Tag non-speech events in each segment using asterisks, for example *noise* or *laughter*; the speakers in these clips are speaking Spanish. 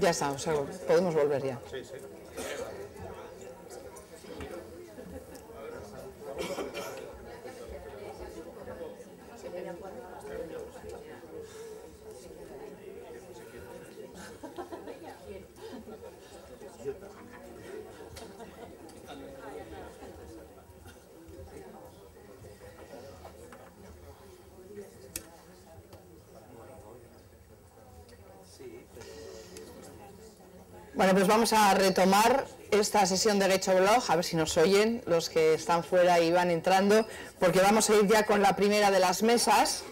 Ya está, o sea, podemos volver ya. Vamos a retomar esta sesión de Gecho Blog, a ver si nos oyen los que están fuera y van entrando, porque vamos a ir ya con la primera de las mesas.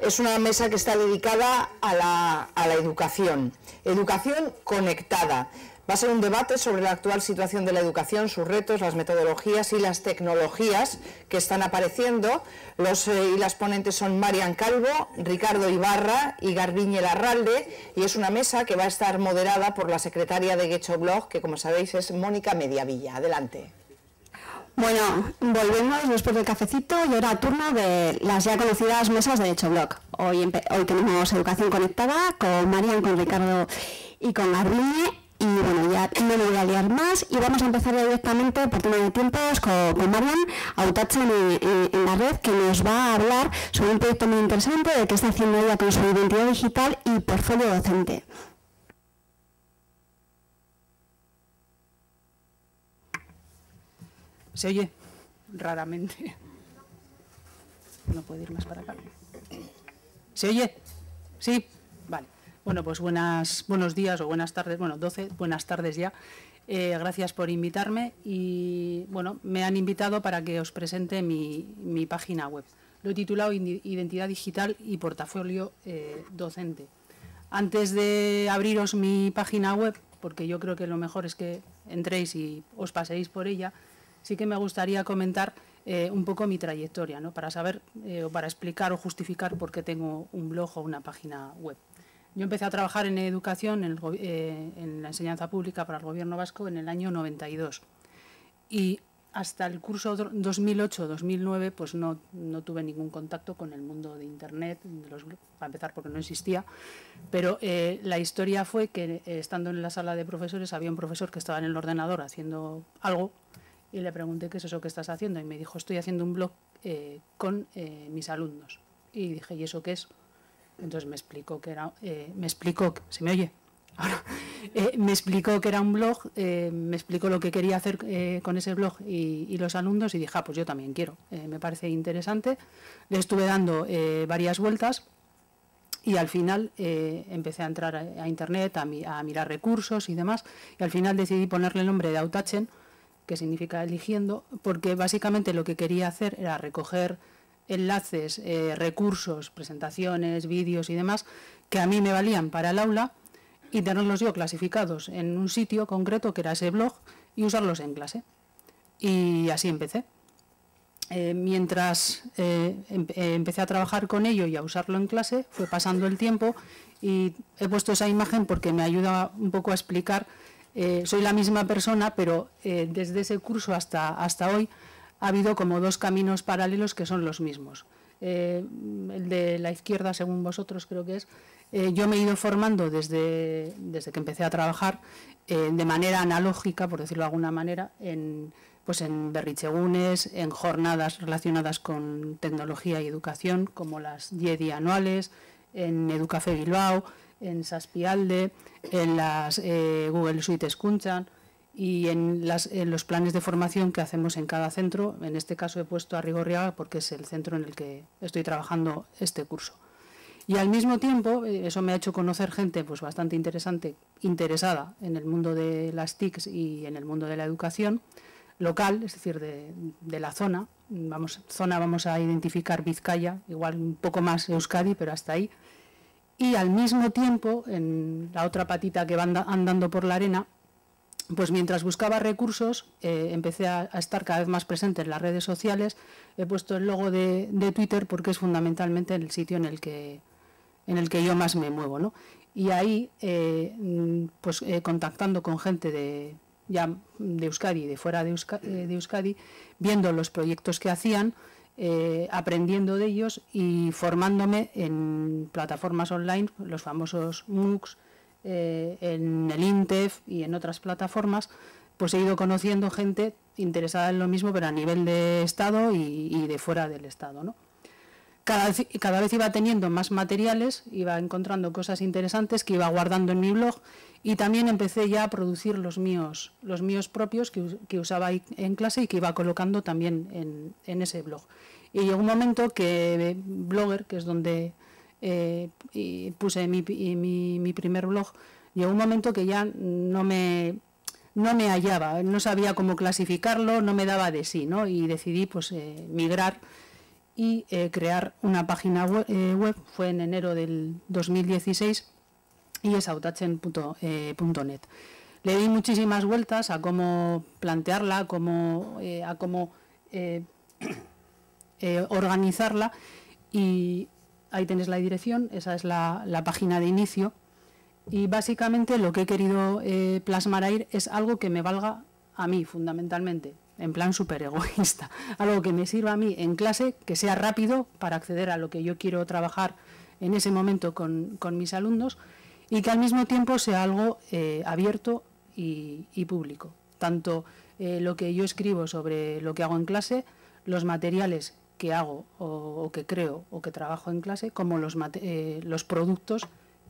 Es una mesa que está dedicada a la, a la educación, educación conectada. Va a ser un debate sobre la actual situación de la educación, sus retos, las metodologías y las tecnologías que están apareciendo. Los eh, y las ponentes son Marian Calvo, Ricardo Ibarra y Garbiñe Larralde y es una mesa que va a estar moderada por la secretaria de Gecho Blog, que como sabéis es Mónica Mediavilla. Adelante. Bueno, volvemos después del cafecito y ahora turno de las ya conocidas mesas de Hecho Blog. Hoy, tenemos educación conectada con Marian, con Ricardo y con Garbiñe y bueno, ya no me voy a liar más y vamos a empezar directamente por tema de tiempos con, con Marian en, la red que nos va a hablar sobre un proyecto muy interesante de qué está haciendo ella con su identidad digital y portfolio docente. ¿Se oye? Raramente. No puedo ir más para acá. ¿Se oye? Sí. Bueno, pues buenas, buenos días o buenas tardes, bueno, 12, buenas tardes ya. Eh, gracias por invitarme y bueno, me han invitado para que os presente mi, mi página web. Lo he titulado Identidad Digital y Portafolio eh, Docente. Antes de abriros mi página web, porque yo creo que lo mejor es que entréis y os paséis por ella, sí que me gustaría comentar eh, un poco mi trayectoria, ¿no? para saber o para explicar o justificar por qué tengo un blog o una página web. Yo empecé a trabajar en educación, eh, en, la enseñanza pública para el gobierno vasco en el año 92. Y hasta el curso 2008-2009 pues no, tuve ningún contacto con el mundo de Internet, de para empezar porque no existía, pero eh, la historia fue que eh, estando en la sala de profesores había un profesor que estaba en el ordenador haciendo algo y le pregunté qué es eso que estás haciendo y me dijo estoy haciendo un blog con mis alumnos. Y dije, ¿y eso qué es? Entonces me explicó que era, eh, me explicó, ¿se me oye? *laughs* Eh, me explicó que era un blog, eh, me explicó lo que quería hacer con ese blog y, los alumnos y dije, ah, pues yo también quiero, me parece interesante. Le estuve dando varias vueltas y al final empecé a entrar a, internet, a, mirar recursos y demás y al final decidí ponerle el nombre de Autachen, que significa eligiendo, porque básicamente lo que quería hacer era recoger enlaces, eh, recursos, presentaciones, vídeos y demás que a mí me valían para el aula y tenerlos yo clasificados en un sitio concreto que era ese blog y usarlos en clase. Y así empecé. Eh, mientras eh, em empecé a trabajar con ello y a usarlo en clase, fue pasando el tiempo y he puesto esa imagen porque me ayuda un poco a explicar, soy la misma persona, pero desde ese curso hasta, hasta hoy ha habido como dos caminos paralelos que son los mismos. Eh, el de la izquierda, según vosotros creo que es, eh, yo me he ido formando desde, desde que empecé a trabajar eh, de manera analógica, por decirlo de alguna manera, en, pues en berrichegunes, en jornadas relacionadas con tecnología y educación, como las YEDI anuales, en Educafe Bilbao, en Saspialde, en las Google Suite Escunchan, y en, los planes de formación que hacemos en cada centro. En este caso he puesto a Rigorriaga porque es el centro en el que estoy trabajando este curso. Y al mismo tiempo, eh, eso me ha hecho conocer gente pues, bastante interesante, interesada en el mundo de las TICs y en el mundo de la educación local, es decir, de, de la zona. Vamos, zona vamos a identificar Vizcaya, igual un poco más Euskadi, pero hasta ahí. Y al mismo tiempo, en la otra patita que va andando por la arena, pues mientras buscaba recursos, eh, empecé a, estar cada vez más presente en las redes sociales. He puesto el logo de, Twitter porque es fundamentalmente el sitio en el que, en el que yo más me muevo. ¿no? Y ahí, eh, pues eh, contactando con gente de, ya de Euskadi de fuera de de Euskadi, viendo los proyectos que hacían, aprendiendo de ellos y formándome en plataformas online, los famosos MOOCs, eh, en el INTEF y en otras plataformas, pues he ido conociendo gente interesada en lo mismo, pero a nivel de Estado y, de fuera del Estado. ¿no? Cada, cada, vez iba teniendo más materiales, iba encontrando cosas interesantes que iba guardando en mi blog y también empecé ya a producir los míos, los míos propios que, que usaba en clase y que iba colocando también en, en, ese blog. Y llegó un momento que Blogger, que es donde eh, puse mi, primer blog, llegó un momento que ya no me no me hallaba, no sabía cómo clasificarlo, no me daba de sí, ¿no? Y decidí pues eh, migrar y eh, crear una página web, fue en enero del 2016 y es autachen.net. Le di muchísimas vueltas a cómo plantearla, cómo, a cómo *coughs* organizarla y ahí tenéis la dirección, esa es la, página de inicio y básicamente lo que he querido eh, plasmar ahí es algo que me valga a mí fundamentalmente, en plan súper egoísta, *laughs* algo que me sirva a mí en clase, que sea rápido para acceder a lo que yo quiero trabajar en ese momento con, mis alumnos y que al mismo tiempo sea algo eh, abierto y, público. Tanto eh, lo que yo escribo sobre lo que hago en clase, los materiales que hago o, que creo o que trabajo en clase, como los, los productos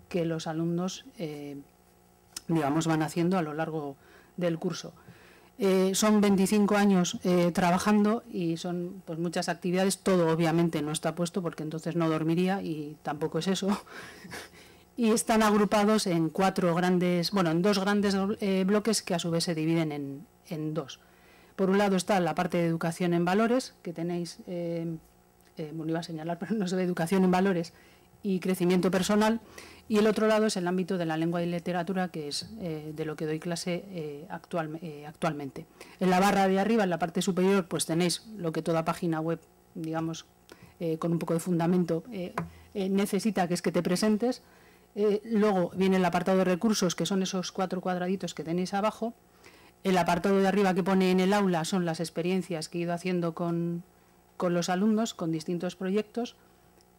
que los alumnos, eh, digamos, van haciendo a lo largo del curso. Eh, son 25 años eh, trabajando y son pues, muchas actividades, todo obviamente no está puesto porque entonces no dormiría y tampoco es eso. *laughs* y están agrupados en cuatro grandes, bueno, en dos grandes bloques que a su vez se dividen en, en, dos. Por un lado está la parte de educación en valores, que tenéis, bueno, iba a señalar, *laughs* pero no ve educación en valores y crecimiento personal, y el otro lado es el ámbito de la lengua y literatura, que es eh, de lo que doy clase eh, actual, eh, actualmente. En la barra de arriba, en la parte superior, pues tenéis lo que toda página web, digamos, con un poco de fundamento, necesita, que es que te presentes. luego viene el apartado de recursos, que son esos cuatro cuadraditos que tenéis abajo. El apartado de arriba que pone en el aula son las experiencias que he ido haciendo con, con los alumnos, con distintos proyectos.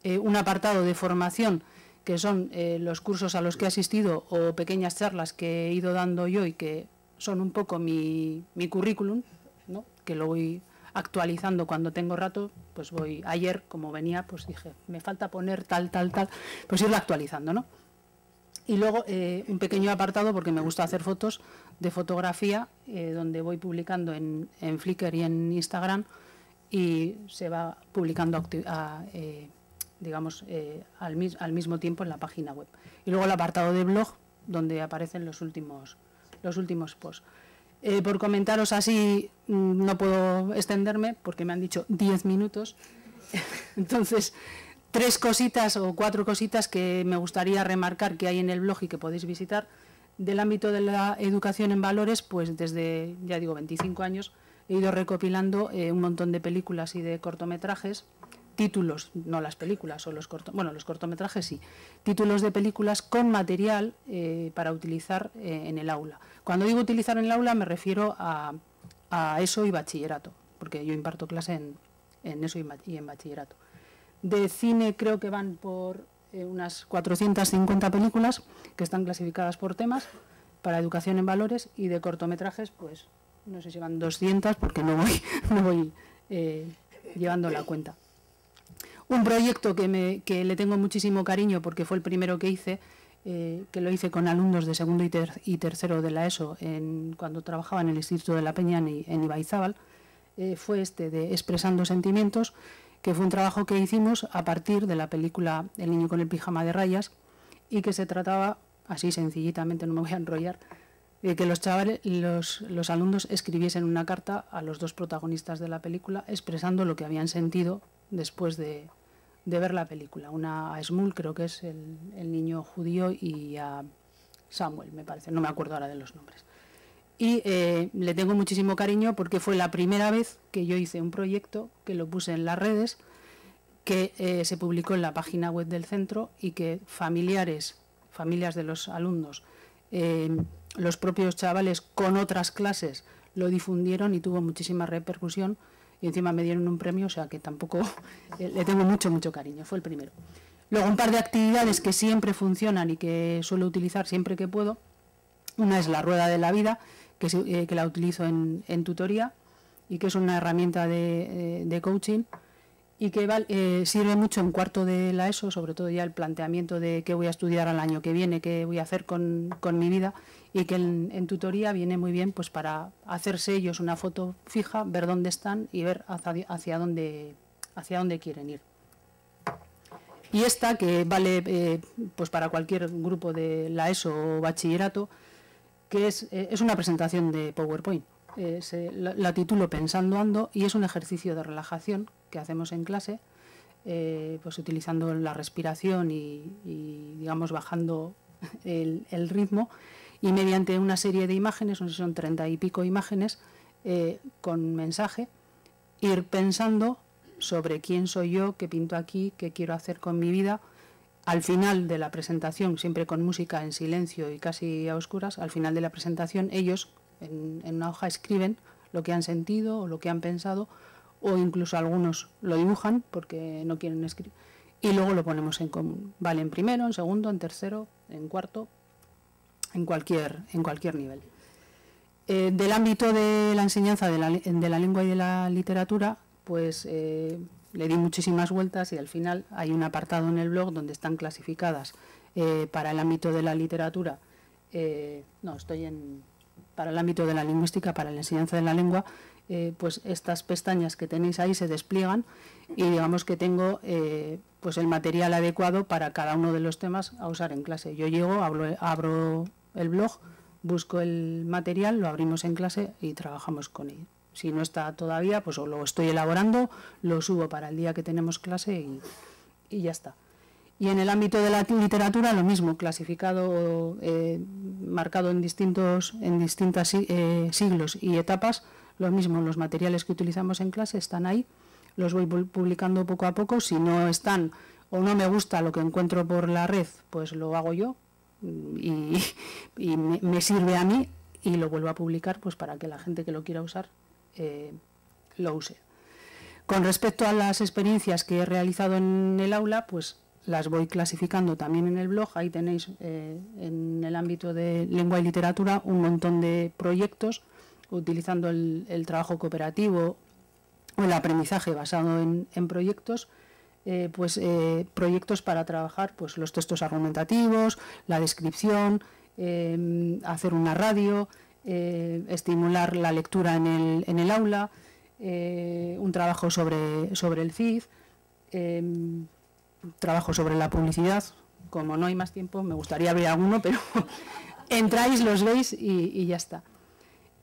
un apartado de formación que son eh, los cursos a los que he asistido o pequeñas charlas que he ido dando yo y que son un poco mi, mi currículum, ¿no? que lo voy actualizando cuando tengo rato, pues voy, ayer como venía, pues dije, me falta poner tal, tal, tal, pues irlo actualizando, ¿no? Y luego eh, un pequeño apartado, porque me gusta hacer fotos, de fotografía, eh, donde voy publicando en, en, Flickr y en Instagram, y se va publicando a, digamos, eh, al, al, mismo tiempo en la página web. Y luego el apartado de blog, donde aparecen los últimos, los últimos posts. Eh, por comentaros así, mm, no puedo extenderme porque me han dicho 10 minutos. *laughs* Entonces, tres cositas o cuatro cositas que me gustaría remarcar que hay en el blog y que podéis visitar. Del ámbito de la educación en valores, pues desde, ya digo, 25 años he ido recopilando eh, un montón de películas y de cortometrajes títulos, no las películas o los corto, bueno, los cortometrajes sí, títulos de películas con material eh, para utilizar eh, en el aula. Cuando digo utilizar en el aula me refiero a, eso y bachillerato, porque yo imparto clase en, eso y, en bachillerato. De cine creo que van por eh, unas 450 películas que están clasificadas por temas para educación en valores y de cortometrajes pues no sé si van 200 porque no voy, *laughs* no voy llevando la cuenta. Un proyecto que, me, que le tengo muchísimo cariño porque fue el primero que hice, eh, que lo hice con alumnos de segundo y, tercero de la ESO en, cuando trabajaba en el Instituto de la Peña en, en Ibaizábal, eh, fue este de Expresando Sentimientos, que fue un trabajo que hicimos a partir de la película El niño con el pijama de rayas y que se trataba, así sencillitamente, no me voy a enrollar, de que los chavales, los, los alumnos escribiesen una carta a los dos protagonistas de la película expresando lo que habían sentido después de, de ver la película. Una a Smul, creo que es el, niño judío, y a Samuel, me parece, no me acuerdo ahora de los nombres. Y eh, le tengo muchísimo cariño porque fue la primera vez que yo hice un proyecto, que lo puse en las redes, que eh, se publicó en la página web del centro y que familiares, familias de los alumnos, eh, los propios chavales con otras clases lo difundieron y tuvo muchísima repercusión y encima me dieron un premio, o sea que tampoco *laughs* le tengo mucho, mucho cariño, fue el primero. Luego un par de actividades que siempre funcionan y que suelo utilizar siempre que puedo. Una es la rueda de la vida, que, eh, la utilizo en, tutoría y que es una herramienta de, eh, coaching y que eh, sirve mucho en cuarto de la ESO, sobre todo ya el planteamiento de qué voy a estudiar al año que viene, qué voy a hacer con, mi vida y que en, tutoría viene muy bien pues para hacerse ellos una foto fija, ver dónde están y ver hacia, hacia, dónde, hacia dónde quieren ir. Y esta, que vale pues para cualquier grupo de la ESO o bachillerato, que es, eh, es una presentación de PowerPoint. Eh, la, titulo Pensando Ando y es un ejercicio de relajación que hacemos en clase, pues utilizando la respiración y, digamos bajando el, el, ritmo y mediante una serie de imágenes, son treinta y pico imágenes, con mensaje, ir pensando sobre quién soy yo, qué pinto aquí, qué quiero hacer con mi vida. Al final de la presentación, siempre con música en silencio y casi a oscuras, al final de la presentación ellos en, una hoja escriben lo que han sentido o lo que han pensado o incluso algunos lo dibujan porque no quieren escribir y luego lo ponemos en común. Vale en primero, en segundo, en tercero, en cuarto, en cualquier, en cualquier nivel. Eh, del ámbito de la enseñanza de la, de la lengua y de la literatura, pues eh, le di muchísimas vueltas y al final hay un apartado en el blog donde están clasificadas eh, para el ámbito de la literatura, eh, no, estoy en, para el ámbito de la lingüística, para la enseñanza de la lengua, pues estas pestañas que tenéis ahí se despliegan y digamos que tengo pues el material adecuado para cada uno de los temas a usar en clase. Yo llego, abro el blog, busco el material, lo abrimos en clase y trabajamos con él. Si no está todavía, pues lo estoy elaborando, lo subo para el día que tenemos clase y, ya está. Y en el ámbito de la literatura, lo mismo, clasificado, eh, marcado en distintos en distintas eh, siglos y etapas, lo mismo, los materiales que utilizamos en clase están ahí, los voy publicando poco a poco, si no están o no me gusta lo que encuentro por la red, pues lo hago yo y, *laughs* me, me, sirve a mí y lo vuelvo a publicar pues para que la gente que lo quiera usar eh, lo use. Con respecto a las experiencias que he realizado en el aula, pues las voy clasificando también en el blog. Ahí tenéis eh, en el ámbito de lengua y literatura un montón de proyectos utilizando el, trabajo cooperativo o el aprendizaje basado en, proyectos. Eh, pues proyectos para trabajar pues los textos argumentativos, la descripción, hacer una radio, eh, estimular la lectura en el, en el aula, eh, un trabajo sobre, sobre el CID, eh, trabajo sobre la publicidad. Como no hay más tiempo, me gustaría ver alguno, pero *laughs* entráis, los veis y, ya está.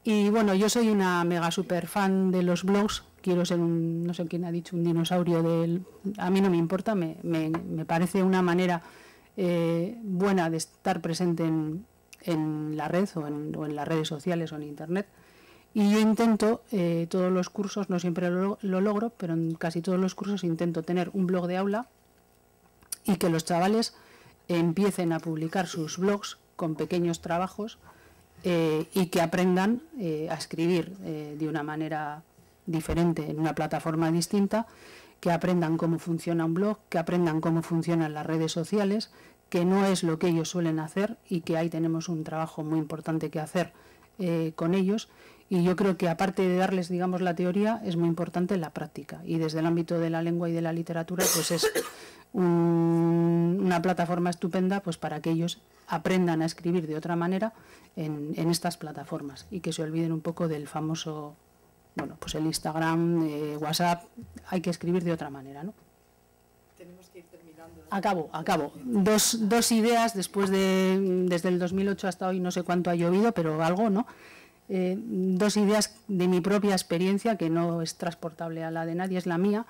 Y bueno, yo soy una mega super fan de los blogs, quiero ser un, no sé quién ha dicho, un dinosaurio del... A mí no me importa, me, me, me parece una manera buena de estar presente en, en la red o en, las redes sociales o en internet. Y yo intento, eh, todos los cursos, no siempre lo, logro, pero en casi todos los cursos intento tener un blog de aula y que los chavales empiecen a publicar sus blogs con pequeños trabajos eh, y que aprendan eh, a escribir de una manera diferente, en una plataforma distinta, que aprendan cómo funciona un blog, que aprendan cómo funcionan las redes sociales, que no es lo que ellos suelen hacer y que ahí tenemos un trabajo muy importante que hacer eh, con ellos. Y yo creo que aparte de darles, digamos, la teoría, es muy importante la práctica. Y desde el ámbito de la lengua y de la literatura, pues es una plataforma estupenda pues para que ellos aprendan a escribir de otra manera en, estas plataformas y que se olviden un poco del famoso, bueno, pues el Instagram, eh, WhatsApp, hay que escribir de otra manera, ¿no? Acabo, acabo. Dos, dos ideas después de, desde el 2008 hasta hoy, no sé cuánto ha llovido, pero algo, ¿no? Eh, dos ideas de mi propia experiencia, que no es transportable a la de nadie, es la mía,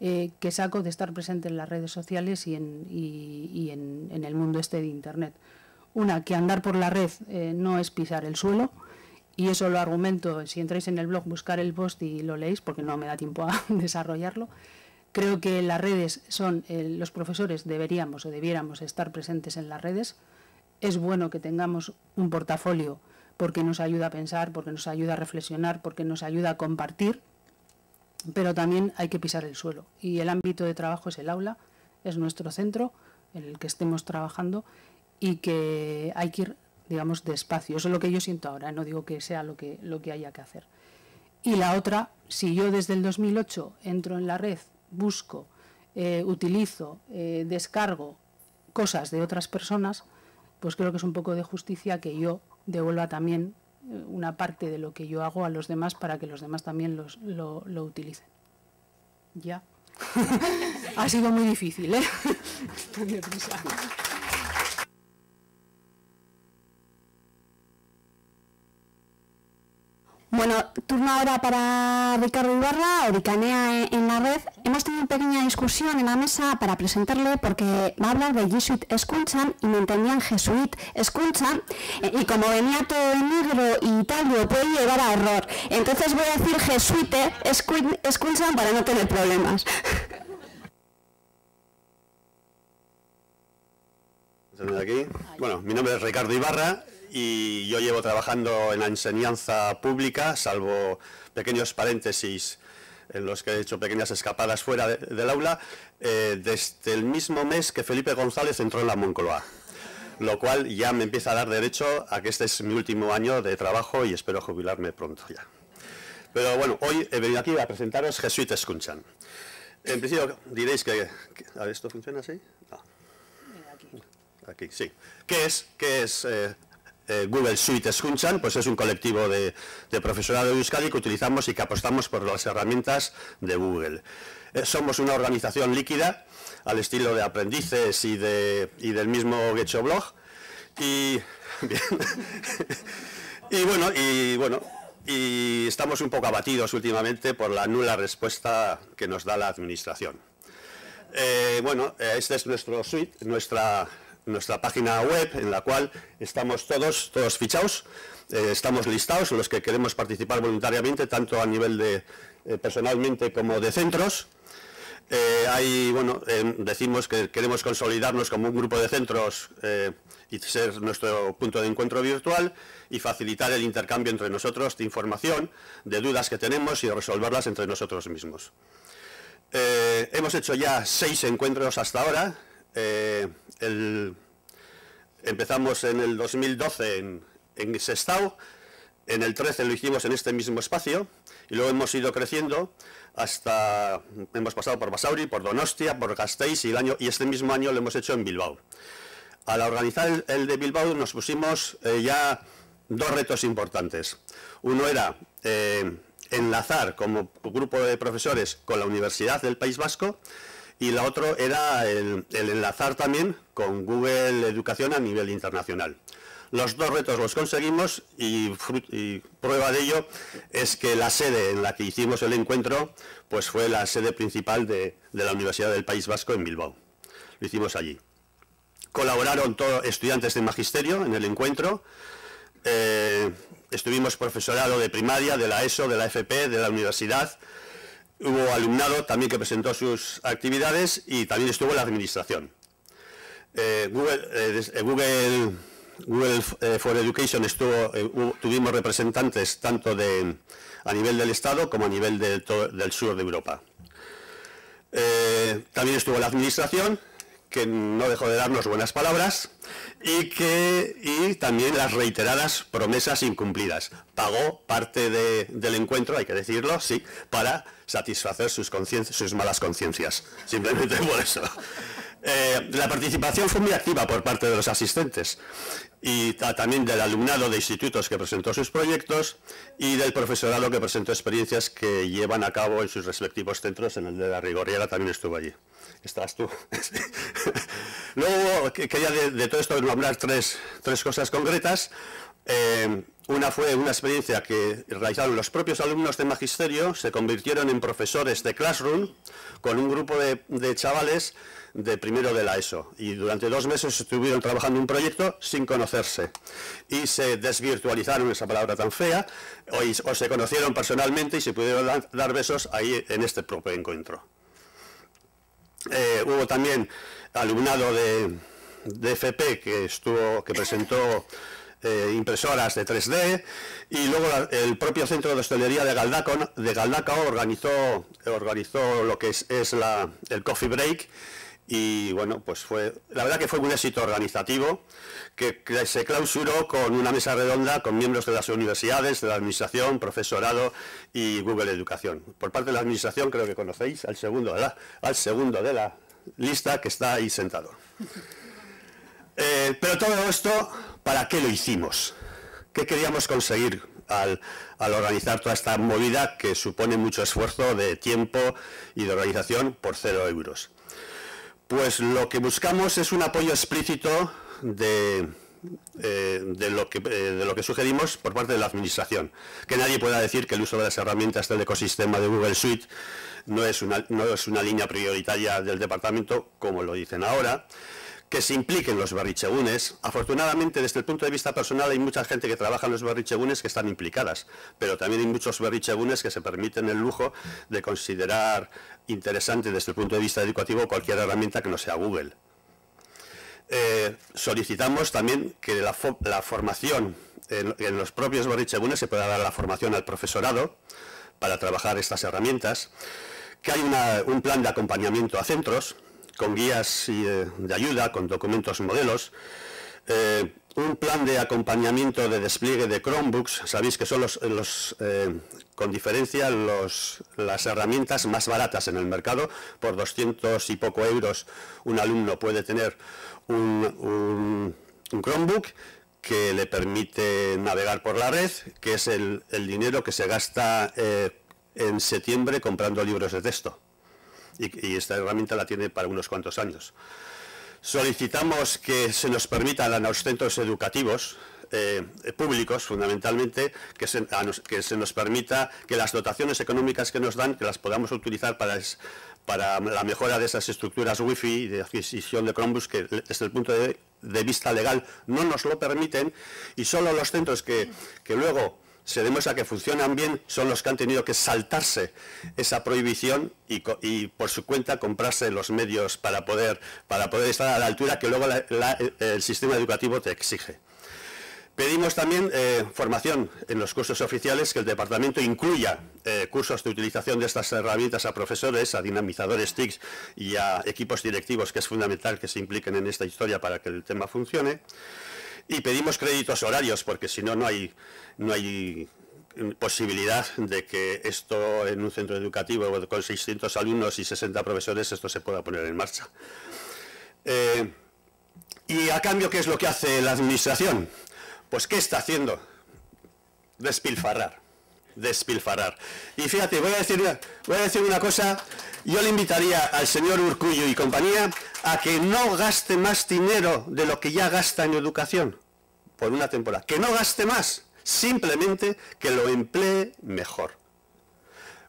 eh, que saco de estar presente en las redes sociales y en, y, en, el mundo este de Internet. Una, que andar por la red eh, no es pisar el suelo, y eso lo argumento, si entráis en el blog, buscar el post y lo leéis, porque no me da tiempo a *laughs* desarrollarlo. Creo que las redes son, eh, los profesores deberíamos o debiéramos estar presentes en las redes. Es bueno que tengamos un portafolio porque nos ayuda a pensar, porque nos ayuda a reflexionar, porque nos ayuda a compartir, pero también hay que pisar el suelo. Y el ámbito de trabajo es el aula, es nuestro centro, en el que estemos trabajando y que hay que ir, digamos, despacio. Eso es lo que yo siento ahora, no digo que sea lo que, lo que haya que hacer. Y la otra, si yo desde el 2008 entro en la red, busco, eh, utilizo, eh, descargo cosas de otras personas, pues creo que es un poco de justicia que yo devuelva también eh, una parte de lo que yo hago a los demás para que los demás también los, lo, lo utilicen. Ya. *laughs* ha sido muy difícil, ¿eh? *laughs* Bueno, turno ahora para Ricardo Ibarra, Oricanea en la red. Hemos tenido una pequeña discusión en la mesa para presentarle porque va a hablar de Jesuit Escunchan y me entendían Jesuit Escunchan y como venía todo en negro y tal, puede llevar a error. Entonces voy a decir Jesuite Escunchan para no tener problemas. *laughs* Bueno, mi nombre es Ricardo Ibarra y yo llevo trabajando en la enseñanza pública, salvo pequeños paréntesis en los que he hecho pequeñas escapadas fuera del aula, eh, desde el mismo mes que Felipe González entró en la Moncloa, lo cual ya me empieza a dar derecho a que este es mi último año de trabajo y espero jubilarme pronto ya. Pero bueno, hoy he venido aquí a presentaros Jesuit Escunchan. En principio diréis que, a ver, ¿esto funciona así? No. Aquí, sí. ¿Qué es, qué es eh, eh, Google Suite pues es un colectivo de, profesorado de Euskadi que utilizamos y que apostamos por las herramientas de Google. Eh, somos una organización líquida, al estilo de aprendices y, de, del mismo Getchoblog. Y, *laughs* *laughs* y bueno, y bueno, y estamos un poco abatidos últimamente por la nula respuesta que nos da la administración. Eh, bueno, este es nuestro suite, nuestra nuestra página web en la cual estamos todos, todos fichados, eh, estamos listados, los que queremos participar voluntariamente, tanto a nivel de eh, personalmente como de centros. Eh, bueno, decimos que queremos consolidarnos como un grupo de centros y ser nuestro punto de encuentro virtual y facilitar el intercambio entre nosotros de información, de dudas que tenemos y resolverlas entre nosotros mismos. hemos hecho ya seis encuentros hasta ahora, empezamos en el 2012 en, en Sestao, en el 13 lo hicimos en este mismo espacio y luego hemos ido creciendo hasta, hemos pasado por Basauri, por Donostia, por Gasteiz y, año, y este mismo año lo hemos hecho en Bilbao. Al organizar el, de Bilbao nos pusimos eh, ya dos retos importantes. Uno era eh, enlazar como grupo de profesores con la Universidad del País Vasco y la otra era el, enlazar también con Google Educación a nivel internacional. Los dos retos los conseguimos y, prueba de ello es que la sede en la que hicimos el encuentro pues fue la sede principal de, la Universidad del País Vasco en Bilbao. Lo hicimos allí. Colaboraron todos estudiantes de magisterio en el encuentro. Eh, estuvimos profesorado de primaria, de la ESO, de la FP, de la universidad, Hubo alumnado también que presentó sus actividades y también estuvo la administración. Eh, Google, eh, eh, Google, for Education estuvo, tuvimos representantes tanto de, a nivel del Estado como a nivel del sur de Europa. también estuvo la administración, que no dejó de darnos buenas palabras y que y también las reiteradas promesas incumplidas. Pagó parte del encuentro, hay que decirlo, sí, para satisfacer sus, sus malas conciencias. Simplemente *laughs* por eso. Eh, la participación fue muy activa por parte de los asistentes y también del alumnado de institutos que presentó sus proyectos y del profesorado que presentó experiencias que llevan a cabo en sus respectivos centros. En el de la Rigoriera también estuvo allí. Estás tú. *laughs* Luego quería de, todo esto nombrar tres, tres cosas concretas. Eh, una fue una experiencia que realizaron los propios alumnos de magisterio, se convirtieron en profesores de Classroom con un grupo de, chavales de primero de la ESO y durante dos meses estuvieron trabajando un proyecto sin conocerse y se desvirtualizaron, esa palabra tan fea, o, se conocieron personalmente y se pudieron dar, besos ahí en este propio encuentro. Eh, hubo también alumnado de, de FP que, estuvo, que presentó eh, impresoras de 3D y luego el propio centro de hostelería de Galdacao, de organizó, organizó lo que es, la, el coffee break y bueno, pues fue, la verdad que fue un éxito organizativo que, se clausuró con una mesa redonda con miembros de las universidades, de la administración, profesorado y Google Educación. Por parte de la administración creo que conocéis al segundo, de la lista que está ahí sentado. *laughs* Eh, pero todo esto, ¿para qué lo hicimos? ¿Qué queríamos conseguir al, organizar toda esta movida que supone mucho esfuerzo de tiempo y de organización por cero euros? Pues lo que buscamos es un apoyo explícito de, eh, de, lo que, eh, de, lo que, sugerimos por parte de la Administración. Que nadie pueda decir que el uso de las herramientas del ecosistema de Google Suite no es una, no es una línea prioritaria del Departamento, como lo dicen ahora que se impliquen los barrichegunes. Afortunadamente, desde el punto de vista personal, hay mucha gente que trabaja en los barrichegunes que están implicadas, pero también hay muchos barrichegunes que se permiten el lujo de considerar interesante desde el punto de vista educativo cualquier herramienta que no sea Google. Eh, solicitamos también que la, formación en, los propios barrichegunes se pueda dar la formación al profesorado para trabajar estas herramientas, que hay un plan de acompañamiento a centros, con guías eh, de ayuda, con documentos modelos, eh, un plan de acompañamiento de despliegue de Chromebooks, sabéis que son los, eh, con diferencia las herramientas más baratas en el mercado, por 200 y poco euros un alumno puede tener un, Chromebook que le permite navegar por la red, que es el dinero que se gasta en septiembre comprando libros de texto y, esta herramienta la tiene para unos cuantos años. Solicitamos que se nos permitan a los centros educativos eh, públicos, fundamentalmente, que se, nos permita que las dotaciones económicas que nos dan, que las podamos utilizar para, la mejora de esas estructuras wifi y de adquisición de Chromebooks que desde el punto de, vista legal no nos lo permiten y solo los centros que luego se demuestra que funcionan bien son los que han tenido que saltarse esa prohibición y, por su cuenta comprarse los medios para poder, para poder estar a la altura que luego el sistema educativo te exige. Pedimos también eh, formación en los cursos oficiales, que el departamento incluya eh, cursos de utilización de estas herramientas a profesores, a dinamizadores TICs y a equipos directivos, que es fundamental que se impliquen en esta historia para que el tema funcione. Y pedimos créditos horarios, porque si no, no hay, no hay posibilidad de que esto en un centro educativo con 600 alumnos y 60 profesores, esto se pueda poner en marcha. Eh, ¿Y a cambio qué es lo que hace la Administración? Pues ¿qué está haciendo? Despilfarrar. Despilfarrar. Y fíjate, voy a decir, voy a decir una cosa, yo le invitaría al señor Urcullo y compañía a que no gaste más dinero de lo que ya gasta en educación por una temporada. Que no gaste más, simplemente que lo emplee mejor.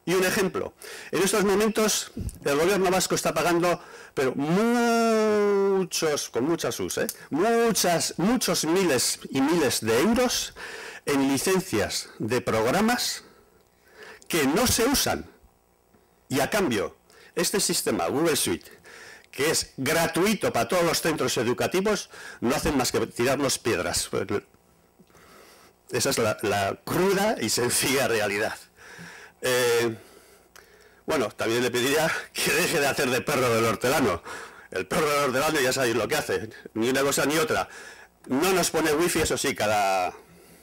Y un ejemplo, en estos momentos el gobierno vasco está pagando, pero muchos, con muchas sus, ¿eh? muchas, muchos miles y miles de euros en licencias de programas que no se usan. Y a cambio, este sistema Google Suite que es gratuito para todos los centros educativos, no hacen más que tirarnos piedras. Esa es la, cruda y sencilla realidad. Eh, bueno, también le pediría que deje de hacer de perro del hortelano. El perro del hortelano ya sabéis lo que hace, ni una cosa ni otra. No nos pone wifi, eso sí, cada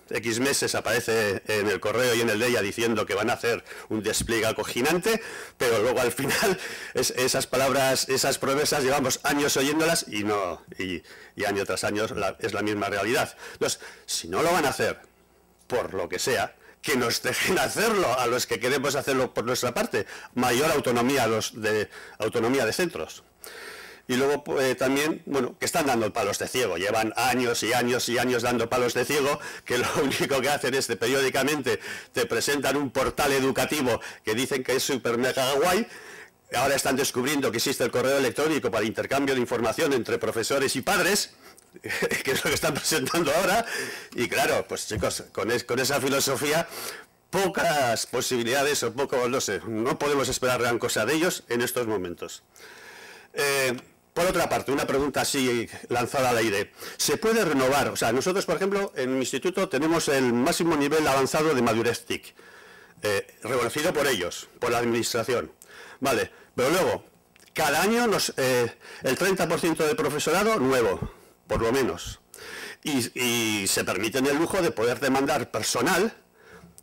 X meses aparece en el correo y en el de ella diciendo que van a hacer un despliegue acoginante, pero luego al final *laughs* esas palabras, esas promesas, llevamos años oyéndolas y no, y, año tras año es la misma realidad. Entonces, si no lo van a hacer, por lo que sea, que nos *laughs* dejen hacerlo a los que queremos hacerlo por nuestra parte, mayor autonomía los de autonomía de centros. Y luego pues, también, bueno, que están dando palos de ciego, llevan años y años y años dando palos de ciego, que lo *laughs* único que hacen es que periódicamente te presentan un portal educativo que dicen que es súper mega guay, ahora están descubriendo que existe el correo electrónico para intercambio de información entre profesores y padres, *laughs* que es lo que están presentando ahora, y claro, pues chicos, con, con esa filosofía, pocas posibilidades o poco, no sé, no podemos esperar gran cosa de ellos en estos momentos. Eh, por otra parte, una pregunta así lanzada al aire. ¿Se puede renovar? O sea, nosotros, por ejemplo, en mi instituto tenemos el máximo nivel avanzado de madurez TIC, eh, reconocido por ellos, por la administración. Vale, pero luego, cada año nos, eh, el 30% de profesorado nuevo, por lo menos. Y, y se permiten el lujo de poder demandar personal,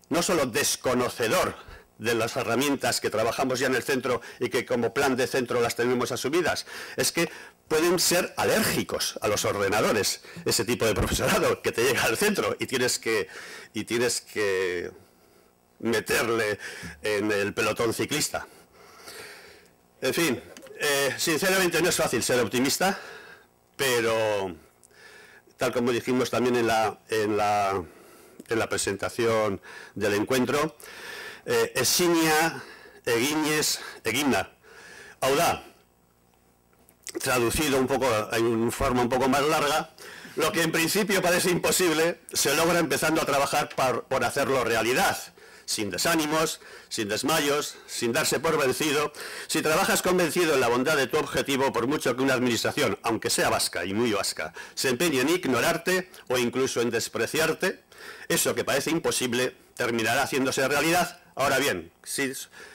no solo desconocedor de las herramientas que trabajamos ya en el centro y que como plan de centro las tenemos asumidas, es que pueden ser alérgicos a los ordenadores, ese tipo de profesorado que te llega al centro y tienes que, y tienes que meterle en el pelotón ciclista. En fin, eh, sinceramente no es fácil ser optimista, pero tal como dijimos también en la, en la, en la presentación del encuentro, eh, Esinia Eguiñez Eguina, Audá, traducido un poco en forma un poco más larga, lo que en principio parece imposible se logra empezando a trabajar por hacerlo realidad sin desánimos, sin desmayos, sin darse por vencido. Si trabajas convencido en la bondad de tu objetivo, por mucho que una administración, aunque sea vasca y muy vasca, se empeñe en ignorarte o incluso en despreciarte, eso que parece imposible terminará haciéndose realidad. Ahora bien, si,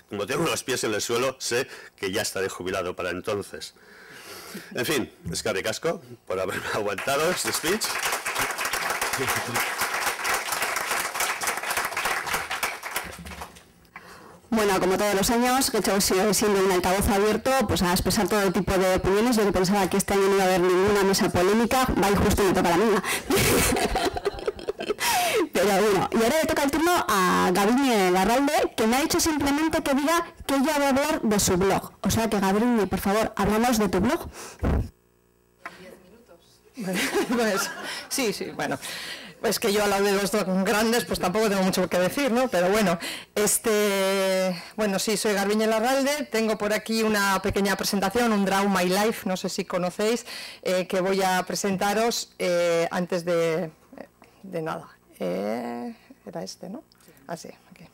como tengo los pies en el suelo, sé que ya estaré jubilado para entonces. En fin, es casco por haberme *laughs* aguantado este speech. Bueno, como todos los años, que hecho sigue siendo un altavoz abierto pues a expresar todo tipo de opiniones. Yo pensaba que este año no iba a haber ninguna mesa polémica, va y justo me toca. *laughs* Pero bueno, y ahora le toca el turno a Gabriel Larralde, que me ha dicho simplemente que diga que ella va a hablar de su blog. O sea que Gabriel, por favor, hablamos de tu blog. *laughs* Pues, sí, sí, bueno es que yo a la de los dos grandes pues tampoco tengo mucho que decir, ¿no? Pero bueno, este, bueno, sí, soy Garbiñe Larralde, tengo por aquí una pequeña presentación, un Draw My Life, no sé si conocéis, eh, que voy a presentaros eh, antes de, de nada. Eh, era este, ¿no? Así, ah, aquí.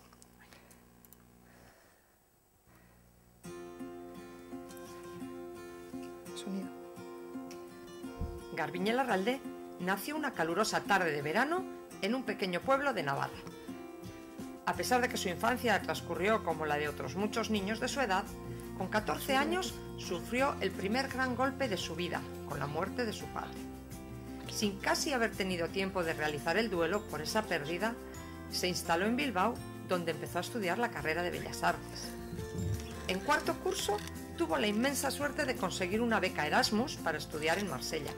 Sonido. Garbiñe Larralde nació una calurosa tarde de verano en un pequeño pueblo de Navarra. A pesar de que su infancia transcurrió como la de otros muchos niños de su edad, con 14 años sufrió el primer gran golpe de su vida, con la muerte de su padre. Sin casi haber tenido tiempo de realizar el duelo por esa pérdida, se instaló en Bilbao, donde empezó a estudiar la carrera de Bellas Artes. En cuarto curso, tuvo la inmensa suerte de conseguir una beca Erasmus para estudiar en Marsella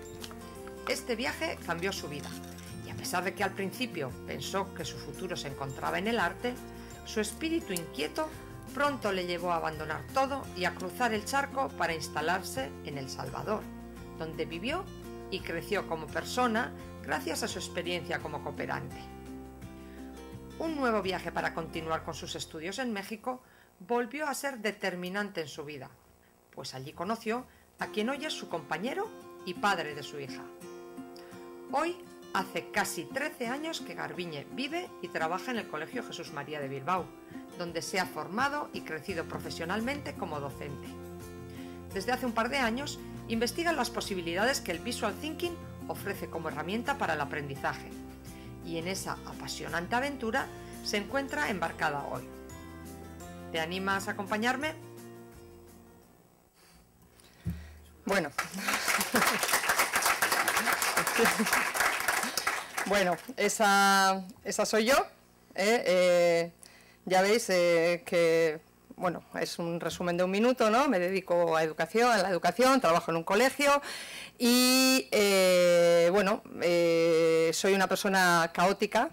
este viaje cambió su vida y a pesar de que al principio pensó que su futuro se encontraba en el arte, su espíritu inquieto pronto le llevó a abandonar todo y a cruzar el charco para instalarse en El Salvador, donde vivió y creció como persona gracias a su experiencia como cooperante. Un nuevo viaje para continuar con sus estudios en México volvió a ser determinante en su vida, pues allí conoció a quien hoy es su compañero y padre de su hija. Hoy hace casi 13 años que Garbiñe vive y trabaja en el Colegio Jesús María de Bilbao, donde se ha formado y crecido profesionalmente como docente. Desde hace un par de años investiga las posibilidades que el Visual Thinking ofrece como herramienta para el aprendizaje y en esa apasionante aventura se encuentra embarcada hoy. ¿Te animas a acompañarme? Bueno. bueno, esa, esa, soy yo. ¿eh? Eh, ya veis eh, que bueno, es un resumen de un minuto, ¿no? Me dedico a educación, a la educación, trabajo en un colegio y, bueno, soy una persona caótica,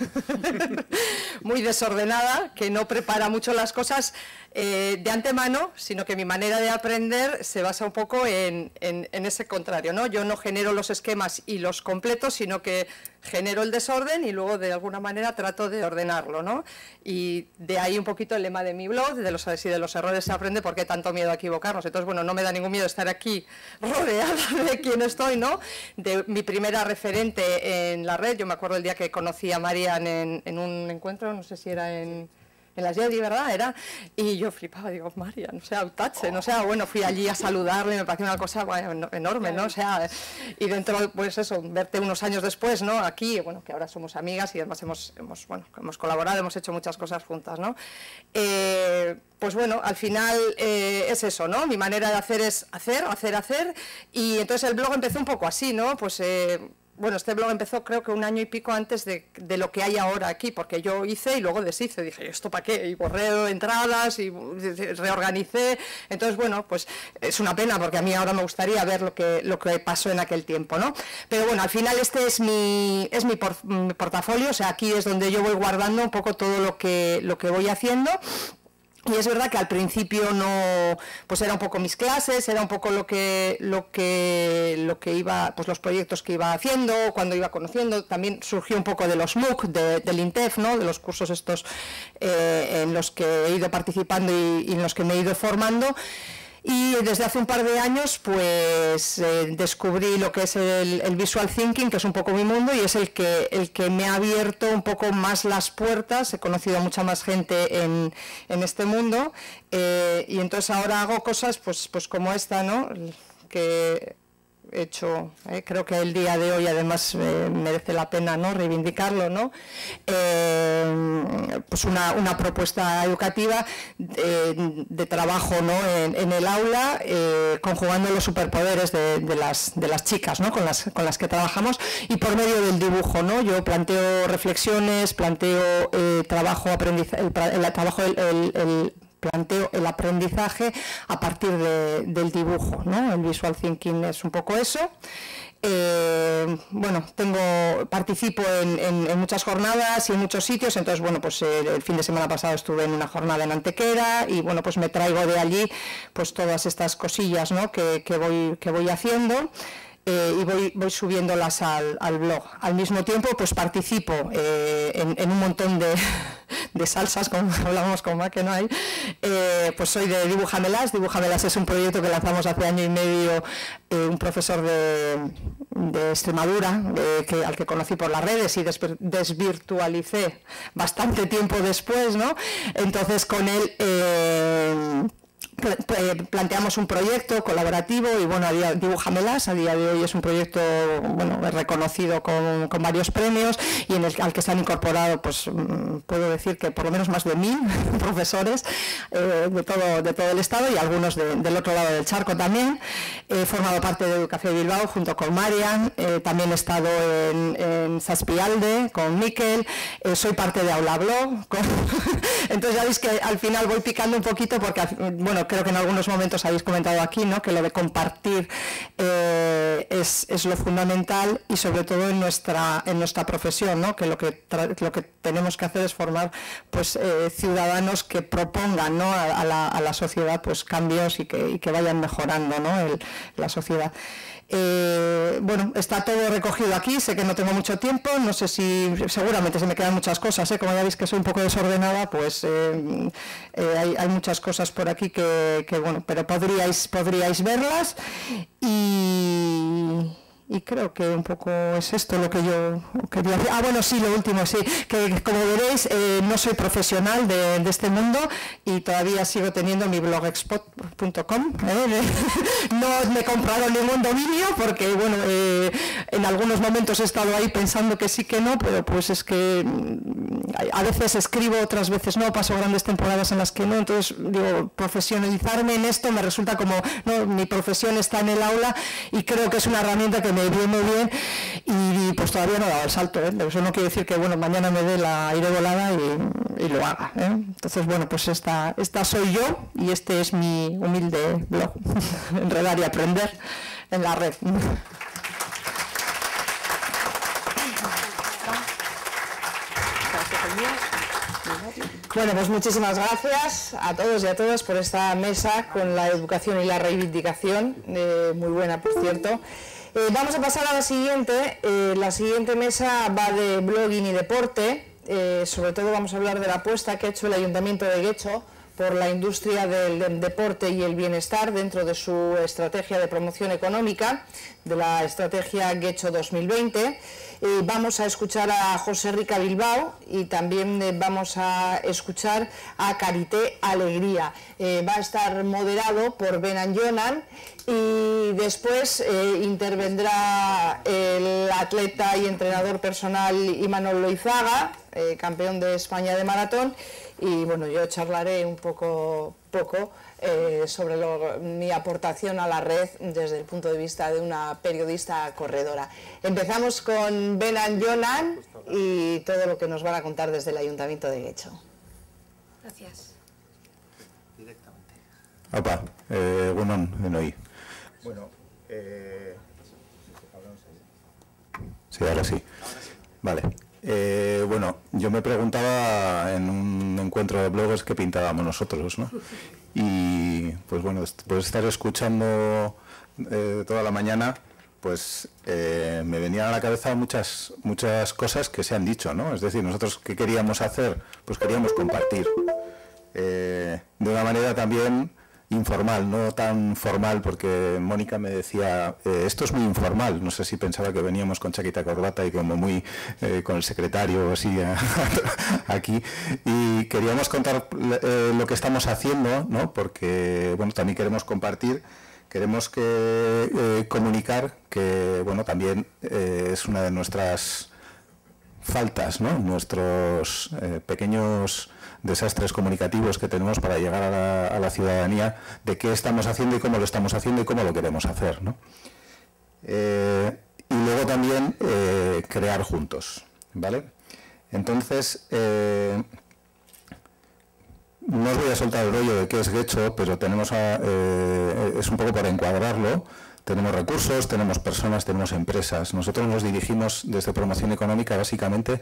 *laughs* muy desordenada, que no prepara mucho las cosas eh, de antemano, sino que mi manera de aprender se basa un poco en, en, ese contrario. ¿no? Yo no genero los esquemas y los completos, sino que genero el desorden y luego de alguna manera trato de ordenarlo. ¿no? Y de ahí un poquito el lema de mi blog, de los, si de los errores se aprende, ¿por qué tanto miedo a equivocarnos? Entonces, bueno, no me da ningún miedo estar aquí *laughs* rodeada de quien estoy, ¿no? de mi primera referente en la red. Yo me acuerdo el día que conocí a Marian en, en un encuentro, no sé si era en en las Jedi, ¿verdad? Era, y yo flipaba, digo, María, no sea, tache, no sea, bueno, fui allí a saludarle, me pareció una cosa enorme, ¿no? O sea, y dentro, pues eso, verte unos años después, ¿no? Aquí, bueno, que ahora somos amigas y además hemos, hemos, bueno, hemos colaborado, hemos hecho muchas cosas juntas, ¿no? Eh, pues bueno, al final eh, es eso, ¿no? Mi manera de hacer es hacer, hacer, hacer, y entonces el blog empezó un poco así, ¿no? Pues... Eh, bueno, este blog empezó creo que un año y pico antes de, lo que hay ahora aquí, porque yo hice y luego deshice. Dije, ¿esto para qué? Y borré entradas y reorganicé. Entonces, bueno, pues es una pena porque a mí ahora me gustaría ver lo que, lo que pasó en aquel tiempo, ¿no? Pero bueno, al final este es mi, es mi, mi portafolio, o sea, aquí es donde yo voy guardando un poco todo lo que, lo que voy haciendo. Y es verdad que al principio no, pues era un poco mis clases, era un poco lo que, lo que, lo que iba, pues los proyectos que iba haciendo, cuando iba conociendo, también surgió un poco de los MOOC, del INTEF, ¿no? de los cursos estos eh, en los que he ido participando y, y en los que me he ido formando. Y desde hace un par de años pues eh, descubrí lo que es el, visual thinking, que es un poco mi mundo y es el que, el que me ha abierto un poco más las puertas. He conocido a mucha más gente en, en este mundo eh, y entonces ahora hago cosas pues, pues como esta, ¿no? que hecho, eh, creo que el día de hoy además eh, merece la pena ¿no? reivindicarlo, ¿no? Eh, pues una, propuesta educativa de, trabajo ¿no? en, el aula, conjugando los superpoderes de, las, de las chicas ¿no? con, las, con las que trabajamos y por medio del dibujo. ¿no? Yo planteo reflexiones, planteo trabajo, aprendizaje, el, trabajo, el planteo el aprendizaje a partir del dibujo. ¿no? El visual thinking es un poco eso. Eh, bueno, tengo, participo en, muchas jornadas y en muchos sitios, entonces bueno, pues eh, el fin de semana pasado estuve en una jornada en Antequera y bueno, pues me traigo de allí pues todas estas cosillas ¿no? que, voy, que voy haciendo. Eh, y voy, voy subiéndolas al, al, blog. Al mismo tiempo, pues participo en, en, un montón de, *laughs* salsas, como *laughs* hablamos con que no hay, eh, pues soy de Dibujamelas. Dibujamelas es un proyecto que lanzamos hace año y medio eh, un profesor de, Extremadura, al que conocí por las redes y desvirtualicé bastante tiempo después, ¿no? Entonces con él... Eh, planteamos un proyecto colaborativo y bueno, Dibujamelas a día de hoy es un proyecto bueno, reconocido con, varios premios y en el, al que se han incorporado, pues mm, puedo decir que por lo menos más de mil *laughs* profesores eh, de, todo, de todo el estado y algunos del otro lado del charco también. He formado parte de Educación Bilbao junto con Marian, eh, también he estado en, en Saspialde con Miquel, eh, soy parte de Aula Blog, *laughs* entonces ya veis que al final voy picando un poquito porque bueno, creo que en algunos momentos habéis comentado aquí, ¿no? que lo de compartir eh, es, lo fundamental y sobre todo en nuestra, en nuestra profesión, ¿no? que, lo que lo que tenemos que hacer es formar pues, eh, ciudadanos que propongan ¿no? a, la, sociedad pues, cambios y que, vayan mejorando ¿no? la sociedad. Eh, bueno, está todo recogido aquí, sé que no tengo mucho tiempo, no sé si seguramente se me quedan muchas cosas, ¿eh? como ya veis que soy un poco desordenada, pues eh, hay, muchas cosas por aquí que, que, bueno, pero podríais, podríais verlas y y creo que un poco es esto lo que yo quería decir. Ah, bueno, sí, lo último, sí, que como veréis, eh, no soy profesional de, este mundo y todavía sigo teniendo mi blogspot.com. ¿eh? *laughs* no me he comprado ningún dominio porque, bueno, eh, en algunos momentos he estado ahí pensando que sí, que no, pero pues es que mm, a veces escribo, otras veces no, paso grandes temporadas en las que no, entonces digo, profesionalizarme en esto me resulta como, no, mi profesión está en el aula y creo que es una herramienta que me viene bien y pues todavía no dado el salto, ¿eh? eso no quiere decir que bueno, mañana me dé la aire volada y, lo haga. ¿eh? Entonces, bueno, pues esta, esta soy yo y este es mi humilde blog, *laughs* enredar y aprender en la red. Bueno, pues muchísimas gracias a todos y a todas por esta mesa con la educación y la reivindicación, eh, muy buena por cierto. Eh, vamos a pasar a la siguiente. Eh, la siguiente mesa va de blogging y deporte. Eh, sobre todo vamos a hablar de la apuesta que ha hecho el Ayuntamiento de Guecho por la industria del, deporte y el bienestar dentro de su estrategia de promoción económica, de la estrategia Guecho 2020. vamos a escuchar a José Rica Bilbao y también eh, vamos a escuchar a Carité Alegría. Eh, va a estar moderado por Benan Jonan y después eh, intervendrá el atleta y entrenador personal Imanol Loizaga, campeón de España de maratón, y bueno, yo charlaré un poco, poco eh, sobre mi aportación a la red desde el punto de vista de una periodista corredora. Empezamos con Benan Jonan y todo lo que nos van a contar desde el Ayuntamiento de Guecho. Gracias. Directamente. Opa, eh, bueno, Bueno, eh... sí, ahora sí. Vale. Eh, bueno, yo me preguntaba en un encuentro de bloggers qué pintábamos nosotros, ¿no? Y pues bueno, después de estar escuchando eh, toda la mañana, pues eh, me venían a la cabeza muchas, muchas cosas que se han dicho, ¿no? Es decir, nosotros qué queríamos hacer, pues queríamos compartir. de una manera también informal, no tan formal, porque Mónica me decía, eh, esto es muy informal, no sé si pensaba que veníamos con chaqueta corbata y como muy eh, con el secretario así *laughs* aquí, y queríamos contar eh, lo que estamos haciendo, ¿no? porque bueno, también queremos compartir, queremos que comunicar que bueno, también es una de nuestras faltas, ¿no? nuestros pequeños desastres comunicativos que tenemos para llegar a la, ciudadanía de qué estamos haciendo y cómo lo estamos haciendo y cómo lo queremos hacer. Eh, y luego también eh, crear juntos. ¿vale? Entonces, eh, no os voy a soltar el rollo de qué es Gecho, pero tenemos es un poco para encuadrarlo. Tenemos recursos, tenemos personas, tenemos empresas. Nosotros nos dirigimos desde promoción económica básicamente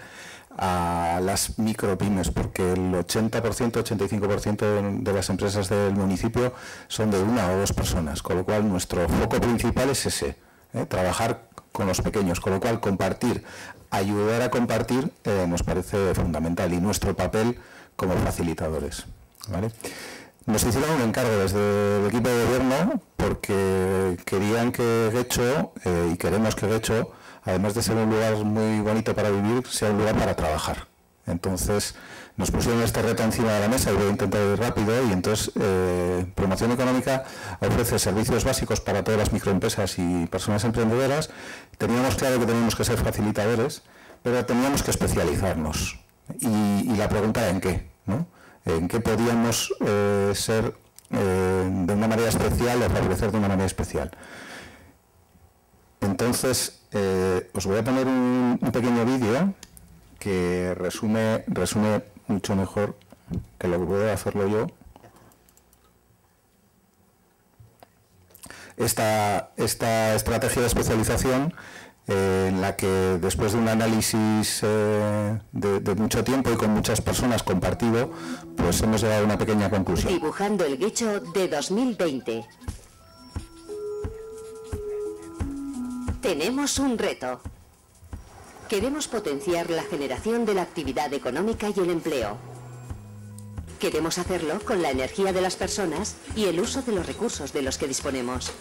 a las micropymes, porque el 80%, 85% de las empresas del municipio son de una o dos personas, con lo cual nuestro foco principal es ese, ¿eh? trabajar con los pequeños, con lo cual compartir, ayudar a compartir eh, nos parece fundamental y nuestro papel como facilitadores. Nos hicieron un encargo desde el equipo de gobierno porque querían que Gecho, eh, y queremos que Gecho, además de ser un lugar muy bonito para vivir, sea un lugar para trabajar. Entonces nos pusieron este reto encima de la mesa y voy a intentar ir rápido y entonces eh, Promoción Económica ofrece servicios básicos para todas las microempresas y personas emprendedoras. Teníamos claro que teníamos que ser facilitadores, pero teníamos que especializarnos. Y, la pregunta en qué, ¿no? En qué podíamos eh, ser eh, de una manera especial o favorecer de una manera especial. Entonces, eh, os voy a poner un, pequeño vídeo que resume, resume mucho mejor que lo que puedo hacerlo yo. Esta, esta estrategia de especialización eh, en la que después de un análisis eh, de, mucho tiempo y con muchas personas compartido, pues hemos llegado a una pequeña conclusión. Dibujando el guicho de 2020. Tenemos un reto. Queremos potenciar la generación de la actividad económica y el empleo. Queremos hacerlo con la energía de las personas y el uso de los recursos de los que disponemos.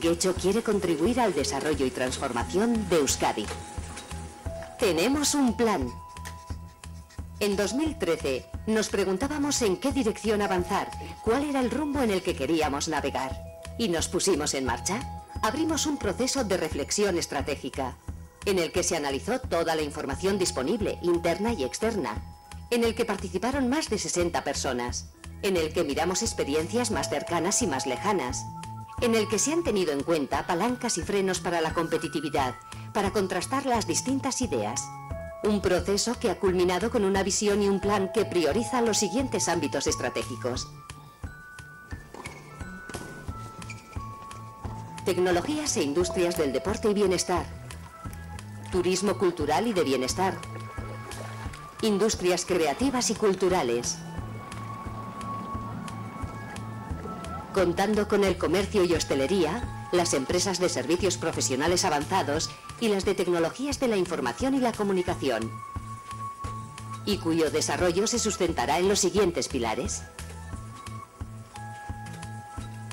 Gecho quiere contribuir al desarrollo y transformación de Euskadi. Tenemos un plan. En 2013 nos preguntábamos en qué dirección avanzar, cuál era el rumbo en el que queríamos navegar. Y nos pusimos en marcha abrimos un proceso de reflexión estratégica, en el que se analizó toda la información disponible, interna y externa, en el que participaron más de 60 personas, en el que miramos experiencias más cercanas y más lejanas, en el que se han tenido en cuenta palancas y frenos para la competitividad, para contrastar las distintas ideas. Un proceso que ha culminado con una visión y un plan que prioriza los siguientes ámbitos estratégicos. Tecnologías e industrias del deporte y bienestar. Turismo cultural y de bienestar. Industrias creativas y culturales. Contando con el comercio y hostelería, las empresas de servicios profesionales avanzados y las de tecnologías de la información y la comunicación. Y cuyo desarrollo se sustentará en los siguientes pilares.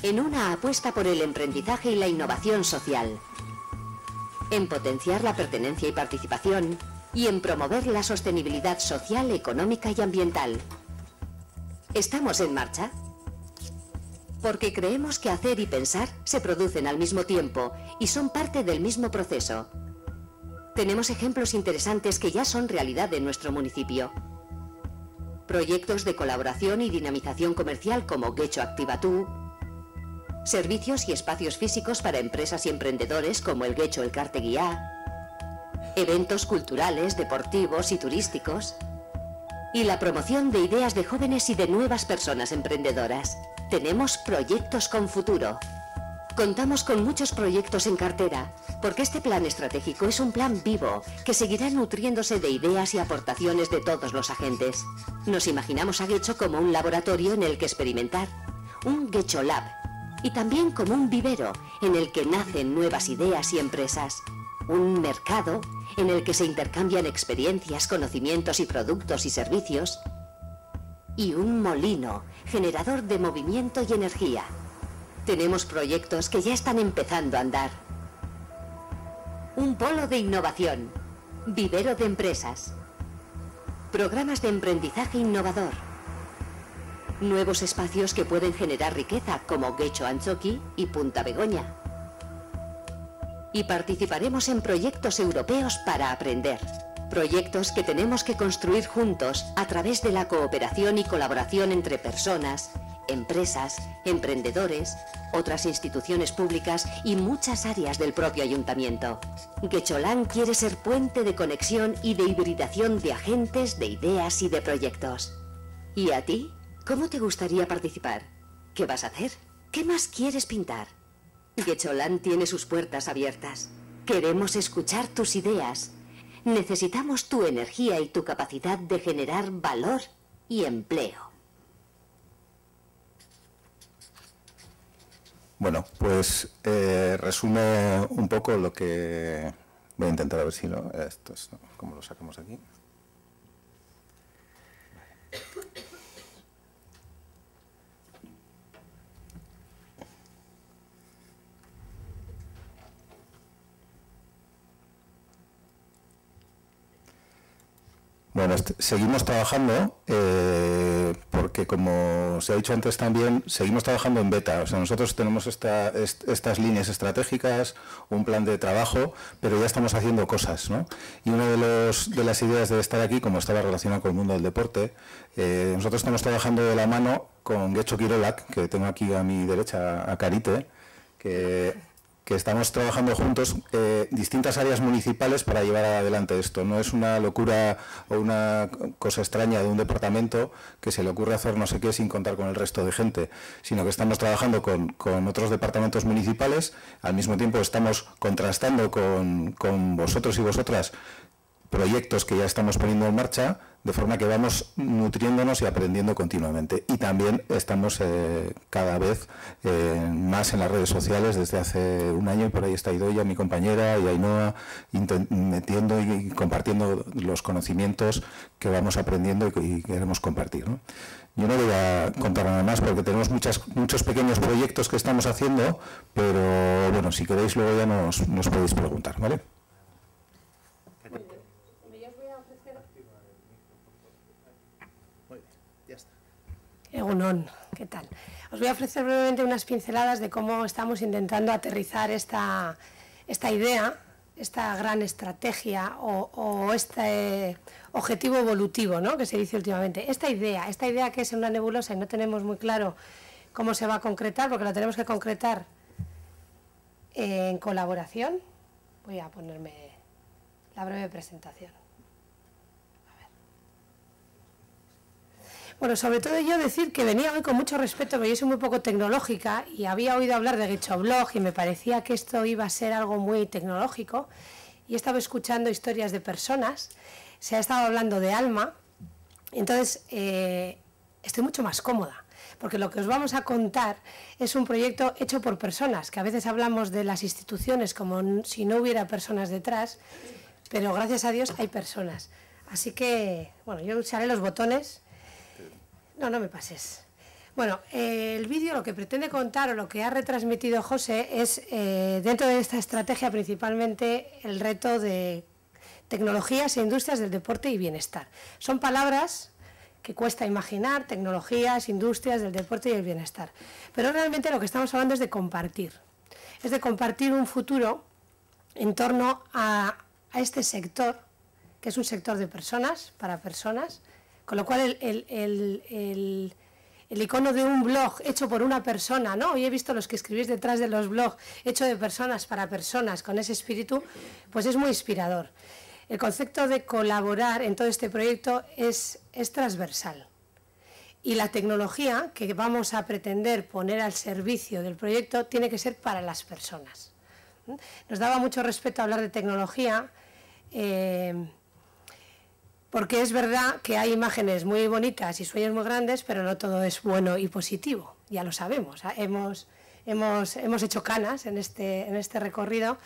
En una apuesta por el emprendizaje y la innovación social, en potenciar la pertenencia y participación y en promover la sostenibilidad social, económica y ambiental. ¿Estamos en marcha? Porque creemos que hacer y pensar se producen al mismo tiempo y son parte del mismo proceso. Tenemos ejemplos interesantes que ya son realidad en nuestro municipio. Proyectos de colaboración y dinamización comercial como Gecho Activatú, servicios y espacios físicos para empresas y emprendedores como el Gecho El Carteguiá, eventos culturales, deportivos y turísticos, y la promoción de ideas de jóvenes y de nuevas personas emprendedoras. Tenemos proyectos con futuro. Contamos con muchos proyectos en cartera, porque este plan estratégico es un plan vivo que seguirá nutriéndose de ideas y aportaciones de todos los agentes. Nos imaginamos a Gecho como un laboratorio en el que experimentar, un Gecho Lab, y también como un vivero en el que nacen nuevas ideas y empresas, un mercado en el que se intercambian experiencias, conocimientos y productos y servicios, y un molino generador de movimiento y energía. Tenemos proyectos que ya están empezando a andar. Un polo de innovación, vivero de empresas, programas de emprendizaje innovador, nuevos espacios que pueden generar riqueza como Gecho Anchoqui y Punta Begoña y participaremos en proyectos europeos para aprender. Proyectos que tenemos que construir juntos a través de la cooperación y colaboración entre personas, empresas, emprendedores, otras instituciones públicas y muchas áreas del propio ayuntamiento. Quecholán quiere ser puente de conexión y de hibridación de agentes, de ideas y de proyectos. ¿Y a ti? ¿Cómo te gustaría participar? ¿Qué vas a hacer? ¿Qué más quieres pintar? Guecholán tiene sus puertas abiertas. Queremos escuchar tus ideas. Necesitamos tu energía y tu capacidad de generar valor y empleo. Bueno, pues eh, resume un poco lo que... Voy a intentar a ver si lo... Esto es, ¿Cómo lo sacamos aquí? Bueno, seguimos trabajando eh, porque, como se ha dicho antes también, seguimos trabajando en beta. O sea, nosotros tenemos estas líneas estratégicas, un plan de trabajo, pero ya estamos haciendo cosas. ¿no? Y una de, de las ideas de estar aquí, como estaba relacionado con el mundo del deporte, eh, nosotros estamos trabajando de la mano con Gecho Kirolak, que tengo aquí a mi derecha a Carite, que que estamos trabajando juntos eh, distintas áreas municipales para llevar adelante esto. No es una locura o una cosa extraña de un departamento que se le ocurre hacer no sé qué sin contar con el resto de gente, sino que estamos trabajando con, con otros departamentos municipales, al mismo tiempo estamos contrastando con, con vosotros y vosotras proyectos que ya estamos poniendo en marcha, de forma que vamos nutriéndonos y aprendiendo continuamente. Y también estamos eh, cada vez eh, más en las redes sociales desde hace un año, y por ahí está Idoya, mi compañera, y Ainhoa, metiendo y compartiendo los conocimientos que vamos aprendiendo y, queremos compartir. Yo no voy a contar nada más porque tenemos muchos pequeños proyectos que estamos haciendo, pero bueno, si queréis luego ya nos, nos podéis preguntar, ¿vale? Egunon, ¿qué tal? Os voy a ofrecer brevemente unas pinceladas de cómo estamos intentando aterrizar esta, idea, esta gran estrategia o, este objetivo evolutivo ¿no? que se dice últimamente. Esta idea, esta idea que es una nebulosa y no tenemos muy claro cómo se va a concretar, porque la tenemos que concretar en colaboración. Voy a ponerme la breve presentación. Bueno, sobre todo yo decir que venía hoy con mucho respeto, porque yo soy muy poco tecnológica y había oído hablar de Blog y me parecía que esto iba a ser algo muy tecnológico y he estado escuchando historias de personas, se ha estado hablando de alma, entonces eh, estoy mucho más cómoda porque lo que os vamos a contar es un proyecto hecho por personas, que a veces hablamos de las instituciones como si no hubiera personas detrás, pero gracias a Dios hay personas. Así que, bueno, yo usaré los botones no, no me pases. Bueno, eh, el vídeo lo que pretende contar o lo que ha retransmitido José es, eh, dentro de esta estrategia, principalmente el reto de tecnologías e industrias del deporte y bienestar. Son palabras que cuesta imaginar, tecnologías, industrias del deporte y el bienestar. Pero realmente lo que estamos hablando es de compartir. Es de compartir un futuro en torno a, este sector, que es un sector de personas, para personas, con lo cual el el icono de un blog hecho por una persona, ¿no? Hoy he visto los que escribís detrás de los blogs, hecho de personas para personas, con ese espíritu, pues es muy inspirador. El concepto de colaborar en todo este proyecto es, transversal. Y la tecnología que vamos a pretender poner al servicio del proyecto tiene que ser para las personas. Nos daba mucho respeto hablar de tecnología. Eh, porque es verdad que hay imágenes muy bonitas y sueños muy grandes, pero no todo es bueno y positivo, ya lo sabemos. ¿ah? Hemos, hemos, hemos hecho canas en este, en este recorrido,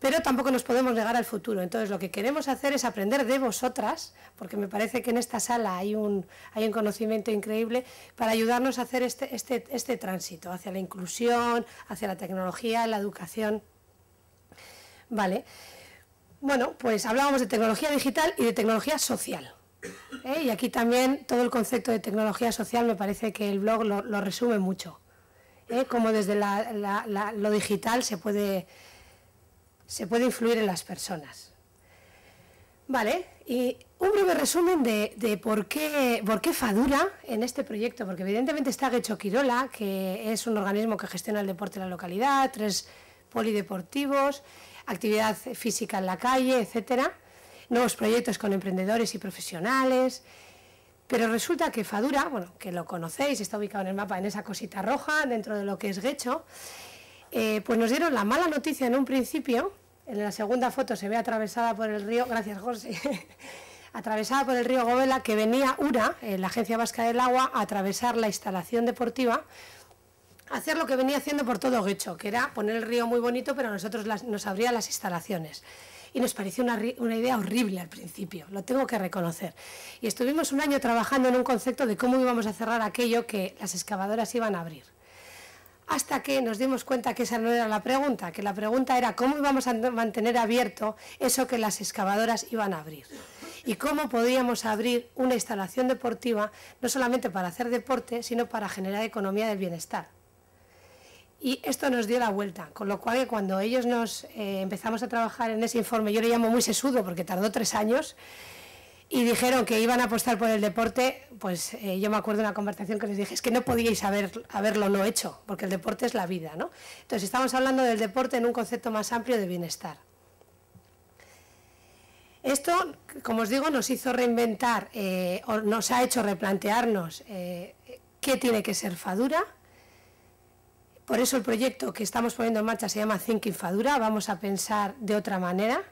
pero tampoco nos podemos negar al futuro. Entonces lo que queremos hacer es aprender de vosotras, porque me parece que en esta sala hay un, hay un conocimiento increíble, para ayudarnos a hacer este, este, este tránsito hacia la inclusión, hacia la tecnología, la educación. Vale. Bueno, pues hablábamos de tecnología digital y de tecnología social. ¿eh? Y aquí también todo el concepto de tecnología social me parece que el blog lo, resume mucho. ¿eh? Como desde lo digital se puede, se puede influir en las personas. Vale, y un breve resumen de, por, qué, por qué Fadura en este proyecto, porque evidentemente está Gecho Quirola, que es un organismo que gestiona el deporte en la localidad, tres polideportivos, actividad física en la calle, etcétera, nuevos proyectos con emprendedores y profesionales. Pero resulta que Fadura, bueno, que lo conocéis, está ubicado en el mapa en esa cosita roja, dentro de lo que es Guecho, eh, pues nos dieron la mala noticia en un principio, en la segunda foto se ve atravesada por el río, gracias José, *laughs* atravesada por el río Govela, que venía URA, eh, la Agencia Vasca del Agua, a atravesar la instalación deportiva hacer lo que venía haciendo por todo Guecho, que era poner el río muy bonito, pero a nosotros nos abría las instalaciones. Y nos pareció una, una, idea horrible al principio, lo tengo que reconocer. Y estuvimos un año trabajando en un concepto de cómo íbamos a cerrar aquello que las excavadoras iban a abrir. Hasta que nos dimos cuenta que esa no era la pregunta, que la pregunta era cómo íbamos a mantener abierto eso que las excavadoras iban a abrir y cómo podíamos abrir una instalación deportiva no solamente para hacer deporte, sino para generar economía del bienestar. Y esto nos dio la vuelta, con lo cual cuando ellos nos eh, empezamos a trabajar en ese informe, yo le llamo muy sesudo porque tardó tres años, y dijeron que iban a apostar por el deporte, pues eh, yo me acuerdo de una conversación que les dije, es que no podíais haber, haberlo no hecho, porque el deporte es la vida, ¿no? Entonces estamos hablando del deporte en un concepto más amplio de bienestar. Esto, como os digo, nos hizo reinventar, eh, o nos ha hecho replantearnos qué tiene que ser Fadura, por eso el proyecto que estamos poniendo en marcha se llama Thinking Fadura, vamos a pensar de otra manera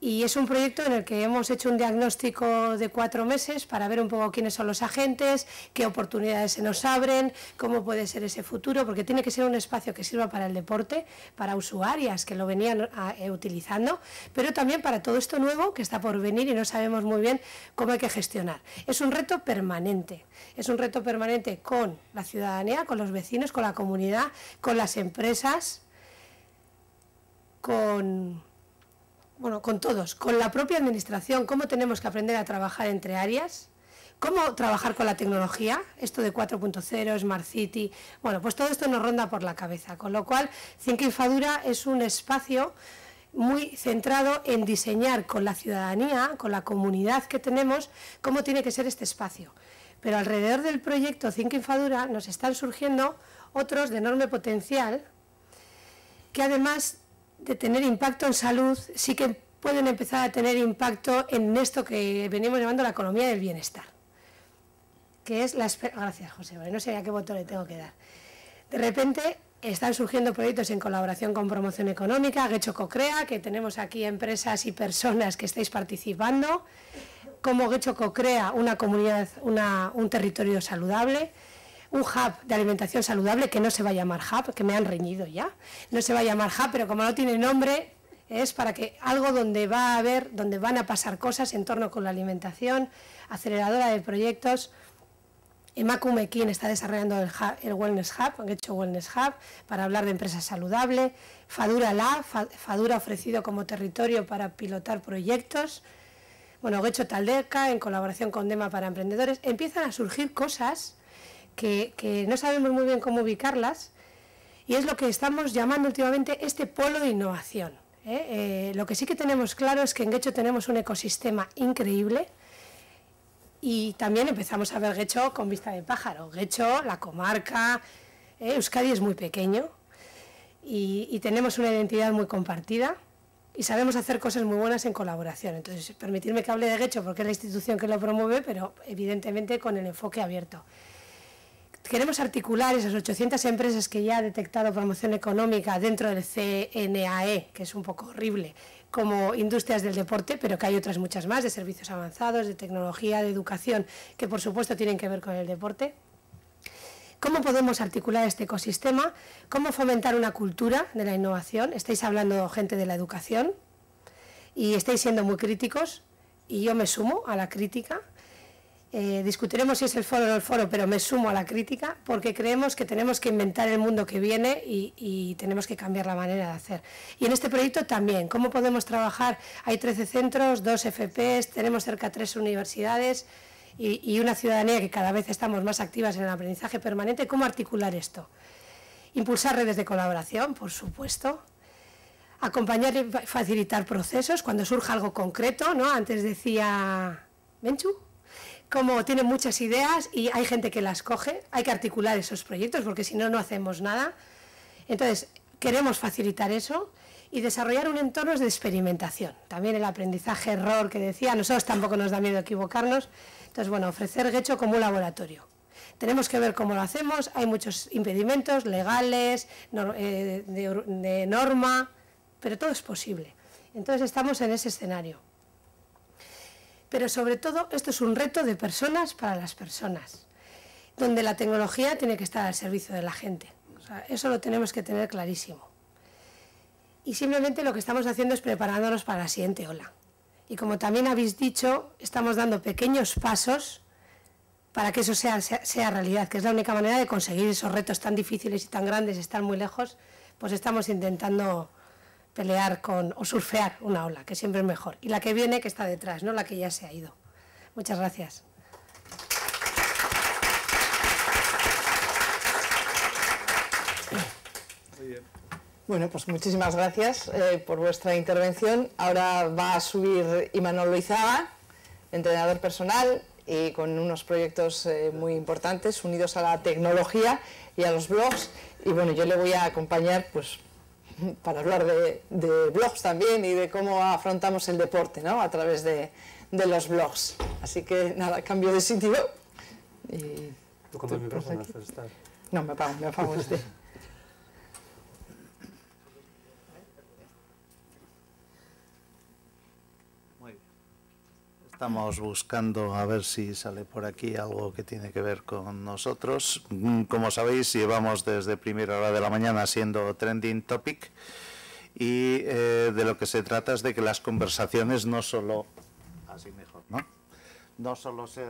y es un proyecto en el que hemos hecho un diagnóstico de cuatro meses para ver un poco quiénes son los agentes, qué oportunidades se nos abren, cómo puede ser ese futuro, porque tiene que ser un espacio que sirva para el deporte, para usuarias que lo venían eh, utilizando, pero también para todo esto nuevo que está por venir y no sabemos muy bien cómo hay que gestionar. Es un reto permanente, es un reto permanente con la ciudadanía, con los vecinos, con la comunidad, con las empresas, con bueno, con todos, con la propia administración, cómo tenemos que aprender a trabajar entre áreas, cómo trabajar con la tecnología, esto de 4.0, Smart City, bueno, pues todo esto nos ronda por la cabeza, con lo cual Think Fadura es un espacio muy centrado en diseñar con la ciudadanía, con la comunidad que tenemos, cómo tiene que ser este espacio. Pero alrededor del proyecto Think Fadura nos están surgiendo otros de enorme potencial que además de tener impacto en salud, sí que pueden empezar a tener impacto en esto que venimos llamando la economía del bienestar, que es Gracias, José, no sé a qué botón le tengo que dar. De repente están surgiendo proyectos en colaboración con Promoción Económica, Gecho Cocrea, que tenemos aquí empresas y personas que estáis participando, como Gecho Cocrea, una comunidad, un territorio saludable, un hub de alimentación saludable que no se va a llamar hub, que me han reñido ya, no se va a llamar hub, pero como no tiene nombre, es para que algo donde va a haber, donde van a pasar cosas en torno con la alimentación, aceleradora de proyectos. Emakumekin está desarrollando el, el Wellness Hub, han hecho Wellness Hub, para hablar de empresas saludables. Fadura Lab, Fadura ofrecido como territorio para pilotar proyectos. Bueno, Gecho Taldeca, en colaboración con Dema para Emprendedores. Empiezan a surgir cosas que, que no sabemos muy bien cómo ubicarlas y es lo que estamos llamando últimamente este polo de innovación. ¿eh? Eh, lo que sí que tenemos claro es que en Gecho tenemos un ecosistema increíble y también empezamos a ver Gecho con vista de pájaro. Gecho, la comarca, ¿eh? Euskadi es muy pequeño y, tenemos una identidad muy compartida y sabemos hacer cosas muy buenas en colaboración. Entonces, permitirme que hable de Gecho porque es la institución que lo promueve, pero evidentemente con el enfoque abierto queremos articular esas 800 empresas que ya ha detectado promoción económica dentro del CNAE, que es un poco horrible, como industrias del deporte, pero que hay otras muchas más, de servicios avanzados, de tecnología, de educación, que por supuesto tienen que ver con el deporte. ¿Cómo podemos articular este ecosistema? ¿Cómo fomentar una cultura de la innovación? Estáis hablando gente de la educación y estáis siendo muy críticos y yo me sumo a la crítica eh, discutiremos si es el foro o no el foro, pero me sumo a la crítica porque creemos que tenemos que inventar el mundo que viene y, tenemos que cambiar la manera de hacer. Y en este proyecto también, ¿cómo podemos trabajar? Hay 13 centros, dos FPs, tenemos cerca de tres universidades y, una ciudadanía que cada vez estamos más activas en el aprendizaje permanente. ¿Cómo articular esto? Impulsar redes de colaboración, por supuesto, acompañar y facilitar procesos cuando surja algo concreto, ¿no? Antes decía Menchu, como tiene muchas ideas y hay gente que las coge, hay que articular esos proyectos porque si no, no hacemos nada. Entonces, queremos facilitar eso y desarrollar un entorno de experimentación. También el aprendizaje error que decía, a nosotros tampoco nos da miedo equivocarnos. Entonces, bueno, ofrecer Gecho como un laboratorio. Tenemos que ver cómo lo hacemos, hay muchos impedimentos legales, eh, de norma, pero todo es posible. Entonces estamos en ese escenario pero sobre todo esto es un reto de personas para las personas, donde la tecnología tiene que estar al servicio de la gente. eso lo tenemos que tener clarísimo. Y simplemente lo que estamos haciendo es preparándonos para la siguiente ola. Y como también habéis dicho, estamos dando pequeños pasos para que eso sea, sea, realidad, que es la única manera de conseguir esos retos tan difíciles y tan grandes, estar muy lejos, pues estamos intentando pelear con o surfear una ola, que siempre es mejor. Y la que viene, que está detrás, no la que ya se ha ido. Muchas gracias. Bueno, pues muchísimas gracias eh, por vuestra intervención. Ahora va a subir Imanol Loizaga, entrenador personal y con unos proyectos eh, muy importantes unidos a la tecnología y a los blogs. Y bueno, yo le voy a acompañar pues *laughs* para hablar de, blogs también y de cómo afrontamos el deporte ¿no? a través de, los blogs. Así que nada, cambio de sitio. Y, ¿Tú el micrófono No, me apago, me apago este. *laughs* Estamos buscando a ver si sale por aquí algo que tiene que ver con nosotros. Mm, como sabéis, llevamos desde primera hora de la mañana siendo trending topic y eh, de lo que se trata es de que las conversaciones no solo... Así mejor, ¿no? No solo se...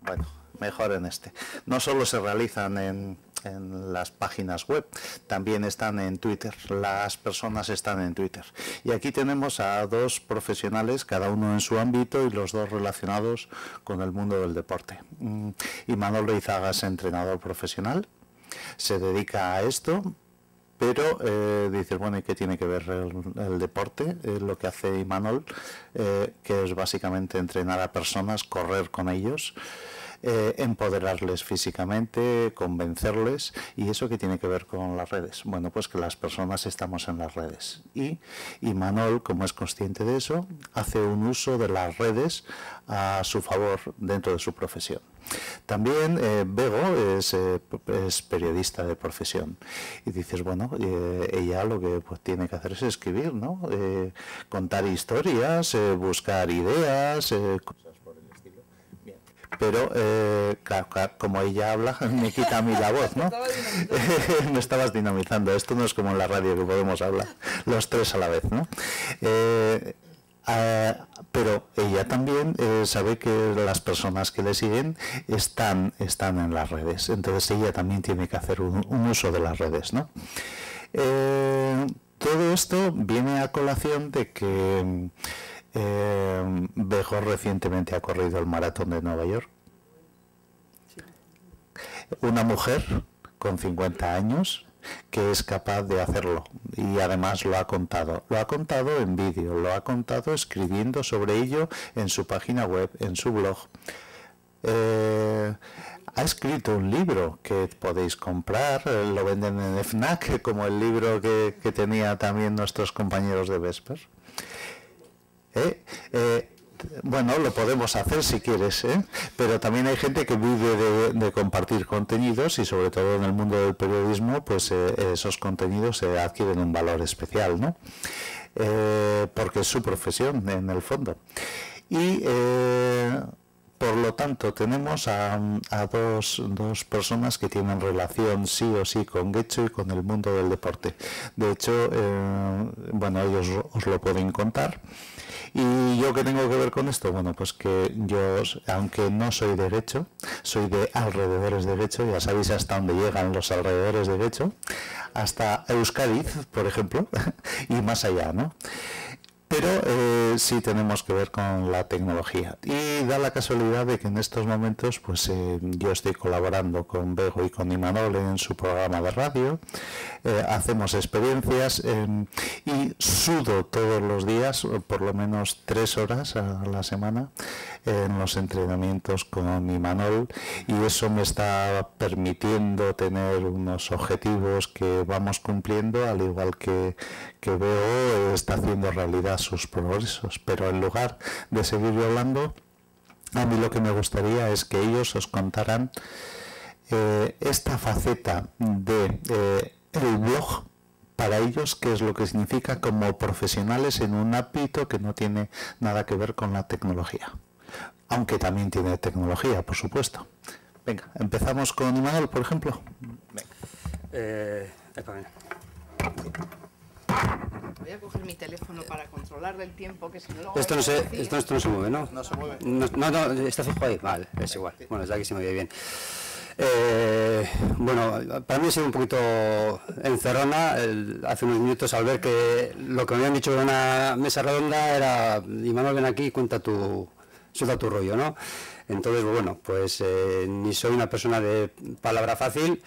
Bueno, mejor en este. No solo se realizan en, en las páginas web, también están en Twitter, las personas están en Twitter. Y aquí tenemos a dos profesionales, cada uno en su ámbito y los dos relacionados con el mundo del deporte. Mm, y Manolo Izaga es entrenador profesional, se dedica a esto, pero eh, dices, bueno, ¿y qué tiene que ver el, deporte? lo que hace Imanol, eh, que es básicamente entrenar a personas, correr con ellos. Eh, empoderarles físicamente, convencerles y eso que tiene que ver con las redes. Bueno, pues que las personas estamos en las redes y, y Manol, como es consciente de eso, hace un uso de las redes a su favor dentro de su profesión. También eh, Bego es, eh, es, periodista de profesión y dices, bueno, ella lo que pues, tiene que hacer es escribir, ¿no? contar historias, buscar ideas, pero eh, como ella habla, *laughs* me quita a mí la voz, ¿no? *laughs* me estabas dinamizando. Esto no es como en la radio que podemos hablar los tres a la vez, ¿no? Eh, Ah, pero ella también eh, sabe que las personas que le siguen están, están en las redes, entonces ella también tiene que hacer un, uso de las redes. ¿no? Eh, todo esto viene a colación de que eh, recientemente ha corrido el maratón de Nueva York. Una mujer con 50 años que es capaz de hacerlo y además lo ha contado. Lo ha contado en vídeo, lo ha contado escribiendo sobre ello en su página web, en su blog. Eh, ha escrito un libro que podéis comprar, eh, lo venden en FNAC, *laughs* como el libro que, tenía también nuestros compañeros de Vesper. Eh, bueno, lo podemos hacer si quieres, ¿eh? pero también hay gente que vive de, compartir contenidos y sobre todo en el mundo del periodismo, pues eh, esos contenidos se adquieren un valor especial, ¿no? Eh, porque es su profesión en el fondo. Y por lo tanto, tenemos a, dos, dos, personas que tienen relación sí o sí con Gecho y con el mundo del deporte. De hecho, bueno, ellos os lo pueden contar. ¿Y yo qué tengo que ver con esto? Bueno, pues que yo, aunque no soy de Guecho, soy de alrededores de Guecho, ya sabéis hasta dónde llegan los alrededores de Guecho, hasta Euskadi, por ejemplo, *laughs* y más allá, ¿no? Pero eh, sí tenemos que ver con la tecnología. Y da la casualidad de que en estos momentos pues eh, yo estoy colaborando con Bego y con Imanol en su programa de radio, eh, hacemos experiencias y sudo todos los días, por lo menos tres horas a la semana, en los entrenamientos con Imanol y eso me está permitiendo tener unos objetivos que vamos cumpliendo, al igual que, que veo está haciendo realidad sus progresos, pero en lugar de seguir hablando, a mí lo que me gustaría es que ellos os contaran eh, esta faceta de eh, el blog para ellos, qué es lo que significa como profesionales en un ámbito que no tiene nada que ver con la tecnología, aunque también tiene tecnología, por supuesto. Venga, empezamos con Imanuel, por ejemplo. Eh, Voy a coger mi teléfono para controlar el tiempo, que si no Esto no, se, esto, esto, no se mueve, ¿no? No se mueve. No, no, está fijo ahí. Vale, es igual. Bueno, es aquí se me ve bien. Eh, bueno, para mí ha sido un poquito encerrona hace unos minutos al ver que lo que me habían dicho de una mesa redonda era, y Manuel, ven aquí y cuenta tu, suelta tu rollo, ¿no? Entonces, bueno, pues eh, ni soy una persona de palabra fácil,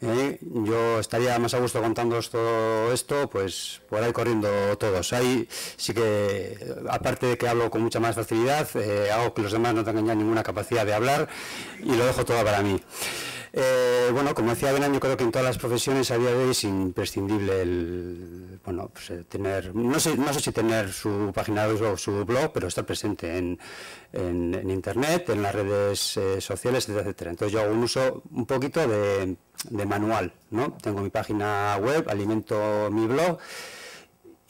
¿eh? yo estaría más a gusto contando todo esto, pues por ahí corriendo todos. Ahí sí que, aparte de que hablo con mucha más facilidad, eh, hago que los demás no tengan ya ninguna capacidad de hablar y lo dejo todo para mí. Eh, bueno, como decía Ben, yo creo que en todas las profesiones a día de hoy es imprescindible el, bueno, pues, eh, tener, no sé, no sé si tener su página web o su blog, pero estar presente en, Internet, en las redes eh, sociales, etcétera. Entonces yo hago un uso un poquito de, de manual, ¿no? Tengo mi página web, alimento mi blog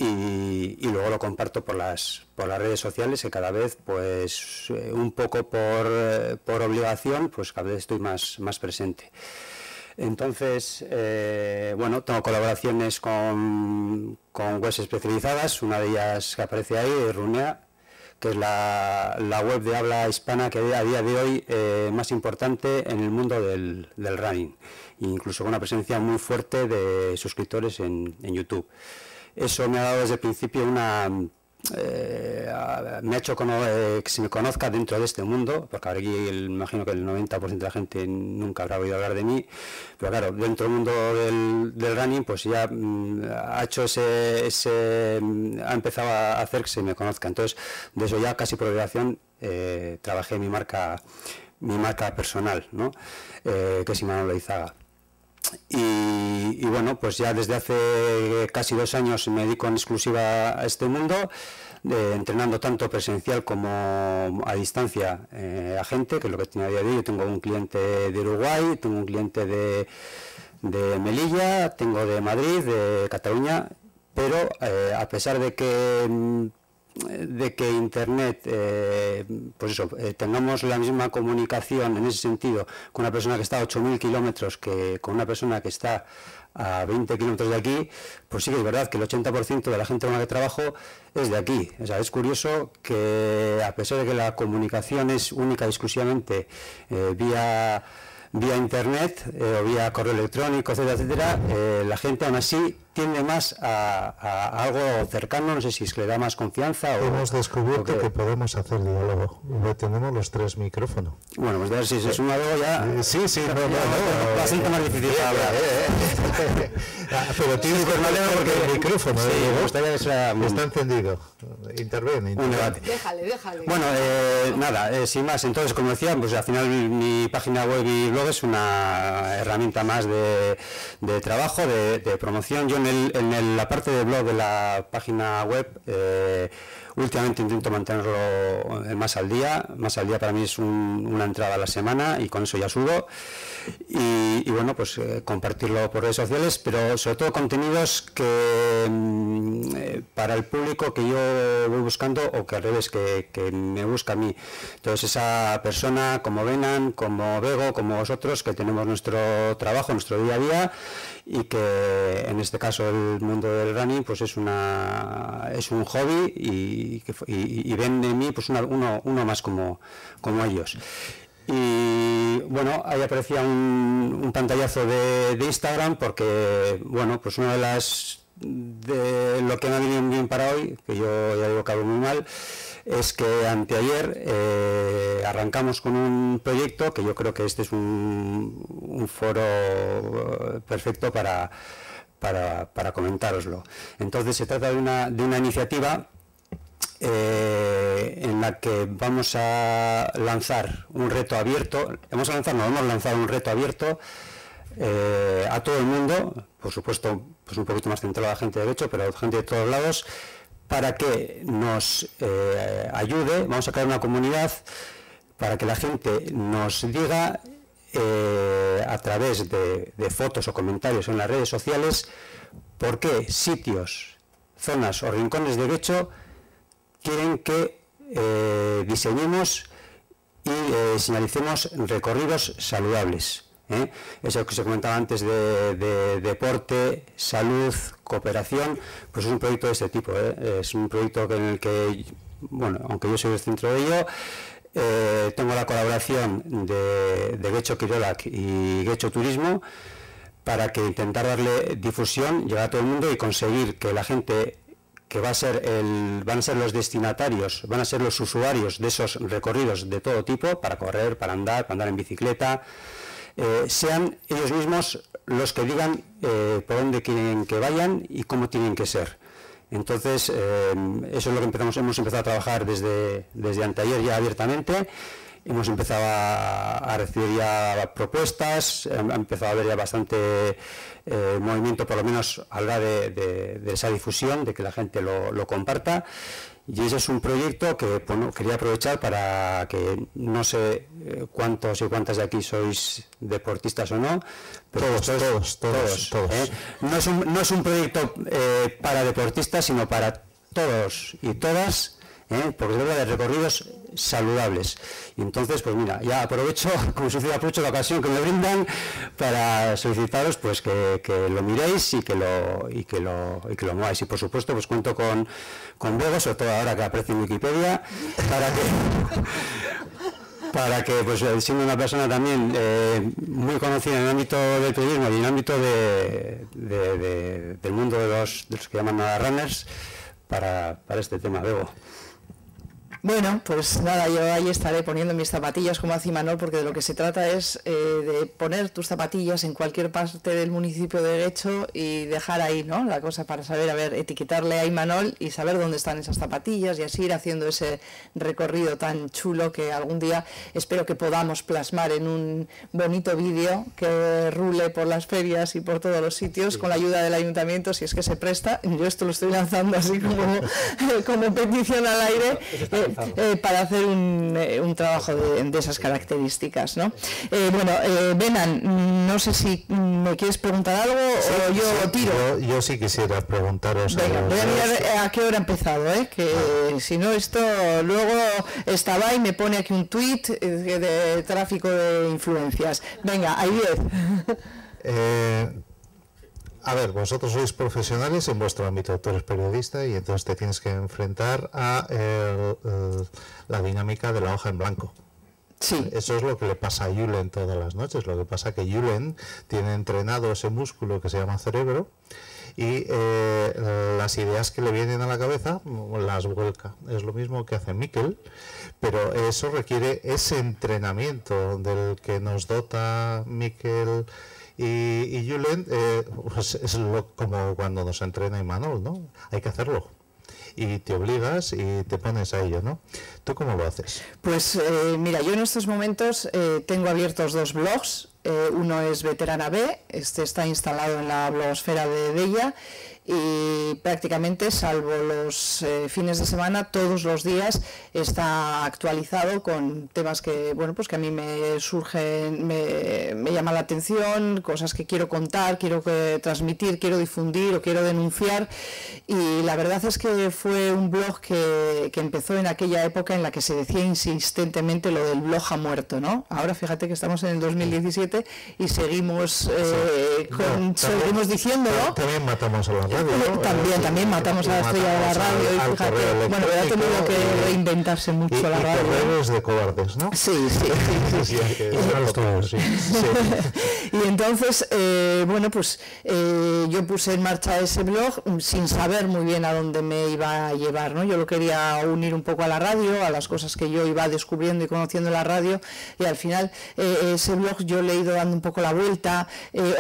y, luego lo comparto por las, por las redes sociales que cada vez pues eh, un poco por, eh, por obligación pues cada vez estoy más, más presente. Entonces, eh, bueno, tengo colaboraciones con, con, webs especializadas, una de ellas que aparece ahí, Runea, que es la, la, web de habla hispana que a día de hoy más importante en el mundo del, del running, incluso con una presencia muy fuerte de suscriptores en, en YouTube. Eso me ha dado desde el principio una... Eh, me ha hecho eh, que se me conozca dentro de este mundo, porque ahora aquí imagino que el 90% de la gente nunca habrá oído hablar de mí, pero claro, dentro del mundo del, running, pues ya mm, ha hecho ese, ese, mm, ha empezado a hacer que se me conozca. Entonces, de eso ya casi por obligación eh, trabajé mi marca, mi marca personal, ¿no? que es Imanol Izaga. Y, bueno, pues ya desde hace casi dos años me dedico en exclusiva a este mundo, entrenando tanto presencial como a distancia eh, a gente, que es lo que tenía a día de hoy. Tengo un cliente de Uruguay, tengo un cliente de, de Melilla, tengo de Madrid, de Cataluña, pero eh, a pesar de que mm, de que Internet, eh, pues eso, eh, tengamos la misma comunicación en ese sentido con una persona que está a 8.000 kilómetros que con una persona que está a 20 kilómetros de aquí, pues sí que es verdad que el 80% de la gente con la que trabajo es de aquí. O sea, es curioso que a pesar de que la comunicación es única y exclusivamente eh, vía vía internet o vía correo electrónico, etcétera, etcétera, la gente aún así tiende más a, algo cercano, no sé si es que le da más confianza o... Hemos descubierto que podemos hacer diálogo, tenemos los tres micrófonos. Bueno, pues a ver si es un diálogo ya... Eh, sí, sí, no, no, no, bastante más difícil hablar. *laughs* Ah, pero tienes que porque el micrófono sí, me gustaría que sea... está encendido. Interviene, Un debate. Déjale, déjale. Bueno, eh, nada, eh, sin más, entonces, como decía, pues al final mi, mi, página web y blog es una herramienta más de, de trabajo, de, de promoción. Yo en, en la parte de blog de la página web eh, últimamente intento mantenerlo eh, más al día. Más al día para mí es un, una entrada a la semana y con eso ya subo. Y, bueno, pues eh, compartirlo por redes sociales, pero sobre todo contenidos que mm, para el público que yo voy buscando o que al revés, que, que, me busca a mí. Entonces esa persona como Venan, como Bego, como vosotros, que tenemos nuestro trabajo, nuestro día a día y que en este caso el mundo del running pues es una es un hobby y, y, y ven en mí pues una, uno, uno más como, como ellos. Y bueno, ahí aparecía un, un pantallazo de, de, Instagram porque, bueno, pues una de las de lo que me ha venido bien para hoy, que yo ya digo que muy mal, es que anteayer eh, arrancamos con un proyecto que yo creo que este es un, foro perfecto para, para, para comentároslo. Entonces se trata de una, de una iniciativa eh, en la que vamos a lanzar un reto abierto, vamos a lanzar, no, vamos a un reto abierto eh, a todo el mundo, por supuesto, pues un poquito más centrado a la gente de derecho, pero gente de todos lados, para que nos eh, ayude, vamos a crear una comunidad para que la gente nos diga eh, a través de, fotos o comentarios en las redes sociales por qué sitios, zonas o rincones de derecho quieren que eh, diseñemos y señalicemos recorridos saludables. ¿Eh? Eso que se comentaba antes de, de, deporte, salud, cooperación, pues es un proyecto de este tipo. ¿eh? Es un proyecto en el que, bueno, aunque yo soy el centro de ello, eh, tengo la colaboración de, de Gecho Quirolac y Gecho Turismo para que intentar darle difusión, llegar a todo el mundo y conseguir que la gente que va a ser el, van a ser los destinatarios, van a ser los usuarios de esos recorridos de todo tipo, para correr, para andar, para andar en bicicleta, eh, sean ellos mismos los que digan eh, por dónde quieren que vayan y cómo tienen que ser. Entonces, eh, eso es lo que empezamos, hemos empezado a trabajar desde, desde anteayer ya abiertamente. Hemos empezado a, a recibir ya propuestas, ha empezado a haber ya bastante movimiento, por lo menos habla de, de, esa difusión, de que la gente lo comparta. Y ese es un proyecto que bueno, quería aprovechar para que no sé eh, cuántos y cuántas de aquí sois deportistas o no, pero todos, todos, todos, todos. ¿eh? no, es un, no es un proyecto eh, para deportistas, sino para todos y todas ¿eh? porque se trata de recorridos saludables. Y entonces, pues mira, ya aprovecho, *laughs* como sucede, aprovecho la ocasión que me brindan para solicitaros pues que, lo miréis y que lo, y que lo, y que lo mováis. Y por supuesto, pues cuento con, con Bego, sobre todo ahora que aparece en Wikipedia, para que *laughs* para que, pues siendo una persona también eh, muy conocida en el ámbito del periodismo y en el ámbito de, de, de, del mundo de los, de los que llaman nada runners, para, para este tema, Bego. Bueno, pues nada, yo ahí estaré poniendo mis zapatillas como hace Imanol, porque de lo que se trata es eh, de poner tus zapatillas en cualquier parte del municipio de derecho y dejar ahí, ¿no? La cosa para saber, a ver, etiquetarle a Imanol y saber dónde están esas zapatillas y así ir haciendo ese recorrido tan chulo que algún día espero que podamos plasmar en un bonito vídeo que rule por las ferias y por todos los sitios sí. con la ayuda del ayuntamiento, si es que se presta. Yo esto lo estoy lanzando así como, *laughs* como petición al aire. Eh, para hacer un, eh, un trabajo de, de, esas características. ¿no? Eh, bueno, Benan, no sé si me quieres preguntar algo o yo lo tiro. Yo, yo, sí quisiera preguntaros. Venga, voy a mirar a qué hora ha empezado, ¿eh? que ah. si no esto luego estaba y me pone aquí un tweet de, tráfico de influencias. Venga, hay 10. A ver, vosotros sois profesionales en vuestro ámbito, tú eres periodista y entonces te tienes que enfrentar a la dinámica de la hoja en blanco. Sí. Eso es lo que le pasa a Yulen todas las noches. Lo que pasa es que Yulen tiene entrenado ese músculo que se llama cerebro y eh, las ideas que le vienen a la cabeza las vuelca. Es lo mismo que hace Miquel, pero eso requiere ese entrenamiento del que nos dota Miquel y, y Julen, eh, pues es como cuando nos entrena Imanol, ¿no? Hay que hacerlo. Y te obligas y te pones a ello, ¿no? ¿Tú cómo lo haces? Pues eh, mira, yo en estos momentos eh, tengo abiertos dos blogs. uno es Veterana B, este está instalado en la blogosfera de Della y prácticamente, salvo los eh, fines de semana, todos los días está actualizado con temas que, bueno, pues que a mí me surgen, me, me llama la atención, cosas que quiero contar, quiero que, transmitir, quiero difundir o quiero denunciar. Y la verdad es que fue un blog que, que empezó en aquella época en la que se decía insistentemente lo del blog ha muerto, ¿no? Ahora fíjate que estamos en el 2017 y seguimos, eh, con, seguimos diciéndolo. También matamos a la también, también matamos a la estrella de la radio y fíjate, bueno, ha tenido que reinventarse mucho la radio. Y de cobardes, ¿no? Sí, sí, sí. *laughs* y entonces, eh, bueno, pues eh, yo puse en marcha ese blog sin saber muy bien a dónde me iba a llevar, ¿no? Yo lo quería unir un poco a la radio, a las cosas que yo iba descubriendo y conociendo la radio y al final eh, ese blog yo le he ido dando un poco la vuelta,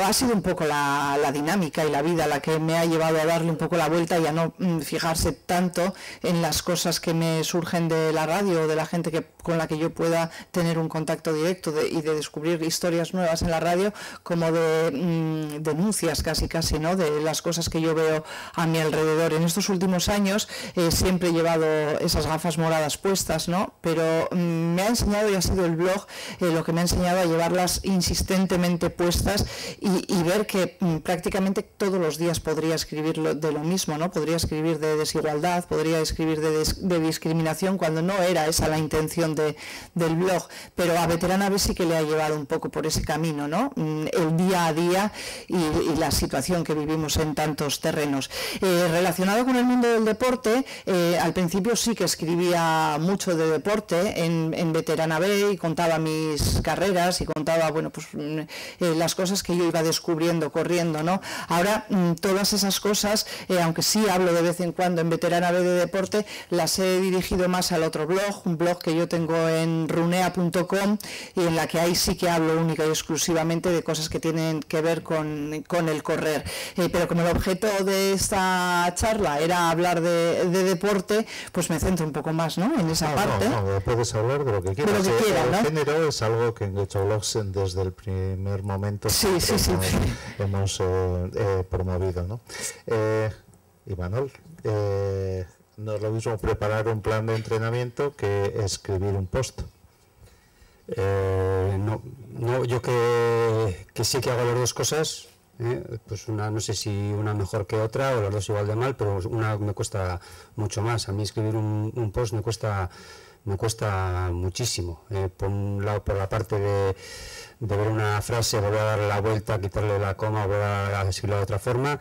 ha sido un poco la, la dinámica y la vida la que me ha llevado a darle un poco la vuelta y a no mm, fijarse tanto en las cosas que me surgen de la radio o de la gente que, con la que yo pueda tener un contacto directo y de descubrir historias nuevas en la radio como de mm, denuncias casi casi, ¿no? De las cosas que yo veo a mi alrededor. En estos últimos años eh, siempre he llevado esas gafas moradas puestas, ¿no? Pero mm, me ha enseñado y ha sido el blog eh, lo que me ha enseñado a llevarlas insistentemente puestas y, ver que prácticamente todos los días podría escribir de lo mismo, ¿no? Podría escribir de desigualdad, podría escribir de, discriminación cuando no era esa la intención de, del blog, pero a Veterana B sí que le ha llevado un poco por ese camino, ¿no? Mm, el día a día y, la situación que vivimos en tantos terrenos. Eh, relacionado con el mundo del deporte, eh, al principio sí que escribía mucho de deporte en, en, Veterana B y contaba mis carreras y contaba, bueno, pues mm, eh, las cosas que yo iba descubriendo corriendo, ¿no? Ahora mm, todas esas cosas, eh, aunque sí hablo de vez en cuando en Veterana B de Deporte, las he dirigido más al otro blog, un blog que yo tengo en runea.com y en la que ahí sí que hablo única y exclusivamente de cosas que tienen que ver con, el correr. Eh, pero como el objeto de esta charla era hablar de, deporte, pues me centro un poco más ¿no? en esa parte. No, puedes hablar de lo que quieras. el género es algo que en blogs desde el primer momento hemos, eh, promovido. ¿no? Eh, Imanol, eh, no es lo mismo preparar un plan de entrenamiento que escribir un post. Eh, no, no, yo que, que, sí que hago las dos cosas, eh, pues una no sé si una mejor que otra o las dos igual de mal, pero una me cuesta mucho más. A mí escribir un, post me cuesta me cuesta muchísimo. por un lado, por la parte de, de ver una frase, volver a darle la vuelta, quitarle la coma, volver a escribirla de otra forma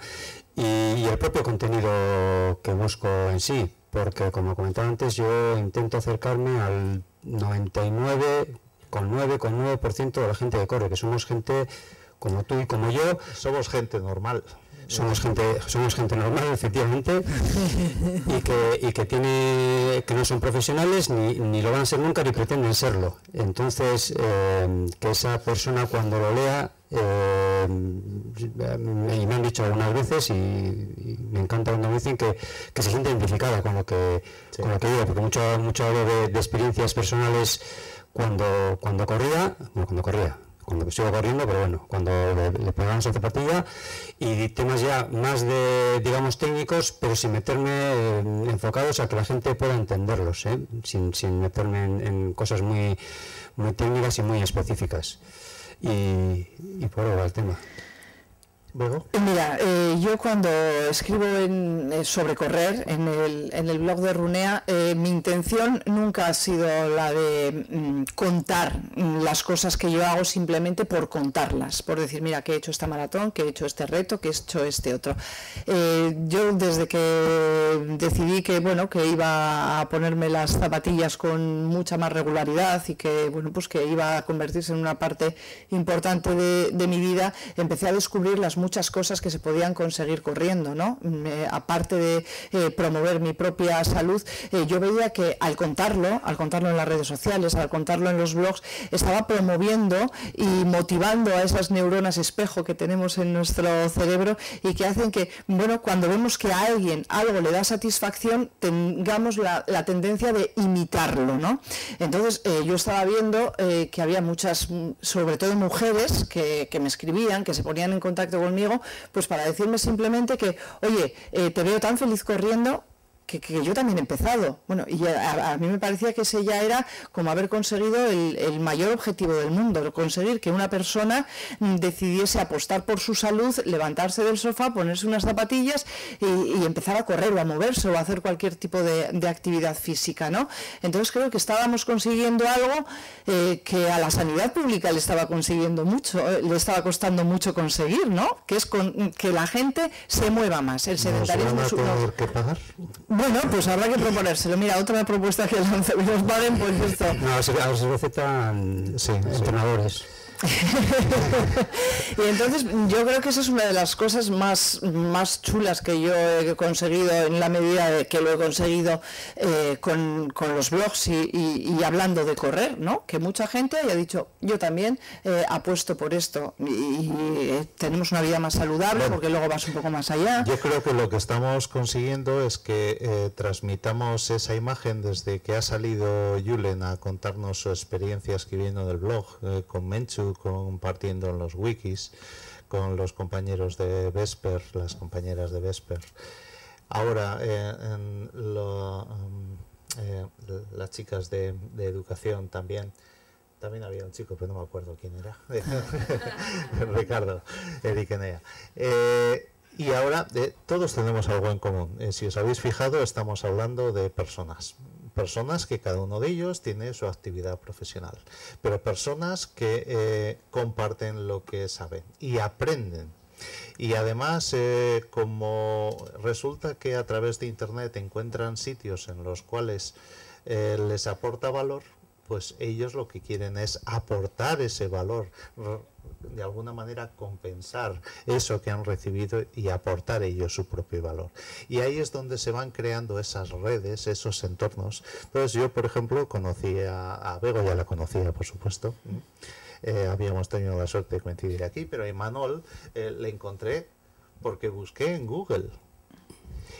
y, el propio contenido que busco en sí, porque como comentaba antes, yo intento acercarme al 99,9% de la gente que corre, que somos gente como tú y como yo. Somos gente normal somos gente somos gente normal efectivamente y que, y que tiene que no son profesionales ni, ni, lo van a ser nunca ni pretenden serlo. Entonces eh, que esa persona cuando lo lea eh, y me han dicho algunas veces y, me encanta cuando me dicen que, que, se siente identificada con lo que con lo que digo porque mucho mucho hablo de, de experiencias personales cuando cuando corría bueno cuando corría cuando sigo corriendo, pero bueno, cuando le, le pegamos esa zapatilla y temas ya más de, digamos, técnicos, pero sin meterme eh, enfocados a que la gente pueda entenderlos, ¿eh? sin, sin meterme en, cosas muy, muy técnicas y muy específicas. Y, y por ahí va el tema. Mira, eh, yo cuando escribo en, eh, sobre correr en el, en el blog de Runea, eh, mi intención nunca ha sido la de mm, contar mm, las cosas que yo hago simplemente por contarlas, por decir, mira, que he hecho esta maratón, que he hecho este reto, que he hecho este otro. yo desde que decidí que, bueno, que iba a ponerme las zapatillas con mucha más regularidad y que, bueno, pues que iba a convertirse en una parte importante de mi vida, empecé a descubrir las muchas cosas que se podían conseguir corriendo, ¿no? aparte de eh, promover mi propia salud, eh, yo veía que al contarlo, al contarlo en las redes sociales, al contarlo en los blogs, estaba promoviendo y motivando a esas neuronas espejo que tenemos en nuestro cerebro y que hacen que, bueno, cuando vemos que a alguien algo le da satisfacción, tengamos la, tendencia de imitarlo, ¿no? Entonces, eh, yo estaba viendo que había muchas, sobre todo mujeres, que, que me escribían, que se ponían en contacto con conmigo, pues para decirme simplemente que, oye, eh, te veo tan feliz corriendo, que, yo también he empezado. Bueno, y a, mí me parecía que ese ya era como haber conseguido el, mayor objetivo del mundo, conseguir que una persona decidiese apostar por su salud, levantarse del sofá, ponerse unas zapatillas y, empezar a correr o a moverse o a hacer cualquier tipo de, actividad física, ¿no? Entonces creo que estábamos consiguiendo algo eh, que a la sanidad pública le estaba consiguiendo mucho, eh, le estaba costando mucho conseguir, ¿no? Que es con, que la gente se mueva más. El sedentarismo. ¿Nos que pagar? Bueno, pues habrá que proponérselo. Mira, otra propuesta que lance los paguen, pues esto. No, ver si recetan sí, entrenadores. *laughs* y entonces yo creo que esa es una de las cosas más, más chulas que yo he conseguido en la medida de que lo he conseguido eh, con, los blogs y, hablando de correr, ¿no? Que mucha gente haya dicho, yo también eh, apuesto por esto y, eh, tenemos una vida más saludable porque luego vas un poco más allá. Yo creo que lo que estamos consiguiendo es que transmitamos esa imagen desde que ha salido Julen a contarnos su experiencia escribiendo en el blog con Menchu compartiendo en los wikis con los compañeros de Vesper, las compañeras de Vesper. Ahora, eh, en um, eh, las chicas de, educación también, también había un chico, pero no me acuerdo quién era, *laughs* *laughs* Ricardo Eriquenea. Eh, y ahora todos tenemos algo en común. si os habéis fijado, estamos hablando de personas personas que cada uno de ellos tiene su actividad profesional, pero personas que eh, comparten lo que saben y aprenden. Y además, eh, como resulta que a través de Internet encuentran sitios en los cuales eh, les aporta valor, pues ellos lo que quieren es aportar ese valor, de alguna manera compensar eso que han recibido y aportar ellos su propio valor. Y ahí es donde se van creando esas redes, esos entornos. Entonces yo, por ejemplo, conocí a, Bego, ya la conocía, por supuesto. Eh, habíamos tenido la suerte de coincidir aquí, pero a Imanol eh, le encontré porque busqué en Google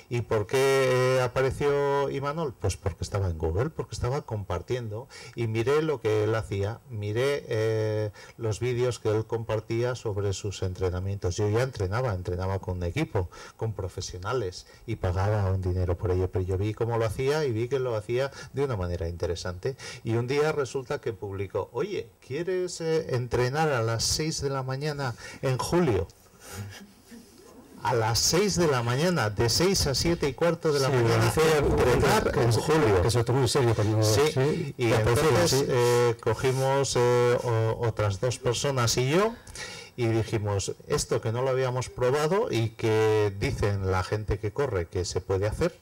¿Y por qué apareció Imanol? Pues porque estaba en Google, porque estaba compartiendo y miré lo que él hacía, miré eh, los vídeos que él compartía sobre sus entrenamientos. Yo ya entrenaba, entrenaba con un equipo, con profesionales y pagaba un dinero por ello, pero yo vi cómo lo hacía y vi que lo hacía de una manera interesante. Y un día resulta que publicó, oye, ¿quieres eh, entrenar a las 6 de la mañana en julio? A las 6 de la mañana, de 6 a 7 y cuarto de la mañana, en julio. Tomó en serio cuando... Sí, y entonces eh, cogimos eh, otras dos personas y yo y dijimos, esto que no lo habíamos probado y que dicen la gente que corre que se puede hacer,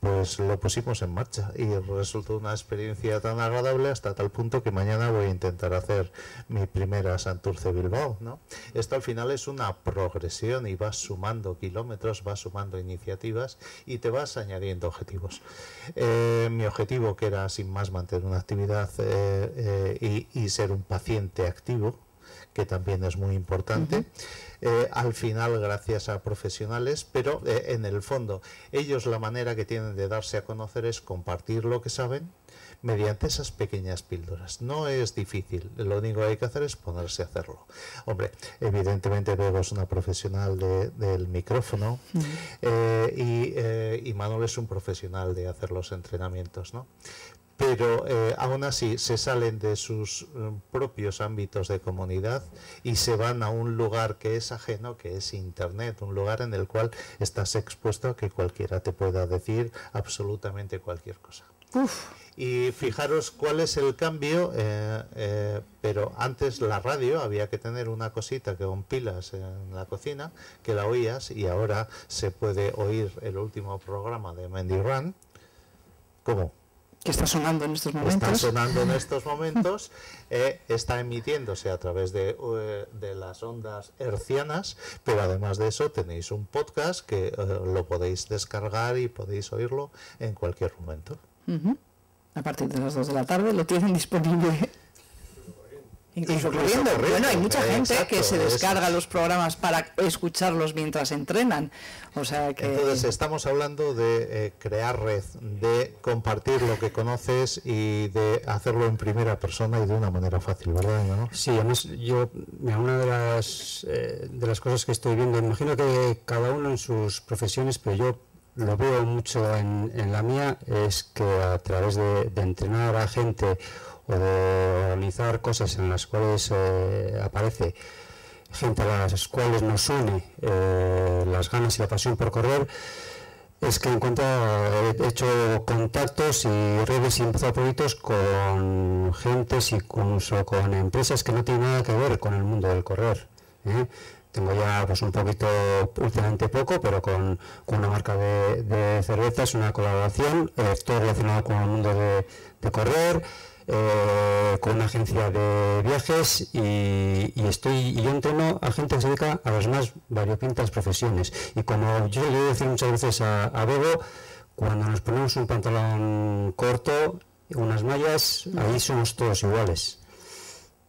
pues lo pusimos en marcha y resultó una experiencia tan agradable hasta tal punto que mañana voy a intentar hacer mi primera Santurce Bilbao. ¿no? Esto al final es una progresión y vas sumando kilómetros, vas sumando iniciativas y te vas añadiendo objetivos. Eh, mi objetivo, que era sin más mantener una actividad eh, eh, y, y ser un paciente activo, que también es muy importante. Eh, al final gracias a profesionales, pero eh, en el fondo ellos la manera que tienen de darse a conocer es compartir lo que saben mediante esas pequeñas píldoras. No es difícil, lo único que hay que hacer es ponerse a hacerlo. Hombre, evidentemente Bego es una profesional del micrófono eh, y, y Manuel es un profesional de hacer los entrenamientos, ¿no? Pero eh, aún así se salen de sus eh, propios ámbitos de comunidad y se van a un lugar que es ajeno, que es Internet, un lugar en el cual estás expuesto a que cualquiera te pueda decir absolutamente cualquier cosa. Y fijaros cuál es el cambio, eh, pero antes la radio había que tener una cosita que con pilas en la cocina, que la oías y ahora se puede oír el último programa de Mendy Run. ¿Cómo? Que está sonando en estos momentos. Está sonando en *laughs* estos momentos, eh, está emitiéndose a través de, eh, de, las ondas hercianas, pero además de eso tenéis un podcast que eh, lo podéis descargar y podéis oírlo en cualquier momento. A partir de las 2 de la tarde lo tienen disponible Incluso, corriendo. Bueno, hay mucha gente que se descarga los programas para escucharlos mientras entrenan. O sea que... Entonces estamos hablando de eh, crear red, de compartir lo que conoces y de hacerlo en primera persona y de una manera fácil, ¿verdad? ¿no? Sí, además yo, una de las, eh, de las cosas que estoy viendo, imagino que cada uno en sus profesiones, pero yo lo veo mucho en, en la mía, es que a través de, de entrenar a gente o de organizar cosas en las cuales eh, aparece gente a las cuales nos une eh, las ganas y la pasión por correr, es que encuentro, he hecho contactos y redes y empezado proyectos con gentes y incluso con empresas que no tienen nada que ver con el mundo del correr. ¿eh? Tengo ya pues un poquito, últimamente poco, pero con, una marca de, cervezas, una colaboración, todo relacionado con el mundo de correr. Eh, con una agencia de viajes y, estoy y yo entreno a gente que se dedica a las más variopintas profesiones. Y como yo le voy a decir muchas veces a, a Bebo, cuando nos ponemos un pantalón corto, unas mallas, ahí somos todos iguales.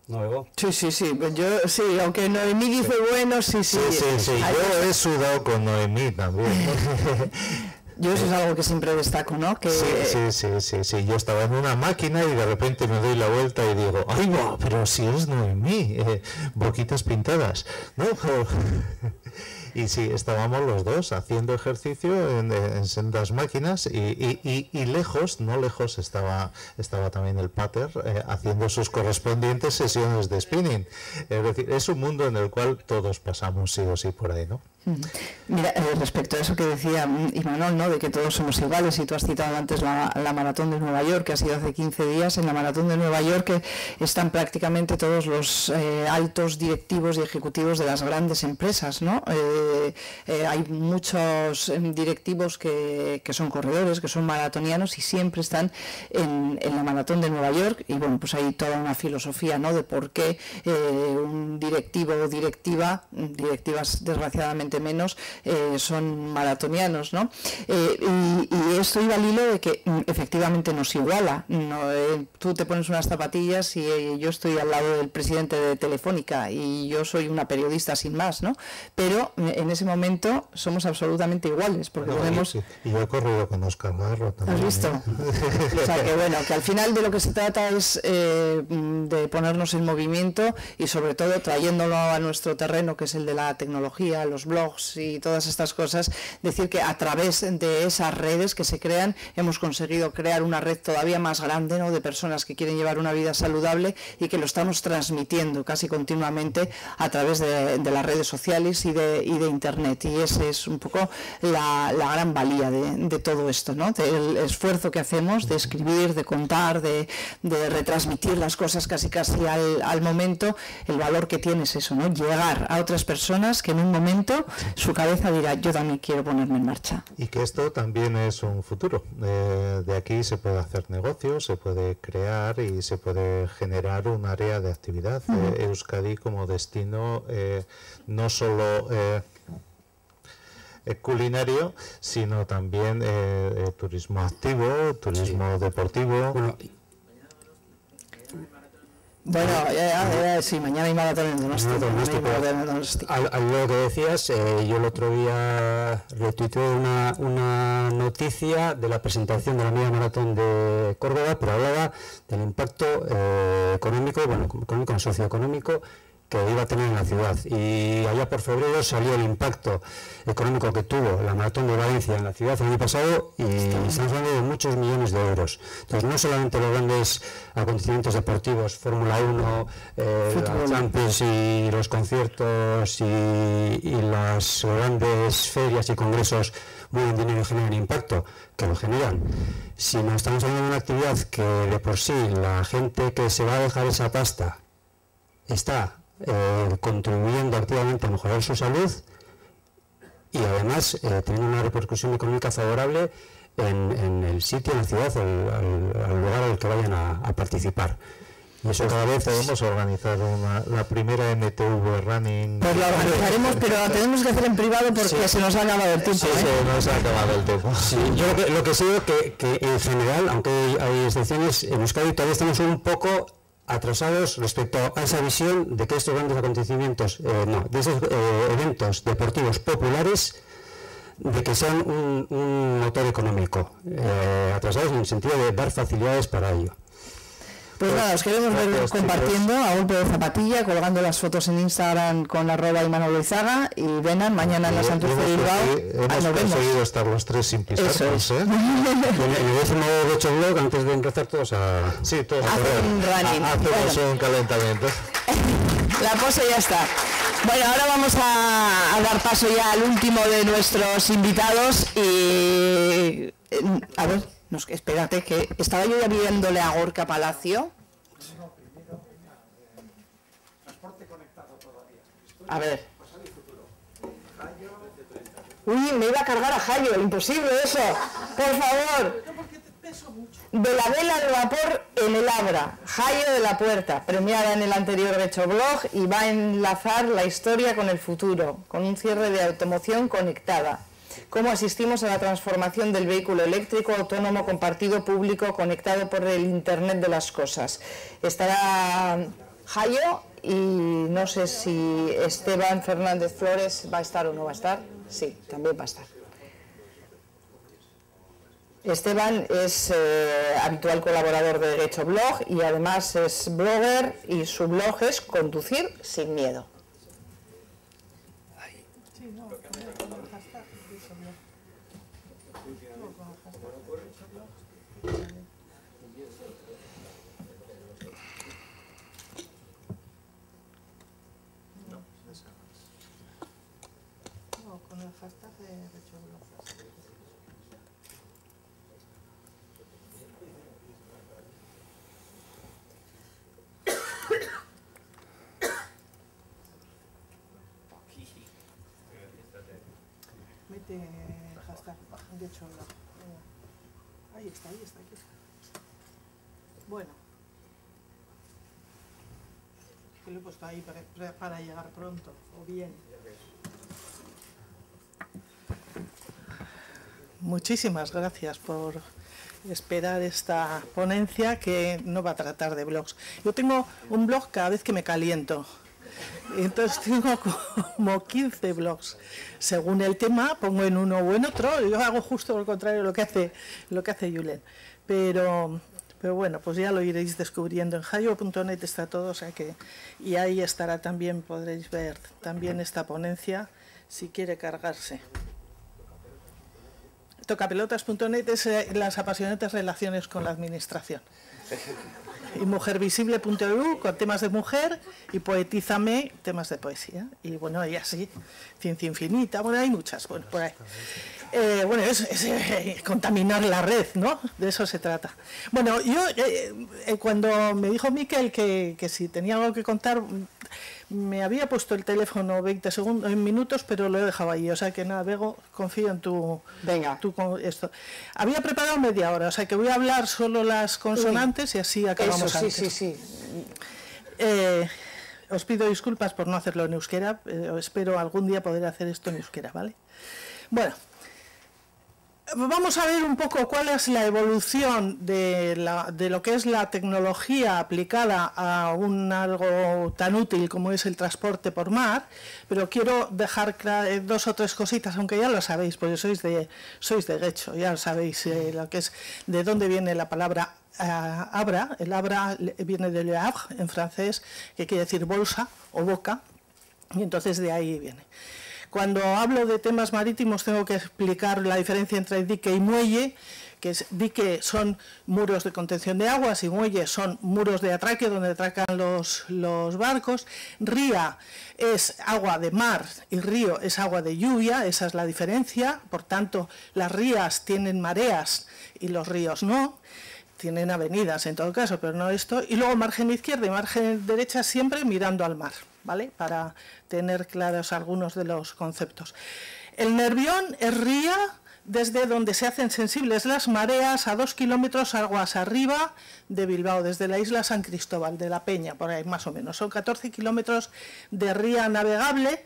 ¿No, Bebo? Sí, sí, sí. Yo, sí, aunque Noemí dice bueno, sí, sí. Sí, sí, sí. Yo he sudado con Noemí también. *laughs* Yo eso es algo que siempre destaco, ¿no? Que... Sí, sí, sí, sí, sí, Yo estaba en una máquina y de repente me doy la vuelta y digo, ¡ay, va! Pero si es Noemí, eh, boquitas pintadas. ¿No? *laughs* Y sí, estábamos los dos haciendo ejercicio en, sendas máquinas y, lejos, no lejos, estaba, estaba también el pater eh, haciendo sus correspondientes sesiones de spinning. Es decir, es un mundo en el cual todos pasamos sí o sí por ahí, ¿no? Mira, eh, respecto a eso que decía Imanol, ¿no? de que todos somos iguales, y tú has citado antes la, maratón de Nueva York, que ha sido hace 15 días, en la maratón de Nueva York que están prácticamente todos los eh, altos directivos y ejecutivos de las grandes empresas. ¿no? Eh, hay muchos em, directivos que, son corredores, que son maratonianos y siempre están en, la maratón de Nueva York, y bueno, pues hay toda una filosofía ¿no? de por qué un directivo o directiva, directivas desgraciadamente menos eh, son maratonianos, ¿no? Eh, y, esto iba al hilo de que mm, efectivamente nos iguala. Eh, tú te pones unas zapatillas y yo estoy al lado del presidente de Telefónica y yo soy una periodista sin más, ¿no? Pero en ese momento somos absolutamente iguales porque podemos... Y yo he corrido con Oscar Garro también. ¿Has visto? *laughs* o sea que bueno, que al final de lo que se trata es de ponernos en movimiento y sobre todo trayéndolo a nuestro terreno que es el de la tecnología, los blogs, y todas estas cosas, decir que a través de esas redes que se crean hemos conseguido crear una red todavía más grande ¿no? de personas que quieren llevar una vida saludable y que lo estamos transmitiendo casi continuamente a través de, las redes sociales y de, y de Internet. Y ese es un poco la, gran valía de, todo esto, ¿no? del esfuerzo que hacemos de escribir, de contar, de, retransmitir las cosas casi casi al, al momento, el valor que tiene es eso, ¿no? llegar a otras personas que en un momento su cabeza dirá, yo también quiero ponerme en marcha. Y que esto también es un futuro. Eh, de aquí se puede hacer negocio, se puede crear y se puede generar un área de actividad. Eh, Euskadi como destino eh, no solo culinario, sino también turismo activo, turismo deportivo. Bueno, ya, ya, ya, sí, mañana hay maratón en Donosti. Al, al lo que decías, eh, yo el otro día retuiteé una, una noticia de la presentación de la media maratón de Córdoba, pero hablaba del impacto eh, económico, bueno, económico, socioeconómico que iba a tener en la ciudad. Y allá por febrero salió el impacto económico que tuvo la maratón de Valencia en la ciudad el año pasado y estamos hablando de muchos millones de euros. Entonces, no solamente los grandes acontecimientos deportivos, Fórmula 1, eh, la. Champions y los conciertos y, y las grandes ferias y congresos mueven dinero y generan impacto, que lo generan. Si no estamos hablando de una actividad que de por sí la gente que se va a dejar esa pasta está eh, contribuyendo activamente a mejorar su salud y además eh, teniendo una repercusión económica favorable en, en el sitio, en la ciudad, al, lugar al que vayan a, a participar. Y eso cada vez podemos organizar una- la primera MTV Running. Pues la organizaremos, pero la tenemos que hacer en privado porque se nos ha acabado el tiempo. Sí, ¿eh? se nos ha acabado el tiempo. Sí, yo lo que, lo que sé que, que en general, aunque hay, hay excepciones, en Euskadi todavía estamos un poco atrasados respecto a esa visión de que estos grandes acontecimientos, eh, no, de esos eh, eventos deportivos populares, de que sean un, motor económico, eh, atrasados en el sentido de dar facilidades para ello. Pues nada, os queremos ver gracias, compartiendo a golpe de zapatilla, colgando las fotos en Instagram con arroba Imanol Loizaga y venan mañana en la Santurce de Bilbao. Hemos nos vemos. conseguido estar los tres sin pisarnos, es. ¿eh? El décimo de hecho blog, antes de empezar todos a... Sí, todos Hacen correr. un. Ha- Hacemos Bueno. un calentamiento. *laughs* La pose ya está. Bueno, ahora vamos a, a dar paso ya al último de nuestros invitados y... eh, A ver, nos, espérate, que estaba yo ya viéndole a Gorka Palacio. A ver. Uy, me iba a cargar a Jayo, imposible eso. Por favor. De la vela de vapor en el Abra, Jayo de la Puerta, premiada en el anterior Recho Blog y va a enlazar la historia con el futuro, con un cierre de automoción conectada. Cómo asistimos a la transformación del vehículo eléctrico autónomo compartido público conectado por el Internet de las Cosas. Estará Jayo y no sé si Esteban Fernández Flores va a estar o no va a estar. Sí, también va a estar. Esteban es eh, habitual colaborador de Derecho Blog y además es blogger y su blog es Conducir sin miedo. con el hashtag de Derecho Blog. Mete hashtag Derecho Blog. Venga. Ahí está, ahí está, aquí está. Bueno. Ahí para, llegar pronto, o bien. Muchísimas gracias por esperar esta ponencia que no va a tratar de blogs. Yo tengo un blog cada vez que me caliento. Entonces tengo como 15 blogs. Según el tema, pongo en uno o en otro. Yo hago justo lo contrario de lo que hace, lo que hace Julen. Pero, pero bueno, pues ya lo iréis descubriendo. En jayo.net está todo, o sea que. Y ahí estará también, podréis ver también esta ponencia si quiere cargarse. Tocapelotas.net es eh, las apasionantes relaciones con la administración. Y mujervisible.eu con temas de mujer y poetízame temas de poesía. Y bueno, y así, ciencia infinita, bueno, hay muchas, bueno, por ahí. Eh, bueno, es, es, eh, contaminar la red, ¿no? De eso se trata. Bueno, yo eh, eh, cuando me dijo Miquel que, que si tenía algo que contar, me había puesto el teléfono 20 segundos, en minutos, pero lo he dejado ahí. O sea que nada, Bego, confío en tu, Venga. tu esto. Había preparado media hora, o sea que voy a hablar solo las consonantes y así acabamos Eso, sí, antes. sí, sí. Eh, os pido disculpas por no hacerlo en euskera, eh, espero algún día poder hacer esto en euskera, ¿vale? Bueno, vamos a ver un poco cuál es la evolución de, lo que es la tecnología aplicada a un algo tan útil como es el transporte por mar, pero quiero dejar eh, dos o tres cositas, aunque ya lo sabéis, porque sois de sois de Guecho, ya lo sabéis eh, lo que es de dónde viene la palabra eh, abra, el abra viene de le havre en francés, que quiere decir bolsa o boca, y entonces de ahí viene. Cuando hablo de temas marítimos tengo que explicar la diferencia entre dique y muelle, que dique son muros de contención de aguas y muelle son muros de atraque donde atracan los, los barcos. Ría es agua de mar y río es agua de lluvia, esa es la diferencia. Por tanto, las rías tienen mareas y los ríos no tienen avenidas en todo caso, pero no esto. Y luego margen izquierda y margen derecha siempre mirando al mar. Para tener claros algunos de los conceptos. El nervión es ría desde donde se hacen sensibles las mareas a dos kilómetros aguas arriba de Bilbao, desde la isla San Cristóbal, de la Peña, por ahí más o menos. Son 14 kilómetros de ría navegable,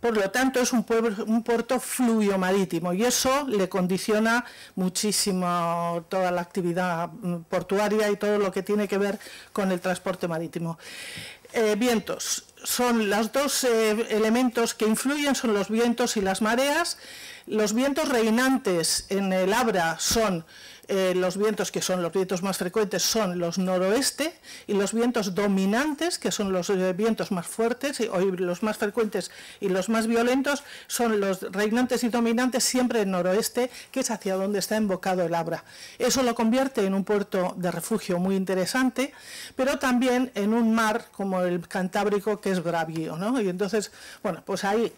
por lo tanto es un, un puerto fluvio marítimo y eso le condiciona muchísimo toda la actividad mm, portuaria y todo lo que tiene que ver con el transporte marítimo. Eh, vientos. Son los dos eh, elementos que influyen, son los vientos y las mareas. Los vientos reinantes en el Abra son eh, los vientos que son los vientos más frecuentes son los noroeste y los vientos dominantes, que son los eh, vientos más fuertes y, los más frecuentes y los más violentos, son los reinantes y dominantes siempre en noroeste, que es hacia donde está embocado el Abra. Eso lo convierte en un puerto de refugio muy interesante, pero también en un mar como el Cantábrico, que es bravío. ¿no? Y entonces, bueno, pues ahí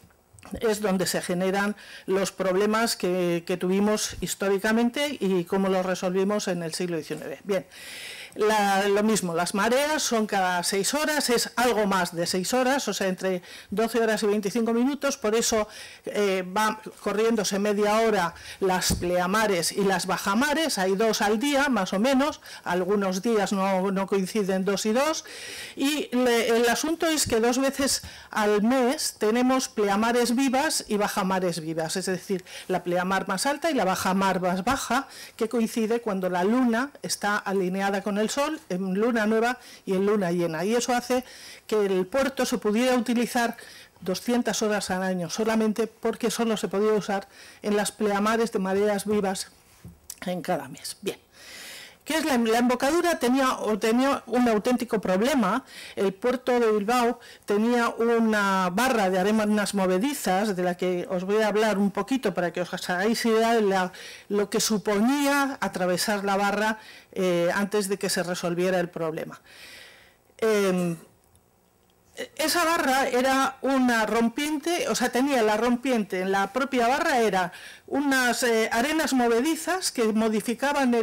es donde se generan los problemas que, tuvimos históricamente y cómo los resolvimos en el siglo XIX. Bien, lo mismo, las mareas son cada seis horas, es algo más de seis horas, o sea, entre 12 horas y 25 minutos, por eso eh, va corriéndose media hora las pleamares y las bajamares, hay dos al día, más o menos, algunos días no, coinciden dos y dos, y el asunto es que dos veces al mes tenemos pleamares vivas y bajamares vivas, es decir, la pleamar más alta y la bajamar más baja, que coincide cuando la luna está alineada con el el Sol en luna nueva y en luna llena. Y eso hace que el puerto se pudiera utilizar 200 horas al año, solamente porque solo se podía usar en las pleamares de mareas vivas en cada mes. Bien. ¿Qué es la, embocadura? Tenía, tenía un auténtico problema. El puerto de Bilbao tenía una barra de arenas movedizas, de la que os voy a hablar un poquito para que os hagáis idea de lo que suponía atravesar la barra eh, antes de que se resolviera el problema. Em, esa barra era una rompiente, o sea, tenía la rompiente en la propia barra, era unas eh, arenas movedizas que modificaban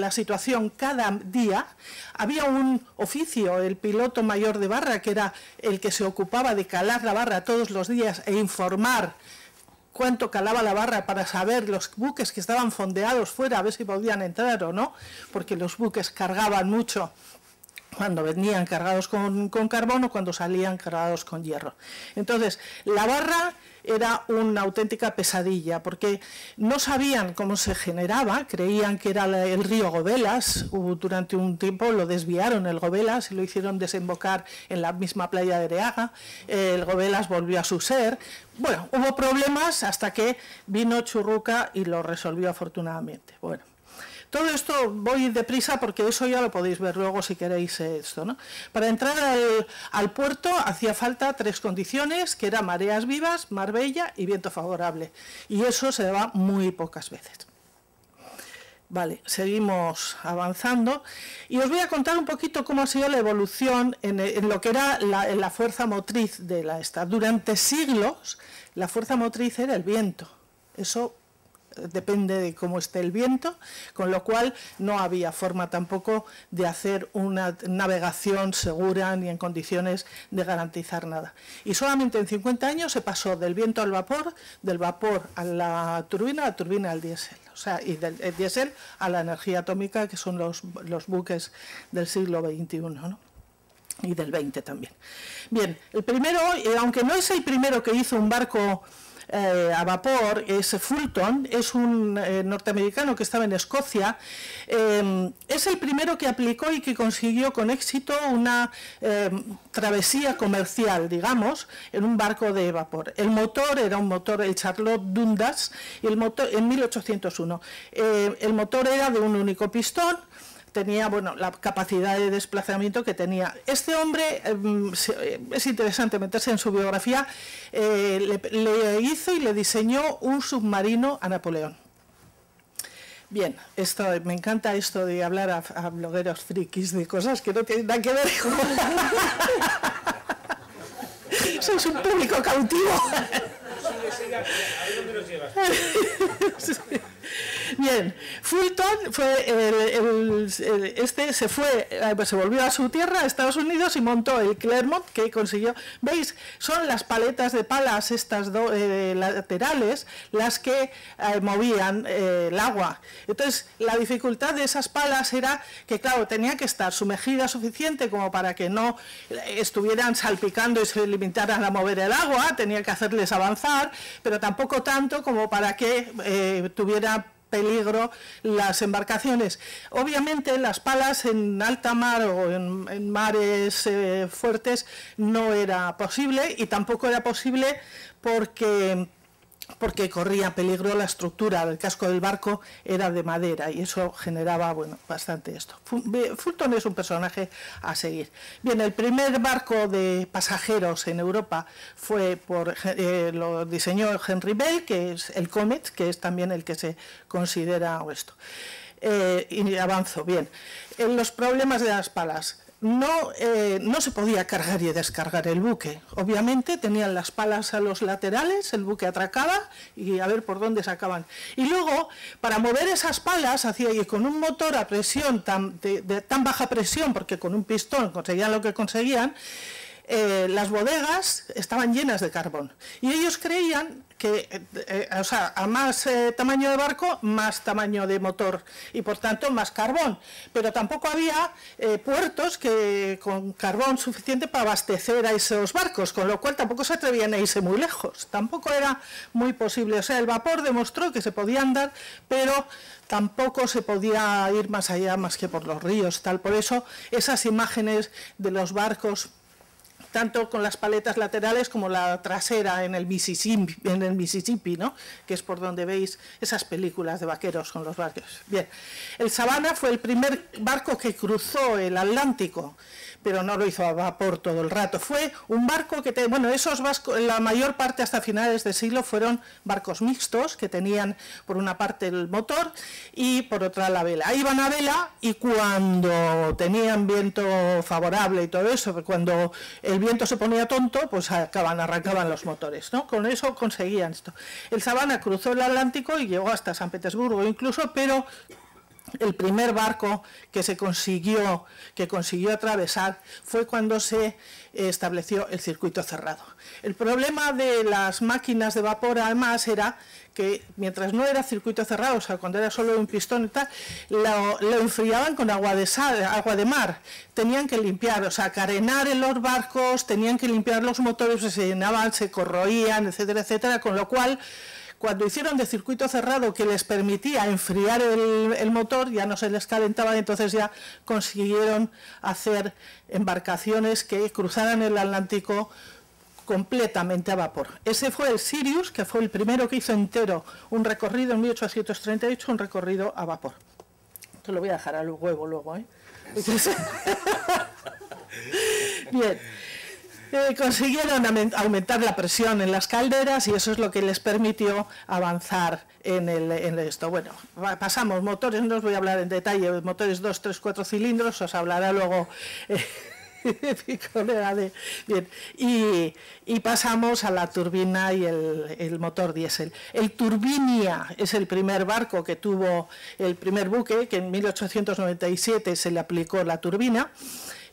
la situación cada día. Había un oficio, el piloto mayor de barra, que era el que se ocupaba de calar la barra todos los días e informar cuánto calaba la barra para saber los buques que estaban fondeados fuera, a ver si podían entrar o no, porque los buques cargaban mucho cuando venían cargados con, carbón o cuando salían cargados con hierro. Entonces, la barra era una auténtica pesadilla, porque no sabían cómo se generaba, creían que era el río Gobelas, durante un tiempo lo desviaron el Gobelas y lo hicieron desembocar en la misma playa de Areaga, el Gobelas volvió a su ser, bueno, hubo problemas hasta que vino Churruca y lo resolvió afortunadamente. Bueno. Todo esto voy deprisa porque eso ya lo podéis ver luego si queréis esto. ¿no? Para entrar al, puerto hacía falta tres condiciones, que eran mareas vivas, mar bella y viento favorable. Y eso se daba muy pocas veces. Vale, seguimos avanzando y os voy a contar un poquito cómo ha sido la evolución en, lo que era la, la, fuerza motriz de la esta. Durante siglos la fuerza motriz era el viento. Eso depende de cómo esté el viento, con lo cual no había forma tampoco de hacer una navegación segura ni en condiciones de garantizar nada. Y solamente en 50 años se pasó del viento al vapor, del vapor a la turbina, a la turbina al diésel. O sea, y del diésel a la energía atómica, que son los, los buques del siglo XXI. ¿no? y del XX también. Bien, el primero, eh, aunque no es el primero que hizo un barco eh, a vapor es Fulton, es un eh, norteamericano que estaba en Escocia, eh, es el primero que aplicó y que consiguió con éxito una travesía comercial, digamos, en un barco de vapor. El motor era un motor, el Charlotte Dundas, y el motor, en 1801. el motor era de un único pistón, tenía bueno, la capacidad de desplazamiento que tenía. Este hombre, em, eh, es interesante meterse en su biografía, eh, le, hizo y le diseñó un submarino a Napoleón. Bien, esto, me encanta esto de hablar a, blogueros frikis de cosas que no tienen nada que ver con... Sois un público cautivo. *laughs* *laughs* Bien, Fulton fue este se fue, eh, se volvió a su tierra, a Estados Unidos, y montó el Clermont, que consiguió. ¿Veis? Son las paletas de palas, estas eh, laterales, las que eh, movían el agua. Entonces, la dificultad de esas palas era que, claro, tenía que estar sumergida suficiente como para que no estuvieran salpicando y se limitaran a mover el agua, tenía que hacerles avanzar, pero tampoco tanto como para que tuviera peligro las embarcaciones. Obviamente las palas en alta mar o en, mares eh, fuertes no era posible y tampoco era posible porque porque corría peligro la estructura del casco del barco era de madera y eso generaba bueno bastante esto. Fulton es un personaje a seguir. Bien, el primer barco de pasajeros en Europa fue por eh, lo diseñó Henry Bell, que es el Comet, que es también el que se considera esto. Eh, y avanzo bien. En los problemas de las palas no, eh, no se podía cargar y descargar el buque. Obviamente tenían las palas a los laterales, el buque atracaba y a ver por dónde sacaban. Y luego, para mover esas palas, hacía y con un motor a presión tan, de tan baja presión, porque con un pistón conseguían lo que conseguían, eh, las bodegas estaban llenas de carbón. Y ellos creían que, eh, eh, o sea, a más tamaño de barco, más tamaño de motor y por tanto más carbón. Pero tampoco había puertos que con carbón suficiente para abastecer a esos barcos, con lo cual tampoco se atrevían a irse muy lejos. Tampoco era muy posible. O sea, el vapor demostró que se podía andar, pero tampoco se podía ir más allá más que por los ríos. Tal. Por eso esas imágenes de los barcos tanto con las paletas laterales como la trasera en el Mississippi, ¿no? que es por donde veis esas películas de vaqueros con los barcos. Bien, el Savannah fue el primer barco que cruzó el Atlántico pero no lo hizo a vapor todo el rato. Fue un barco que, bueno, esos barcos, la mayor parte hasta finales de siglo fueron barcos mixtos que tenían por una parte el motor y por otra la vela. Ahí iban a vela y cuando tenían viento favorable y todo eso, cuando el viento se ponía tonto, pues acaban, arrancaban los motores, ¿no? Con eso conseguían esto. El Sabana cruzó el Atlántico y llegó hasta San Petersburgo incluso, pero el primer barco que se consiguió, que consiguió atravesar fue cuando se estableció el circuito cerrado. El problema de las máquinas de vapor además era que mientras no era circuito cerrado, o sea, cuando era solo un pistón y tal, lo, enfriaban con agua de agua de mar. Tenían que limpiar, o sea, carenar en los barcos, tenían que limpiar los motores, se llenaban, se corroían, etcétera, etcétera, con lo cual cuando hicieron de circuito cerrado que les permitía enfriar el, motor, ya no se les calentaba, entonces ya consiguieron hacer embarcaciones que cruzaran el Atlántico completamente a vapor. Ese fue el Sirius, que fue el primero que hizo entero un recorrido en 1838, un recorrido a vapor. Te lo voy a dejar al huevo luego, ¿eh? *laughs* Bien. Eh, consiguieron aumentar la presión en las calderas y eso es lo que les permitió avanzar en, el, esto. Bueno, pasamos motores, no os voy a hablar en detalle, motores 2, 3, 4 cilindros, os hablará luego... Eh, *laughs* bien, y, y, pasamos a la turbina y el, el, motor diésel. El Turbinia es el primer barco que tuvo el primer buque, que en 1897 se le aplicó la turbina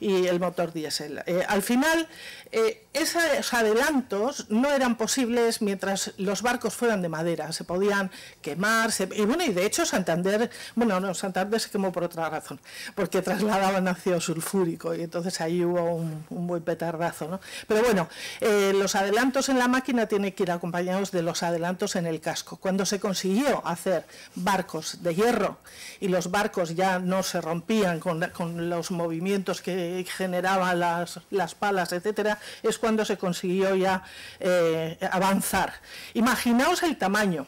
y el motor diésel. Eh, al final, eh, esos adelantos no eran posibles mientras los barcos fueran de madera, se podían quemar, y bueno, y de hecho Santander, bueno, no, Santander se quemó por otra razón, porque trasladaban ácido sulfúrico y entonces ahí hubo un, buen petardazo, ¿no? Pero bueno, eh, los adelantos en la máquina tienen que ir acompañados de los adelantos en el casco. Cuando se consiguió hacer barcos de hierro y los barcos ya no se rompían con, los movimientos que generaban las, las palas, etcétera, es cuando se consiguió ya eh, avanzar. Imaginaos el tamaño.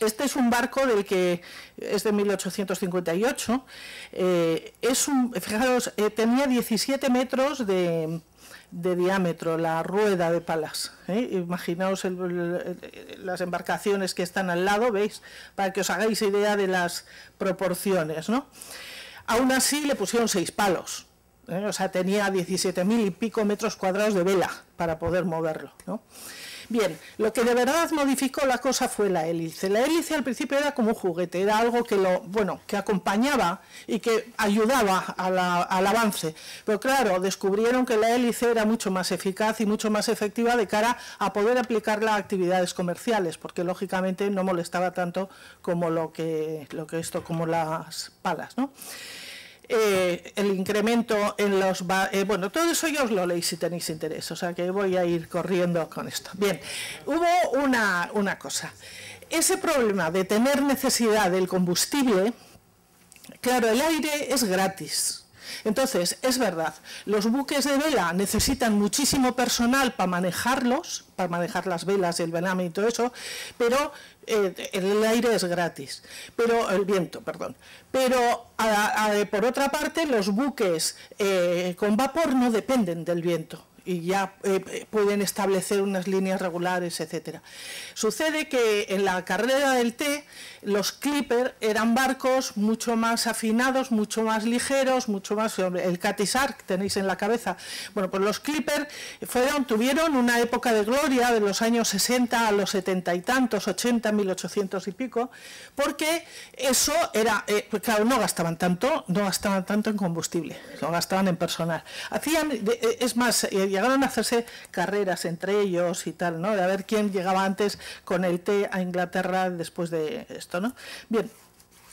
Este es un barco del que es de 1858. Eh, es un, fijaros, eh, tenía 17 metros de, diámetro la rueda de palas. Imaginaos las embarcaciones que están al lado, ¿veis? Para que os hagáis idea de las proporciones. ¿no? Aún así le pusieron seis palos. ¿Eh? o sea, tenía 17.000 y pico metros cuadrados de vela para poder moverlo. Bien, lo que de verdad modificó la cosa fue la hélice. La hélice al principio era como un juguete, era algo que lo, bueno, que acompañaba y que ayudaba al avance. Pero claro, descubrieron que la hélice era mucho más eficaz y mucho más efectiva de cara a poder aplicarla a actividades comerciales, porque lógicamente no molestaba tanto como lo que, lo que esto, como las palas. Eh, el incremento en los... Eh, bueno, todo eso ya os lo leéis si tenéis interés, o sea que voy a ir corriendo con esto. Bien, hubo una, una cosa. Ese problema de tener necesidad del combustible, claro, el aire es gratis. Entonces, es verdad, los buques de vela necesitan muchísimo personal para manejarlos, para manejar las velas, el vename y todo eso, pero eh, el aire es gratis, pero el viento, perdón. Pero por otra parte, los buques eh, con vapor no dependen del viento y ya eh, pueden establecer unas líneas regulares, etcétera. Sucede que en la carrera del T los Clipper eran barcos mucho más afinados, mucho más ligeros, mucho más el Catisar que tenéis en la cabeza. Bueno, pues los Clipper fueron tuvieron una época de gloria de los años 60 a los 70 y tantos, 80, 1800 y pico, porque eso era eh, pues claro, no gastaban tanto, no gastaban tanto en combustible, lo gastaban en personal. Hacían eh, es más llegaron a hacerse carreras entre ellos y tal, ¿no? De a ver quién llegaba antes con el té a Inglaterra después de esto, ¿no? Bien,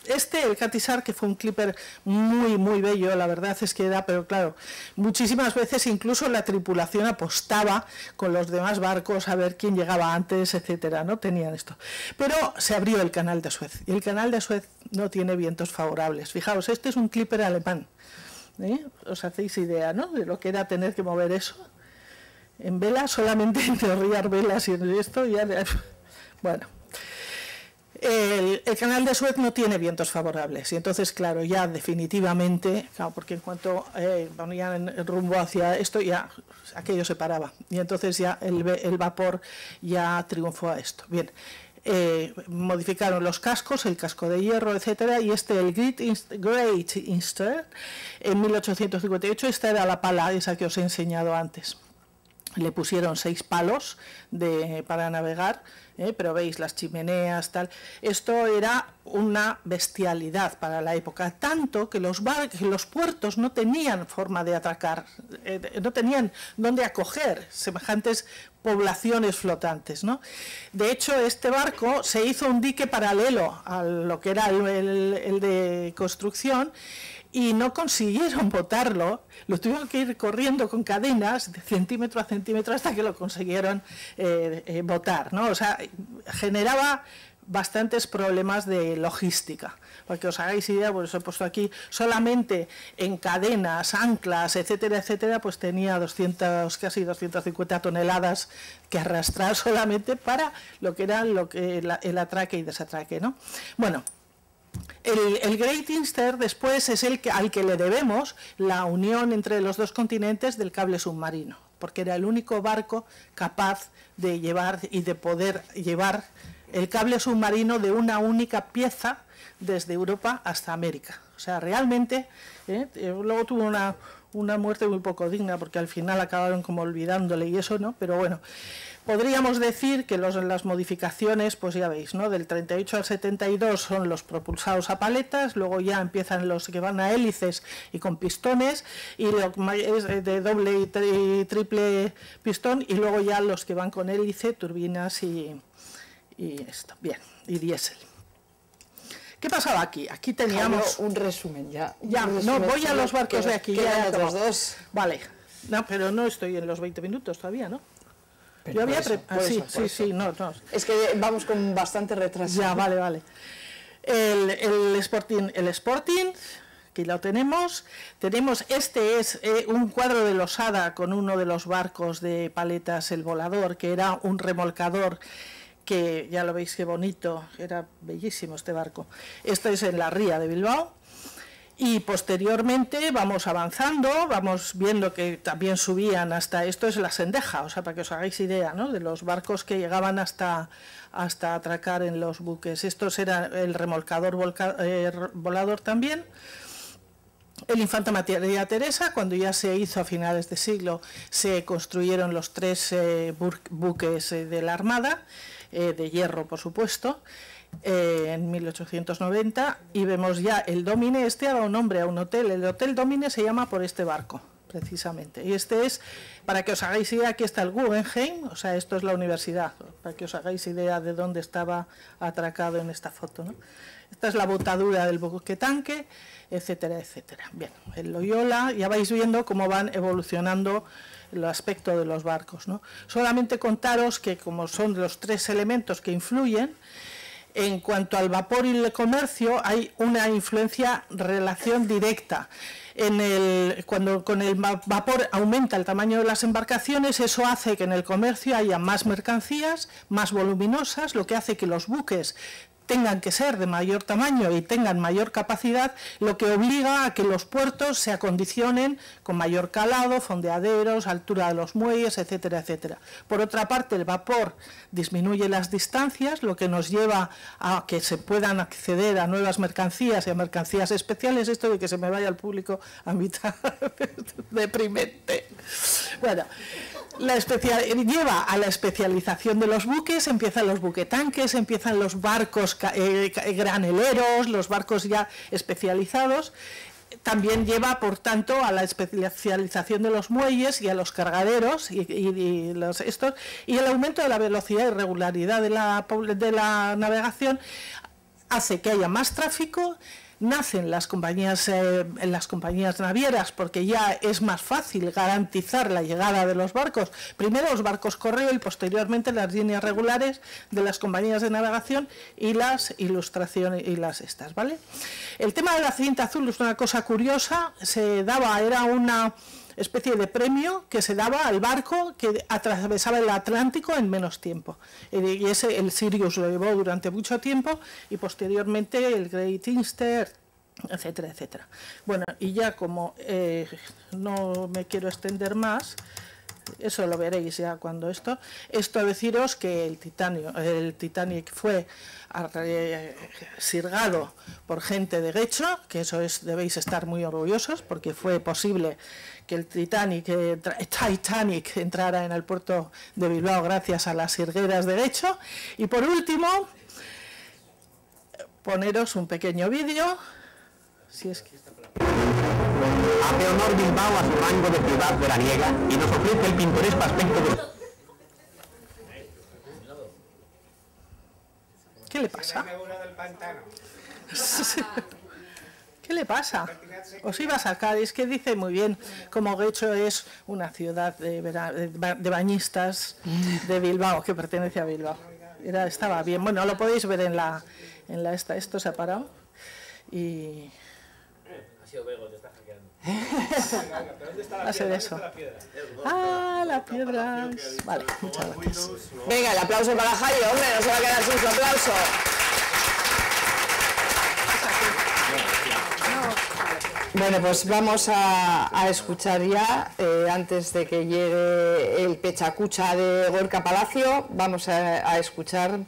este, el Catisar, que fue un clipper muy, muy bello, la verdad es que era, pero claro, muchísimas veces incluso la tripulación apostaba con los demás barcos a ver quién llegaba antes, etcétera, ¿no? Tenían esto. Pero se abrió el canal de Suez, y el canal de Suez no tiene vientos favorables. Fijaos, este es un clipper alemán. ¿eh? Os hacéis idea, ¿no? De lo que era tener que mover eso en vela, solamente encerrar velas y esto ya... Bueno, el, canal de Suez no tiene vientos favorables y entonces, claro, ya definitivamente, porque en cuanto eh, ponían el rumbo hacia esto, ya aquello se paraba y entonces ya el, el vapor ya triunfó a esto. Bien, eh, modificaron los cascos, el casco de hierro, etcétera, y este, el Great, Great Easter, en 1858, esta era la pala, esa que os he enseñado antes le pusieron seis palos para navegar, ¿eh? pero veis las chimeneas, tal. Esto era una bestialidad para la época, tanto que los, los puertos no tenían forma de atracar, eh, no tenían dónde acoger semejantes poblaciones flotantes. ¿no? De hecho, este barco se hizo un dique paralelo a lo que era el de construcción y no consiguieron botarlo, lo tuvieron que ir corriendo con cadenas de centímetro a centímetro hasta que lo consiguieron eh, eh, botar. ¿no? O sea, generaba bastantes problemas de logística. Para que os hagáis idea, pues he puesto aquí solamente en cadenas, anclas, etcétera, etcétera, pues tenía 200, casi 250 toneladas que arrastrar *laughs* solamente para lo que era lo que, el atraque y desatraque. ¿no? Bueno, el, Great Eastern después es el que, al que le debemos la unión entre los dos continentes del cable submarino, porque era el único barco capaz de llevar y de poder llevar el cable submarino de una única pieza desde Europa hasta América. O sea, realmente, ¿eh? Eh, luego tuvo una, una muerte muy poco digna, porque al final acabaron como olvidándole y eso, ¿no? Pero bueno, Podríamos decir que los, las modificaciones, pues ya veis, ¿no? del 38 al 72 son los propulsados a paletas, luego ya empiezan los que van a hélices y con pistones, y lo de doble y, triple pistón, y luego ya los que van con hélice, turbinas y, y esto. Bien, y diésel. ¿Qué pasaba aquí? Aquí teníamos... un resumen ya. ya, no, voy a los barcos de aquí. Ya, los dos. Vale. No, pero no estoy en los 20 minutos todavía, ¿no? Yo había ah, sí, sí, sí, no, no. Es que vamos con bastante retraso. Ya, vale, vale. El, el Sporting, el Sporting, aquí lo tenemos. Tenemos, este es eh, un cuadro de Losada con uno de los barcos de paletas, el volador, que era un remolcador que ya lo veis qué bonito, era bellísimo este barco. Esto es en la ría de Bilbao y posteriormente vamos avanzando, vamos viendo que también subían hasta, esto es la sendeja, o sea, para que os hagáis idea, ¿no? De los barcos que llegaban hasta, hasta atracar en los buques. Estos era el remolcador eh, volador también. El Infanta María Teresa, cuando ya se hizo a finales de siglo, se construyeron los tres eh, buques eh, de la Armada, de hierro, por supuesto. Eh, en 1890 y vemos ya el Domine, este ha dado nombre a un hotel, el Hotel Domine se llama por este barco, precisamente. Y este es, para que os hagáis idea, aquí está el Guggenheim, o sea, esto es la universidad, para que os hagáis idea de dónde estaba atracado en esta foto. ¿no? Esta es la botadura del buque tanque, etcétera, etcétera. Bien, el Loyola, ya vais viendo cómo van evolucionando el aspecto de los barcos. ¿no? Solamente contaros que como son los tres elementos que influyen, en cuanto al vapor y el comercio hay una influencia, relación directa. Cuando con el vapor aumenta el tamaño de las embarcaciones, eso hace que en el comercio haya más mercancías, más voluminosas, lo que hace que los buques tengan que ser de mayor tamaño y tengan mayor capacidad, lo que obliga a que los puertos se acondicionen con mayor calado, fondeaderos, altura de los muelles, etcétera, etcétera. Por otra parte, el vapor disminuye las distancias, lo que nos lleva a que se puedan acceder a nuevas mercancías y a mercancías especiales. Esto de que se me vaya al público a mitad *laughs* deprimente. Bueno, la lleva a la especialización de los buques, empiezan los buquetanques, empiezan los barcos eh, graneleros, los barcos ya especializados. También lleva, por tanto, a la especialización de los muelles y a los cargaderos y, estos, y el aumento de la velocidad y regularidad de la, de la navegación hace que haya más tráfico nacen las compañías, eh, las compañías navieras porque ya es más fácil garantizar la llegada de los barcos. Primero los barcos correo y posteriormente las líneas regulares de las compañías de navegación y las ilustraciones y las estas, ¿vale? El tema de la cinta azul es una cosa curiosa, se daba, era una especie de premio que se daba al barco que atravesaba el Atlántico en menos tiempo. Y ese, el Sirius lo llevó durante mucho tiempo y posteriormente el Great Eastern, etcétera, etcétera. Bueno, y ya como eh, no me quiero extender más, eso lo veréis ya cuando esto. Esto deciros que el, titanio, el Titanic fue sirgado por gente de Guecho, que eso es, debéis estar muy orgullosos porque fue posible que el Titanic, eh, Titanic entrara en el puerto de Bilbao gracias a las sirgueras de Guecho. Y por último, poneros un pequeño vídeo, si es Hace honor Bilbao a su rango de ciudad veraniega y nos ofrece el pintoresco aspecto de... ¿Qué le pasa? *laughs* ¿Qué le pasa? Os iba a sacar, es que dice muy bien, como Guecho es una ciudad de, bañistas de Bilbao, que pertenece a Bilbao. Estaba bien, bueno, lo podéis ver en la, en la esta, esto se ha parado. Y... Sido Bego, te está hackeando. *laughs* Va a ser eso. Ah, la piedra. Vale, *laughs* muchas gracias. Venga, el aplauso para Jairo, hombre, no se va a quedar sin su aplauso. Bueno, pues vamos a, escuchar ya, eh, antes de que llegue el pechacucha de Gorka Palacio, vamos a, escuchar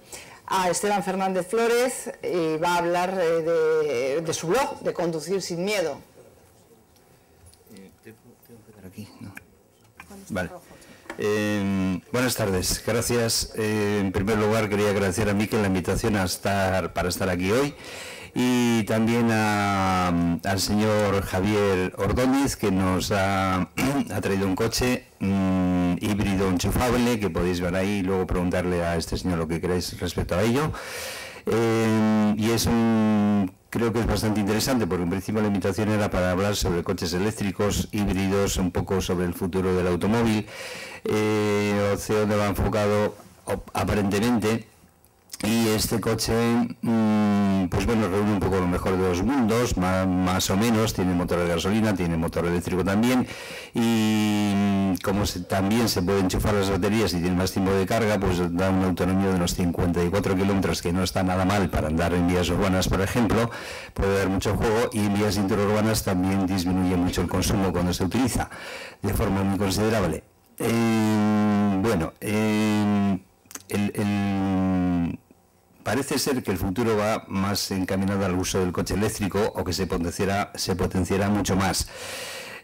a Esteban Fernández Flores y va a hablar eh, de, su blog, de Conducir sin Miedo. Vale. Eh, buenas tardes, gracias. Eh, en primer lugar quería agradecer a Miquel la invitación a estar, para estar aquí hoy y también al señor Javier Ordóñez que nos *clears throat* ha, traído un coche mm, híbrido enchufable que podéis ver ahí y luego preguntarle a este señor lo que queréis respecto a ello. Eh, y es un, creo que es bastante interesante porque en principio la invitación era para hablar sobre coches eléctricos, híbridos, un poco sobre el futuro del automóvil. Eh, Oceo va enfocado aparentemente y este coche, mm, pues bueno, reúne un poco lo mejor de los mundos, más, o menos, tiene motor de gasolina, tiene motor eléctrico también, y mm, como también se puede enchufar las baterías y tiene más tiempo de carga, pues da una autonomía de unos 54 kilómetros, que no está nada mal para andar en vías urbanas, por ejemplo, puede dar mucho juego, y en vías interurbanas también disminuye mucho el consumo cuando se utiliza, de forma muy considerable. Eh, bueno, eh, el Parece ser que el futuro va más encaminado al uso del coche eléctrico o que se potenciará, mucho más.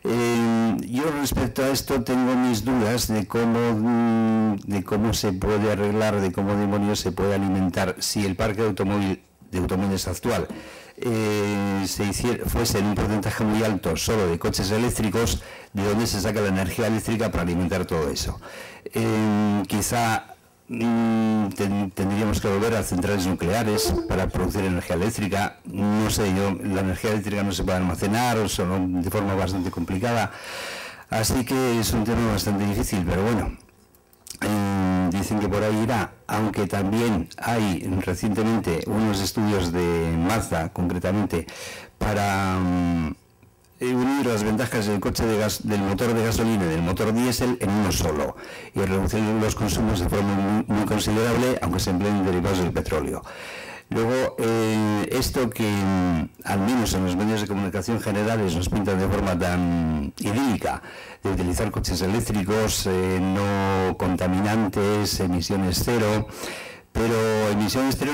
Eh, yo respecto a esto tengo mis dudas de cómo, mm, de cómo se puede arreglar, de cómo demonios se puede alimentar si el parque de, automóvil, de automóviles actual eh, fuese en un porcentaje muy alto solo de coches eléctricos, de dónde se saca la energía eléctrica para alimentar todo eso. Eh, quizá Mm, tendríamos que volver a centrales nucleares para producir energía eléctrica. No sé, yo, la energía eléctrica no se puede almacenar o solo de forma bastante complicada. Así que es un tema bastante difícil, pero bueno, eh, dicen que por ahí irá, aunque también hay recientemente unos estudios de Mazda, concretamente, para... Mm, unir las ventajas del coche de gas, del motor de gasolina y del motor diésel en uno solo y reducir los consumos de forma muy, considerable, aunque se empleen derivados del petróleo. Luego, eh, esto que mm, al menos en los medios de comunicación generales nos pintan de forma tan idílica, de utilizar coches eléctricos, eh, no contaminantes, emisiones cero, pero emisiones cero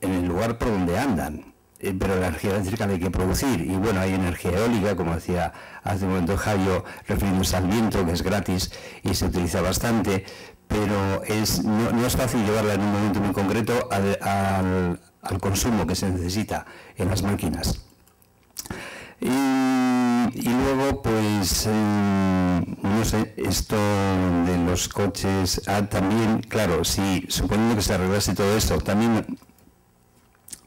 en el lugar por donde andan eh, pero la energía eléctrica la hay que producir. Y bueno, hay energía eólica, como decía hace un momento Jairo, refiriéndose al viento, que es gratis y se utiliza bastante, pero es, no, es fácil llevarla en un momento muy concreto al, consumo que se necesita en las máquinas. Y, luego, pues, eh, no sé, esto de los coches, ah, también, claro, si suponiendo que se arreglase todo esto, también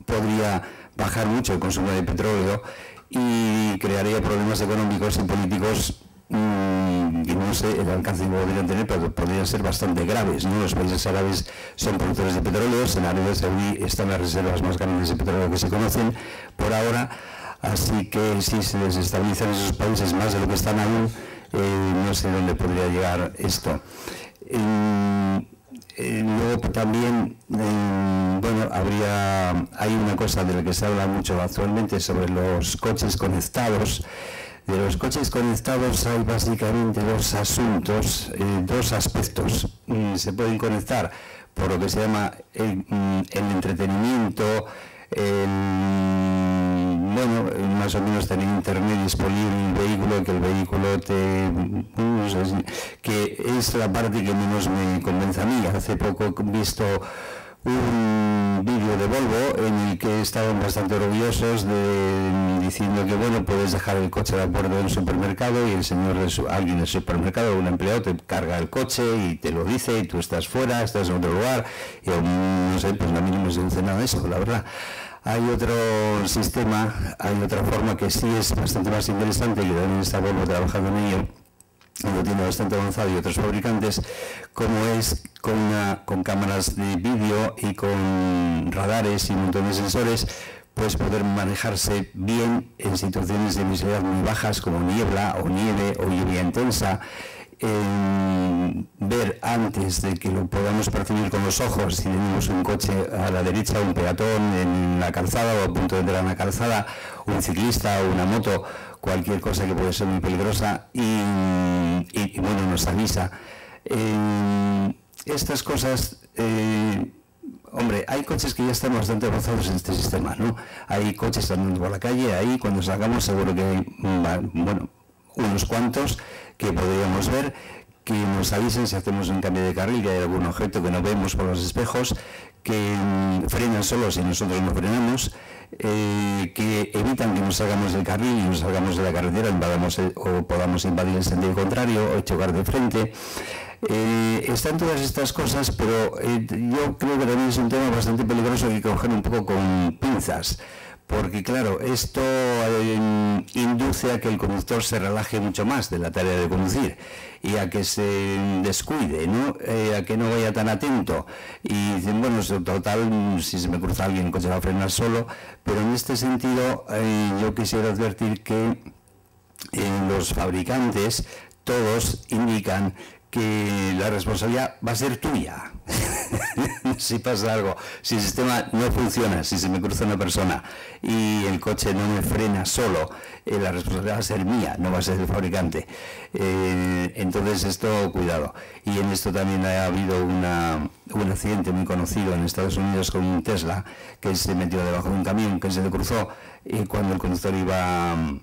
podría bajar mucho el consumo de petróleo y crearía problemas económicos y políticos mm, y no sé el alcance que podrían tener, pero podrían ser bastante graves. Los países árabes son productores de petróleo, en Arabia Saudí están las reservas más grandes de petróleo que se conocen por ahora, así que si se desestabilizan esos países más de lo que están aún, eh, no sé dónde podría llegar esto. Luego también, eh, bueno, habría, hay una cosa de la que se habla mucho actualmente sobre los coches conectados. De los coches conectados hay básicamente dos asuntos, eh, dos aspectos. Mm, se pueden conectar por lo que se llama el, mm, el entretenimiento, el bueno, más o menos tener internet disponible en el vehículo, que el vehículo te... que es la parte que menos me convence a mí. Hace poco he visto un vídeo de Volvo en el que estaban bastante orgullosos de diciendo que bueno puedes dejar el coche a la puerta del supermercado y el señor de su, alguien del supermercado un empleado te carga el coche y te lo dice y tú estás fuera estás en otro lugar y no sé pues a mí no me seduce nada de eso la verdad hay otro sistema, hay otra forma que sí es bastante más interesante y también está Volvo trabajando en ello, lo tiene bastante avanzado y otros fabricantes, como es con, con cámaras de vídeo y con radares y un montón de sensores, pues poder manejarse bien en situaciones de visibilidad muy bajas como niebla o nieve o lluvia intensa ver antes de que lo podamos percibir con los ojos si tenemos un coche a la derecha, un peatón en la calzada o a punto de entrar en la calzada, un ciclista o una moto, cualquier cosa que puede ser muy peligrosa y, bueno, nos avisa. estas cosas, eh, hombre, hay coches que ya están bastante avanzados en este sistema, ¿no? Hay coches andando por la calle, ahí cuando salgamos seguro que hay, mm, bueno, unos cuantos que podríamos ver que nos avisen si hacemos un cambio de carril, que hay algún objeto que no vemos por los espejos, que mm, frenan solos y nosotros no frenamos, eh, que evitan que nos salgamos del carril y nos salgamos de la carretera invadamos o podamos invadir el sentido contrario o chocar de frente. Eh, están todas estas cosas, pero eh, yo creo que también es un tema bastante peligroso que coger un poco con pinzas porque claro, esto eh, induce a que el conductor se relaje mucho más de la tarea de conducir y a que se descuide, ¿no? Eh, a que no vaya tan atento. Y dicen, bueno, total, si se me cruza alguien, el va a frenar solo, pero en este sentido eh, yo quisiera advertir que los fabricantes todos indican que la responsabilidad va a ser tuya. *laughs* si pasa algo, si el sistema no funciona, si se me cruza una persona y el coche no me frena solo, eh, la responsabilidad va a ser mía, no va a ser del fabricante. Eh, entonces esto, cuidado. Y en esto también ha habido una, un accidente muy conocido en Estados Unidos con un Tesla que se metió debajo de un camión que se le cruzó y cuando el conductor iba mm,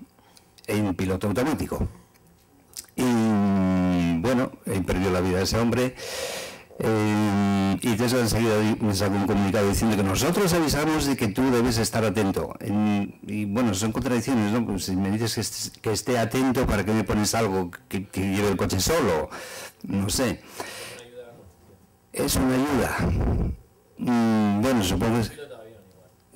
en piloto automático. Y bueno, perdió la vida ese hombre. Eh, y Tesla enseguida un comunicado diciendo que nosotros avisamos de que tú debes estar atento. y bueno, son contradicciones, ¿no? Pues si me dices que, esté atento, ¿para qué me pones algo que, lleve el coche solo? No sé. Es una ayuda. Mm, bueno, supongo que...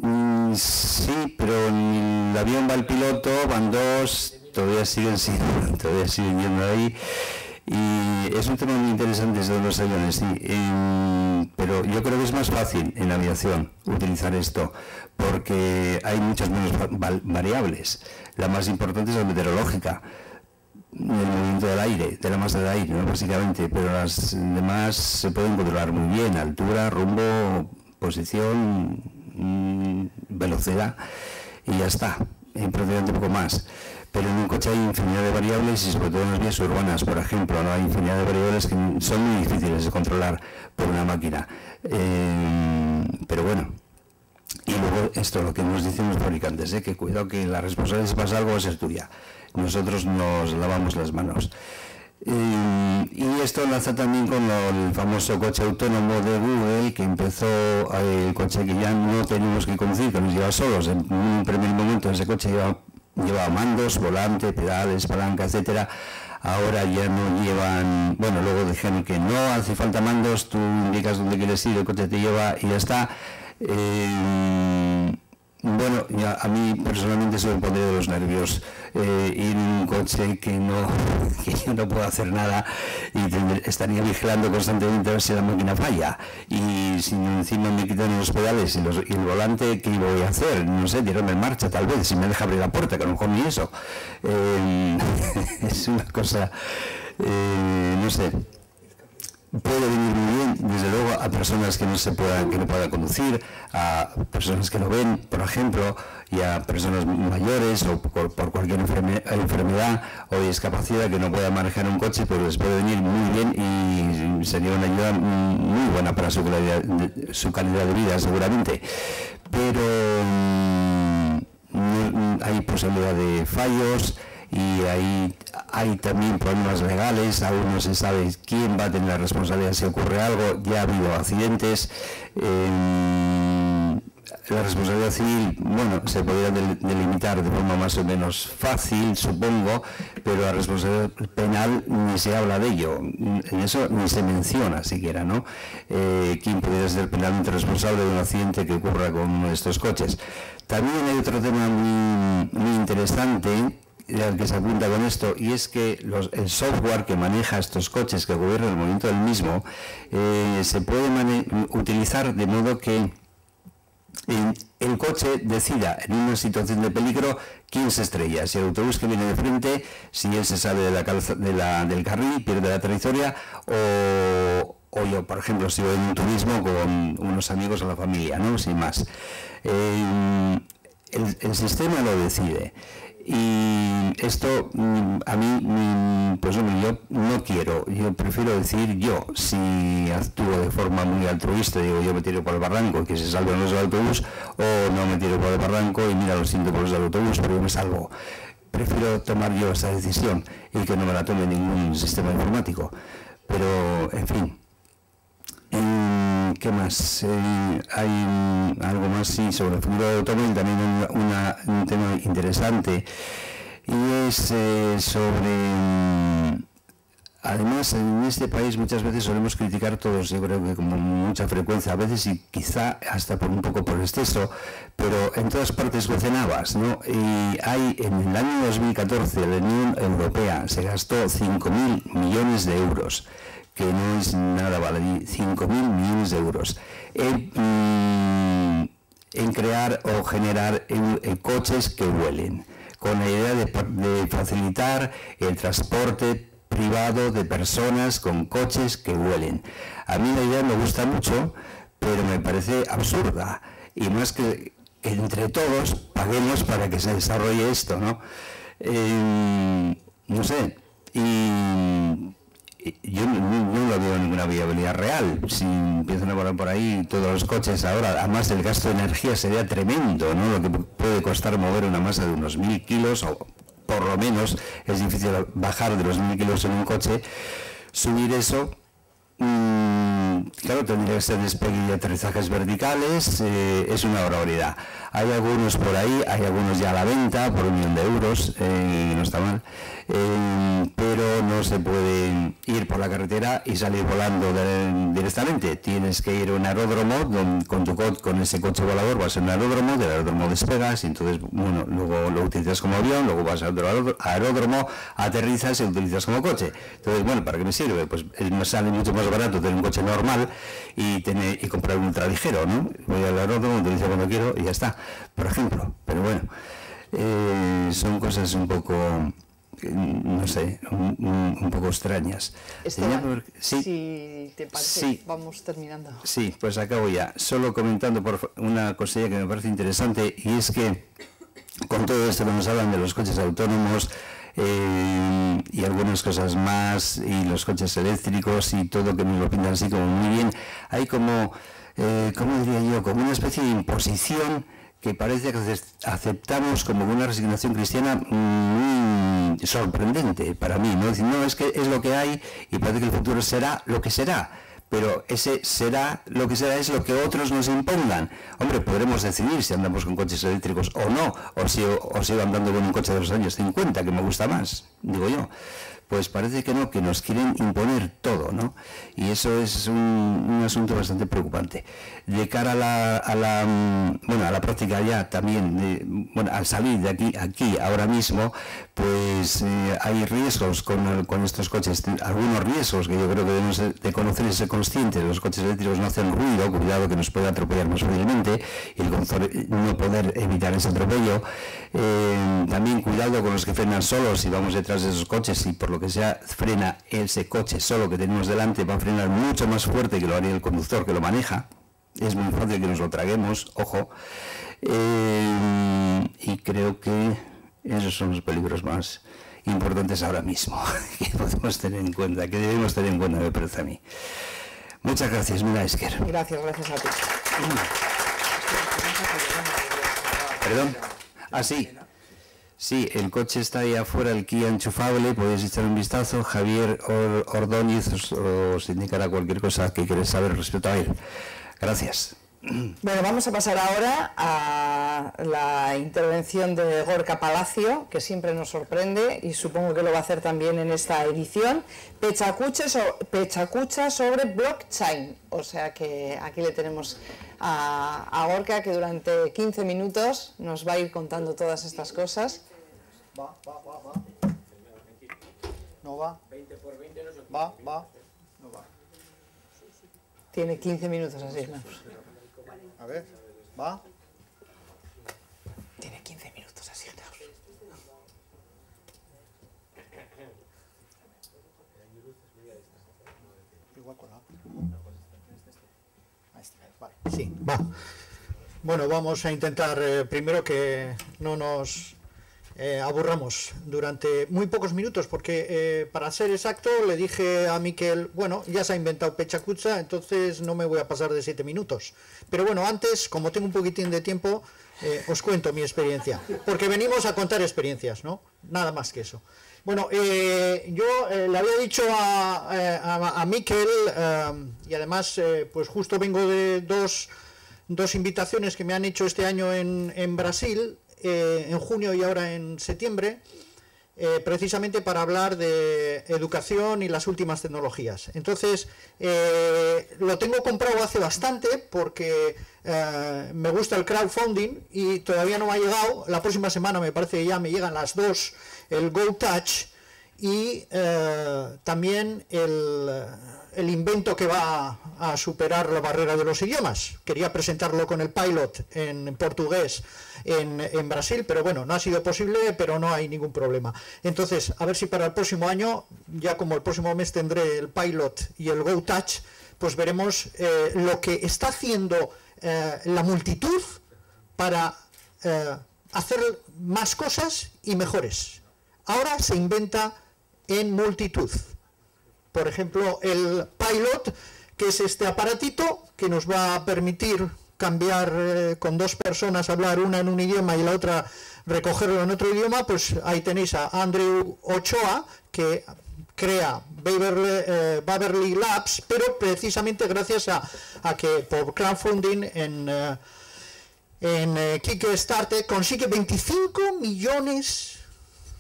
Mm, sí, pero el avión va el piloto, van dos, todavía siguen, *laughs* todavía siguen yendo ahí. Y es un tema muy interesante de los aviones, sí. pero yo creo que es más fácil en aviación utilizar esto, porque hay muchas menos variables. La más importante es la meteorológica, el movimiento del aire, de la masa del aire, básicamente, pero las demás se pueden controlar muy bien, altura, rumbo, posición, mm, velocidad, y ya está, y prácticamente poco más pero en un coche hay infinidad de variables y sobre todo en las vías urbanas, por ejemplo, ¿no? hay infinidad de variables que son muy difíciles de controlar por una máquina. Eh, pero bueno, y luego esto lo que nos dicen los fabricantes, ¿eh? que cuidado que la responsabilidad si pasa algo ser tuya. Nosotros nos lavamos las manos. Eh, y esto enlaza también con el famoso coche autónomo de Google que empezó el coche que ya no tenemos que conducir, que nos lleva solos. En un primer momento ese coche lleva lleva mandos, volante, pedales, palanca, etcétera. Ahora ya no llevan, bueno, luego dijeron que no hace falta mandos, tú indicas dónde quieres ir, el coche te lleva y ya está. Eh, bueno, ya a mí personalmente se me pondría de los nervios eh, ir en un coche que no, *laughs* que yo no puedo hacer nada y estaría vigilando constantemente a ver si la máquina falla. Y si encima me quitan los pedales y, los, y el volante, ¿qué voy a hacer? No sé, tirarme en marcha tal vez, si me deja abrir la puerta, que a lo mejor ni eso. Eh, *laughs* es una cosa, eh, no sé puede venir muy bien, desde luego, a personas que no se puedan, que no puedan conducir, a personas que no ven, por ejemplo, y a personas mayores o por, cualquier enfermedad o discapacidad que no puedan manejar un coche, pues les puede venir muy bien y sería una ayuda muy buena para su calidad, su calidad de vida, seguramente. Pero mm, hay posibilidad de fallos y ahí hay también problemas legales, aún no se sabe quién va a tener la responsabilidad si ocurre algo, ya ha habido accidentes. la responsabilidad civil, bueno, se podría delimitar de forma más o menos fácil, supongo, pero la responsabilidad penal ni se habla de ello, en eso ni se menciona siquiera, ¿no? Eh, ¿Quién podría ser penalmente responsable de un accidente que ocurra con uno de estos coches? También hay otro tema muy, muy interesante el que se apunta con esto, y es que el software que maneja estos coches, que gobierna el movimiento del mismo, eh, se puede utilizar de modo que el coche decida en una situación de peligro quién se estrella, si el autobús que viene de frente, si él se sale de la, del carril, pierde la trayectoria, o, yo, por ejemplo, si voy en un turismo con unos amigos o la familia, ¿no? Sin más. Eh, el sistema lo decide. Y esto mm, a mí, mm, pues yo no quiero, yo prefiero decir yo, si actúo de forma muy altruista, digo yo me tiro por el barranco que se salven los del autobús, o no me tiro por el barranco y mira los siento por los del autobús, pero yo me salvo. prefiero tomar yo esa decisión y que no me la tome ningún sistema informático. Pero, en fin, eh, ¿Qué más? Eh, hay algo más, sí, sobre el futuro de automóvil, también un tema interesante, y es eh, sobre... Mm, además, en este país muchas veces solemos criticar todos, yo creo que con mucha frecuencia, a veces y quizá hasta por un poco por exceso, pero en todas partes gocenabas, ¿no? Y hay, en el año 2014, la Unión Europea se gastó 5.000 millones de euros que no es nada vale, 5.000 millones de euros, mm, en, crear o generar coches que huelen, con la idea de, facilitar el transporte privado de personas con coches que huelen. A mí la idea me gusta mucho, pero me parece absurda. Y más que, entre todos paguemos para que se desarrolle esto, ¿no? Eh, no sé. Y yo no, veo ninguna viabilidad real. Si empiezan a volar por ahí todos los coches ahora, además el gasto de energía sería tremendo, ¿no? Lo que puede costar mover una masa de unos mil kilos, o por lo menos es difícil bajar de los mil kilos en un coche, subir eso Mm, claro, tendría que ser despegue y aterrizajes verticales, eh, es una barbaridad. Hay algunos por ahí, hay algunos ya a la venta por un millón de euros, eh, no está mal, eh, pero no se puede ir por la carretera y salir volando directamente. Tienes que ir a un aeródromo con, tu con ese coche volador, vas a un aeródromo, del aeródromo despegas y entonces, bueno, luego lo utilizas como avión, luego vas a otro aeródromo, aterrizas y lo utilizas como coche. Entonces, bueno, ¿para qué me sirve? Pues me sale mucho más barato tener un coche normal y, tener, y comprar un ultraligero, ¿no? Voy al aeródromo, utilizo cuando quiero y ya está, por ejemplo. Pero bueno, eh, son cosas un poco no sé, un, poco extrañas. sí, si te parece, vamos terminando. Sí, pues acabo ya. Solo comentando por una cosilla que me parece interesante y es que con todo esto que nos hablan de los coches autónomos, eh, y algunas cosas más, y los coches eléctricos y todo que nos lo pintan así como muy bien, hay como, eh, ¿cómo diría yo?, como una especie de imposición que parece que aceptamos como una resignación cristiana muy sorprendente para mí, ¿no? no, es que es lo que hay y parece que el futuro será lo que será pero ese será, lo que será es lo que otros nos impongan. Hombre, podremos decidir si andamos con coches eléctricos o no, o si o sigo andando con un coche de los años 50, que me gusta más, digo yo pues parece que no, que nos quieren imponer todo, ¿no? Y eso es un, asunto bastante preocupante. De cara a la, a la, mm, bueno, a la práctica ya también, bueno, al salir de aquí, aquí ahora mismo, pues eh, hay riesgos con, estos coches, algunos riesgos que yo creo que debemos de conocer y ser conscientes. Los coches eléctricos no hacen ruido, cuidado que nos puede atropellar más fácilmente y no poder evitar ese atropello. Eh, también cuidado con los que frenan solos si vamos detrás de esos coches y por lo que sea frena ese coche solo que tenemos delante, va a frenar mucho más fuerte que lo haría el conductor que lo maneja. Es muy fácil que nos lo traguemos, ojo. Eh, y creo que esos son los peligros más importantes ahora mismo *laughs* que podemos tener en cuenta, que debemos tener en cuenta, me parece a mí. Muchas gracias, Mira Esker. Gracias, gracias a ti. Perdón. Ah, sí. Sí, el coche está ahí afuera, el Kia enchufable, podéis echar un vistazo. Javier Ordóñez os, indicará cualquier cosa que queréis saber respecto a él. Gracias. Bueno, vamos a pasar ahora a la intervención de Gorka Palacio, que siempre nos sorprende y supongo que lo va a hacer también en esta edición. Pechacucha, sobre blockchain. O sea que aquí le tenemos a, a Gorka que durante 15 minutos nos va a ir contando todas estas cosas. Va, va, va, va. No va. 20 por 20 no Va, va. No. Tiene 15 minutos así, ¿no? A ver, ¿va? Tiene 15 minutos asignados. Igual con la... Ahí está, vale. Sí, va. Bueno, vamos a intentar eh, primero que no nos eh, aburramos durante muy pocos minutos, porque eh, para ser exacto le dije a Miquel, bueno, ya se ha inventado Pechacucha, entonces no me voy a pasar de siete minutos. Pero bueno, antes, como tengo un poquitín de tiempo, eh, os cuento mi experiencia, porque venimos a contar experiencias, ¿no? Nada más que eso. Bueno, yo le había dicho a, a, a Miquel, y además, pues justo vengo de dos, dos invitaciones que me han hecho este año en, en Brasil, eh, en junio y ahora en septiembre, eh, precisamente para hablar de educación y las últimas tecnologías. Entonces, eh, lo tengo comprado hace bastante porque me gusta el crowdfunding y todavía no me ha llegado. La próxima semana me parece que ya me llegan las dos, el Go Touch y también el, el invento que va a, superar la barrera de los idiomas. Quería presentarlo con el pilot en portugués en, Brasil, pero bueno, no ha sido posible, pero no hay ningún problema. Entonces, a ver si para el próximo año, ya como el próximo mes tendré el pilot y el Go Touch, pues veremos eh, lo que está haciendo eh, la multitud para eh, hacer más cosas y mejores. Ahora se inventa en multitud. Por ejemplo, el pilot, que es este aparatito que nos va a permitir cambiar eh, con dos personas, hablar una en un idioma y la otra recogerlo en otro idioma, pues ahí tenéis a Andrew Ochoa, que crea Beverly, eh, Beverly Labs, pero precisamente gracias a, a que por crowdfunding en, eh, en eh, Kickstarter consigue 25 millones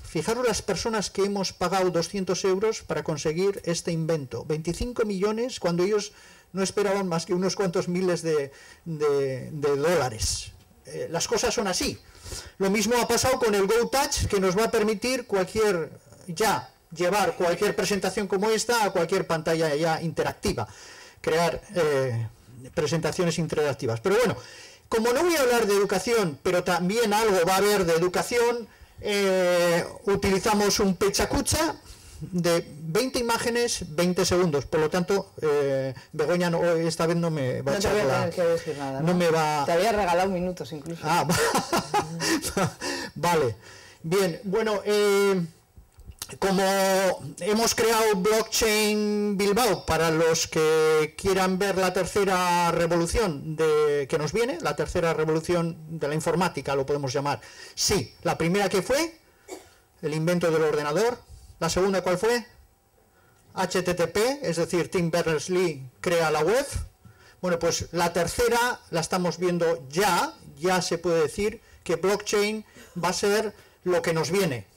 Fijaros las personas que hemos pagado 200 euros para conseguir este invento. 25 millones cuando ellos no esperaban más que unos cuantos miles de, de- dólares. Eh, las cosas son así. Lo mismo ha pasado con el Go Touch, que nos va a permitir cualquier, ya, llevar cualquier presentación como esta a cualquier pantalla ya interactiva. Crear eh, presentaciones interactivas. Pero bueno, como no voy a hablar de educación, pero también algo va a haber de educación, eh, utilizamos un pechacucha de 20 imágenes, 20 segundos. Por lo tanto, eh, Begoña no- esta vez no me va a No echar la- tener que decir nada. no me va- Te había regalado minutos incluso. Ah, *laughs* vale. Bien, bueno, eh, como hemos creado Blockchain Bilbao para los que quieran ver la tercera revolución de, que nos viene, la tercera revolución de la informática, lo podemos llamar. Sí, la primera que fue, el invento del ordenador. La segunda, ¿cuál fue? HTTP, es decir, Tim Berners-Lee crea la web. Bueno, pues la tercera la estamos viendo ya, ya se puede decir que blockchain va a ser lo que nos viene.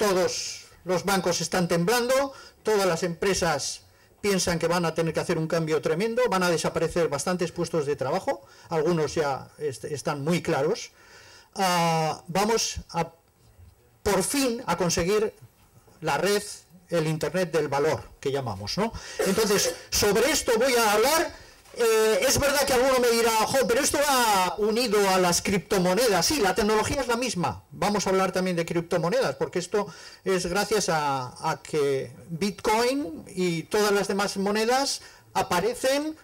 Todos los bancos están temblando, todas las empresas piensan que van a tener que hacer un cambio tremendo, van a desaparecer bastantes puestos de trabajo, algunos ya est- están muy claros. Ah, vamos a por fin a conseguir la red, el Internet del valor, que llamamos, ¿no? Entonces, sobre esto voy a hablar. Eh, es verdad que alguno me dirá, "Jo, pero esto va unido a las criptomonedas. Sí, la tecnología es la misma. Vamos a hablar también de criptomonedas, porque esto es gracias a, a que Bitcoin y todas las demás monedas aparecen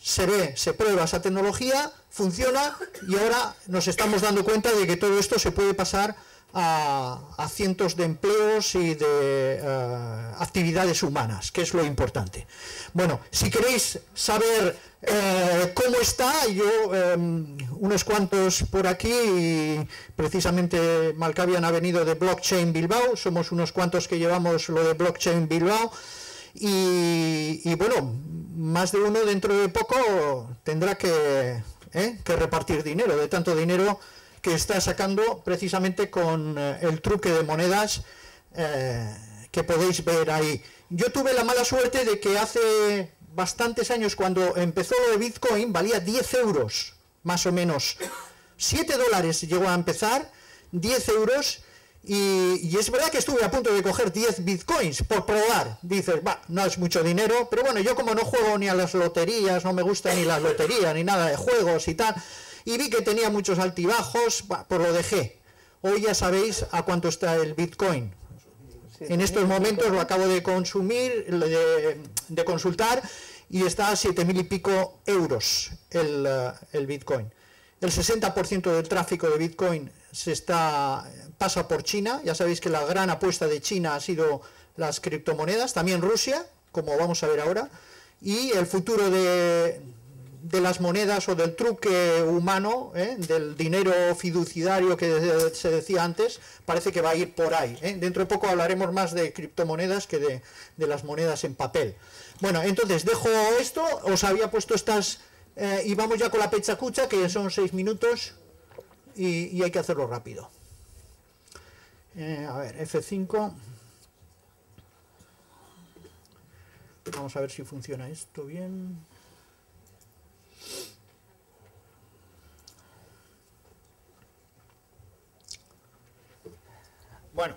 se ve, se prueba esa tecnología, funciona y ahora nos estamos dando cuenta de que todo esto se puede pasar a, cientos de empleos y de eh, actividades humanas, que es lo importante. Bueno, si queréis saber eh, cómo está, yo eh, unos cuantos por aquí, y precisamente Malcavian ha venido de Blockchain Bilbao, somos unos cuantos que llevamos lo de Blockchain Bilbao. Y, y bueno, más de uno dentro de poco tendrá que, ¿eh? que repartir dinero, de tanto dinero que está sacando precisamente con eh, el truque de monedas eh, que podéis ver ahí. Yo tuve la mala suerte de que hace bastantes años, cuando empezó lo Bitcoin, valía 10 euros, más o menos. 7 dólares llegó a empezar, 10 euros, y, y es verdad que estuve a punto de coger 10 bitcoins por probar. Dices, va, no es mucho dinero, pero bueno, yo como no juego ni a las loterías, no me gusta ni las loterías, ni nada de juegos y tal, y vi que tenía muchos altibajos, pues lo dejé. Hoy ya sabéis a cuánto está el bitcoin. En estos momentos lo acabo de consumir, de, de consultar, y está a 7.000 y pico euros el, eh, el bitcoin. El 60% del tráfico de bitcoin se está, pasa por China. Ya sabéis que la gran apuesta de China ha sido las criptomonedas, también Rusia, como vamos a ver ahora. Y el futuro de, de las monedas o del truque humano, ¿eh? del dinero fiduciario que se decía antes, parece que va a ir por ahí. ¿eh? Dentro de poco hablaremos más de criptomonedas que de, de, las monedas en papel. Bueno, entonces dejo esto, os había puesto estas, eh, y vamos ya con la pecha cucha, que son seis minutos, y, y hay que hacerlo rápido. A ver, F5. Vamos a ver si funciona esto bien. Bueno,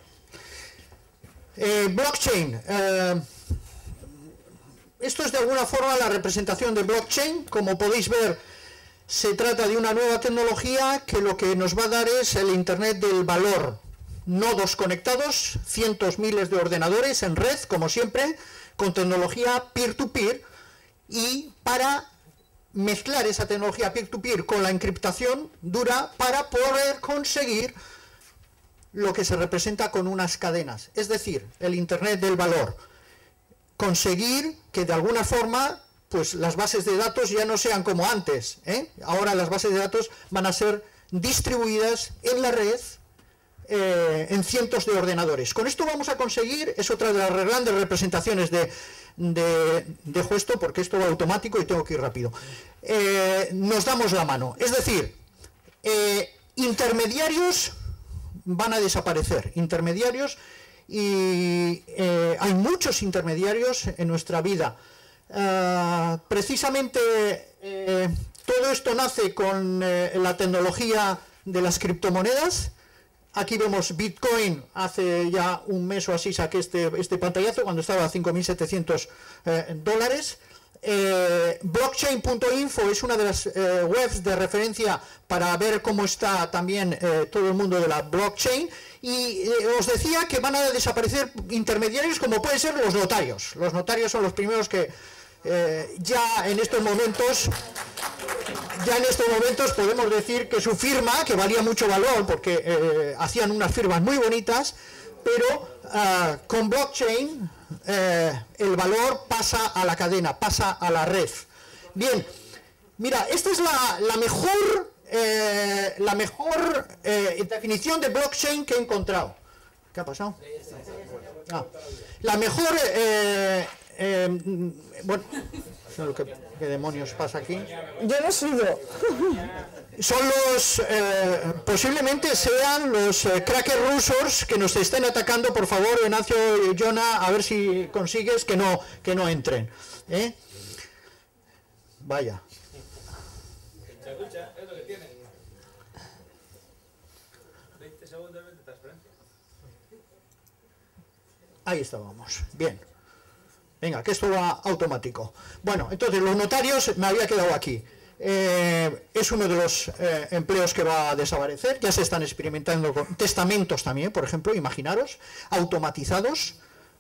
eh, blockchain. Eh, esto es de alguna forma la representación de blockchain. Como podéis ver, se trata de una nueva tecnología que lo que nos va a dar es el Internet del valor. Nodos conectados, cientos, miles de ordenadores en red, como siempre, con tecnología peer-to-peer y para mezclar esa tecnología peer-to-peer con la encriptación dura para poder conseguir lo que se representa con unas cadenas, es decir, el Internet del valor. Conseguir que de alguna forma pues las bases de datos ya no sean como antes. ¿eh? Ahora las bases de datos van a ser distribuidas en la red eh, en cientos de ordenadores. Con esto vamos a conseguir, es otra de las grandes representaciones de, de, dejo esto porque esto va automático y tengo que ir rápido. Eh, nos damos la mano. Es decir, eh, intermediarios van a desaparecer. Intermediarios y eh, hay muchos intermediarios en nuestra vida. Uh, precisamente eh, todo esto nace con eh, la tecnología de las criptomonedas Aquí vemos Bitcoin, hace ya un mes o así saqué este, este pantallazo cuando estaba a 5.700 eh, dólares. Eh, blockchain.info es una de las eh, webs de referencia para ver cómo está también eh, todo el mundo de la blockchain y eh, os decía que van a desaparecer intermediarios como pueden ser los notarios. Los notarios son los primeros que eh, ya en estos momentos ya en estos momentos podemos decir que su firma, que valía mucho valor porque eh, hacían unas firmas muy bonitas, pero uh, con blockchain eh, el valor pasa a la cadena, pasa a la red. Bien, mira, esta es la, mejor, eh, la mejor eh, definición de blockchain que he encontrado. ¿Qué ha pasado? Ah, la mejor, eh, bueno, ¿qué, ¿qué, demonios pasa aquí? Yo no sigo. Son los, eh, posiblemente sean los eh, crackers rusos que nos estén atacando. Por favor, Ignacio y Jonah, a ver si consigues que no, que no entren. ¿eh? Vaya. Ahí estábamos. Bien. Venga, que esto va automático. Bueno, entonces los notarios me había quedado aquí. Eh, es uno de los eh, empleos que va a desaparecer. Ya se están experimentando con testamentos también, por ejemplo, imaginaros, automatizados,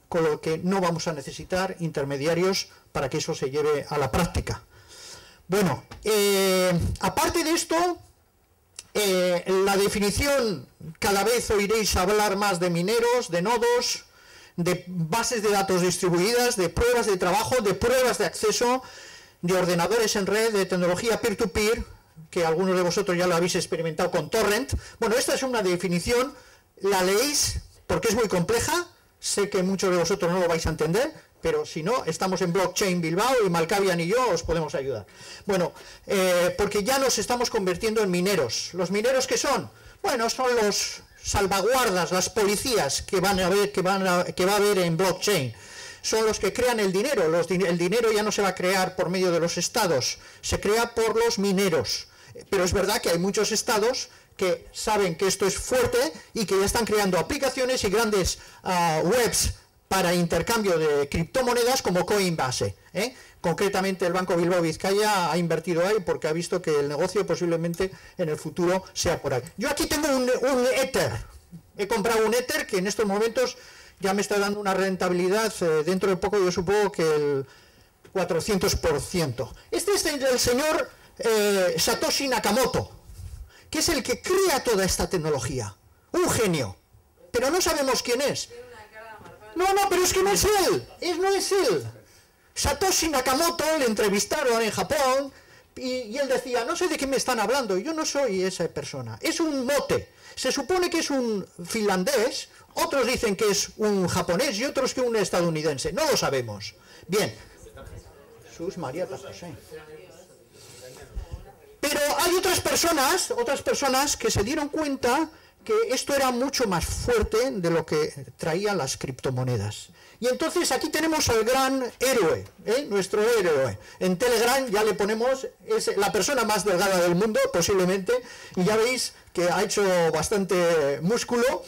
con lo que no vamos a necesitar intermediarios para que eso se lleve a la práctica. Bueno, eh, aparte de esto, la definición, cada vez oiréis hablar más de mineros, de nodos, de bases de datos distribuidas, de pruebas de trabajo, de pruebas de acceso, de ordenadores en red, de tecnología peer-to-peer, -peer, que algunos de vosotros ya lo habéis experimentado con Torrent. Bueno, esta es una definición, la leéis porque es muy compleja, sé que muchos de vosotros no lo vais a entender, pero si no, estamos en Blockchain Bilbao y Malcavian y yo os podemos ayudar. Bueno, eh, porque ya nos estamos convirtiendo en mineros. ¿Los mineros qué son? Bueno, son los salvaguardas, las policías que van a ver, que van a, que va a haber en blockchain. Son los que crean el dinero. Los, el dinero ya no se va a crear por medio de los estados, se crea por los mineros. Pero es verdad que hay muchos estados que saben que esto es fuerte y que ya están creando aplicaciones y grandes uh, webs para intercambio de criptomonedas como Coinbase. ¿eh? Concretamente el Banco Bilbao Vizcaya ha invertido ahí porque ha visto que el negocio posiblemente en el futuro sea por ahí. Yo aquí tengo un, un Ether. He comprado un Ether que en estos momentos ya me está dando una rentabilidad eh, dentro de poco yo supongo que el 400%. Este es el, el señor eh, Satoshi Nakamoto, que es el que crea toda esta tecnología. Un genio. Pero no sabemos quién es. No, no, pero es que no es él. Es, no es él. Satoshi Nakamoto le entrevistaron en Japón Y, él decía, no sé de qué me están hablando, yo no soy esa persona. Es un mote. Se supone que es un finlandés, otros dicen que es un japonés y otros que un estadounidense. No lo sabemos. Bien. Jesús María José. Pero hay otras personas, otras personas que se dieron cuenta que esto era mucho más fuerte de lo que traían las criptomonedas. Y entonces aquí tenemos al gran héroe, ¿eh? nuestro héroe. En Telegram ya le ponemos, es la persona más delgada del mundo, posiblemente, y ya veis que ha hecho bastante músculo.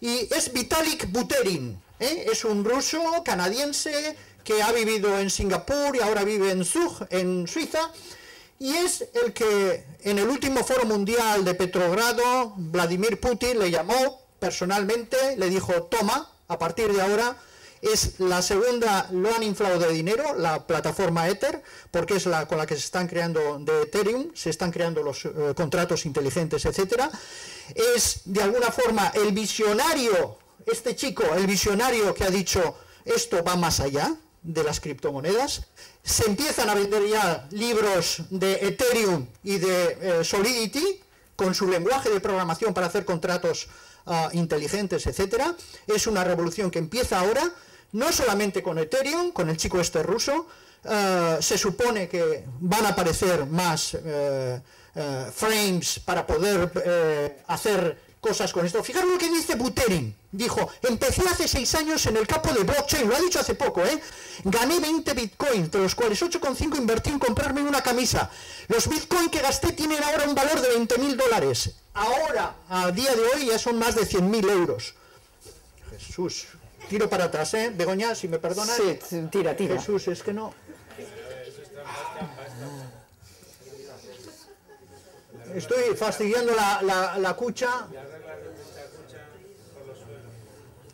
Y es Vitalik Buterin, ¿eh? es un ruso canadiense que ha vivido en Singapur y ahora vive en Zug, en Suiza, y es el que en el último foro mundial de Petrogrado, Vladimir Putin le llamó personalmente, le dijo, toma, a partir de ahora es la segunda, lo han inflado de dinero, la plataforma Ether, porque es la con la que se están creando de Ethereum, se están creando los eh, contratos inteligentes, etcétera. Es de alguna forma el visionario, este chico, el visionario que ha dicho esto va más allá de las criptomonedas. Se empiezan a vender ya libros de Ethereum y de eh, Solidity con su lenguaje de programación para hacer contratos ah, inteligentes, etcétera. Es una revolución que empieza ahora no solamente con Ethereum, con el chico este ruso, eh, se supone que van a aparecer más eh, eh, frames para poder hacer cosas con esto. Fijaros lo que dice Buterin. Dijo, empecé hace seis años en el campo de blockchain, lo ha dicho hace poco, ¿eh? Gané 20 bitcoins, de los cuales 8,5 invertí en comprarme una camisa. Los bitcoins que gasté tienen ahora un valor de 20 mil dólares. Ahora, a día de hoy, ya son más de 100 mil euros. Jesús, Tiro para atrás, ¿eh? Begoña, si me perdonas. Sí, tira, tira. Jesús, es que no. Estoy fastidiando la, la, la cucha.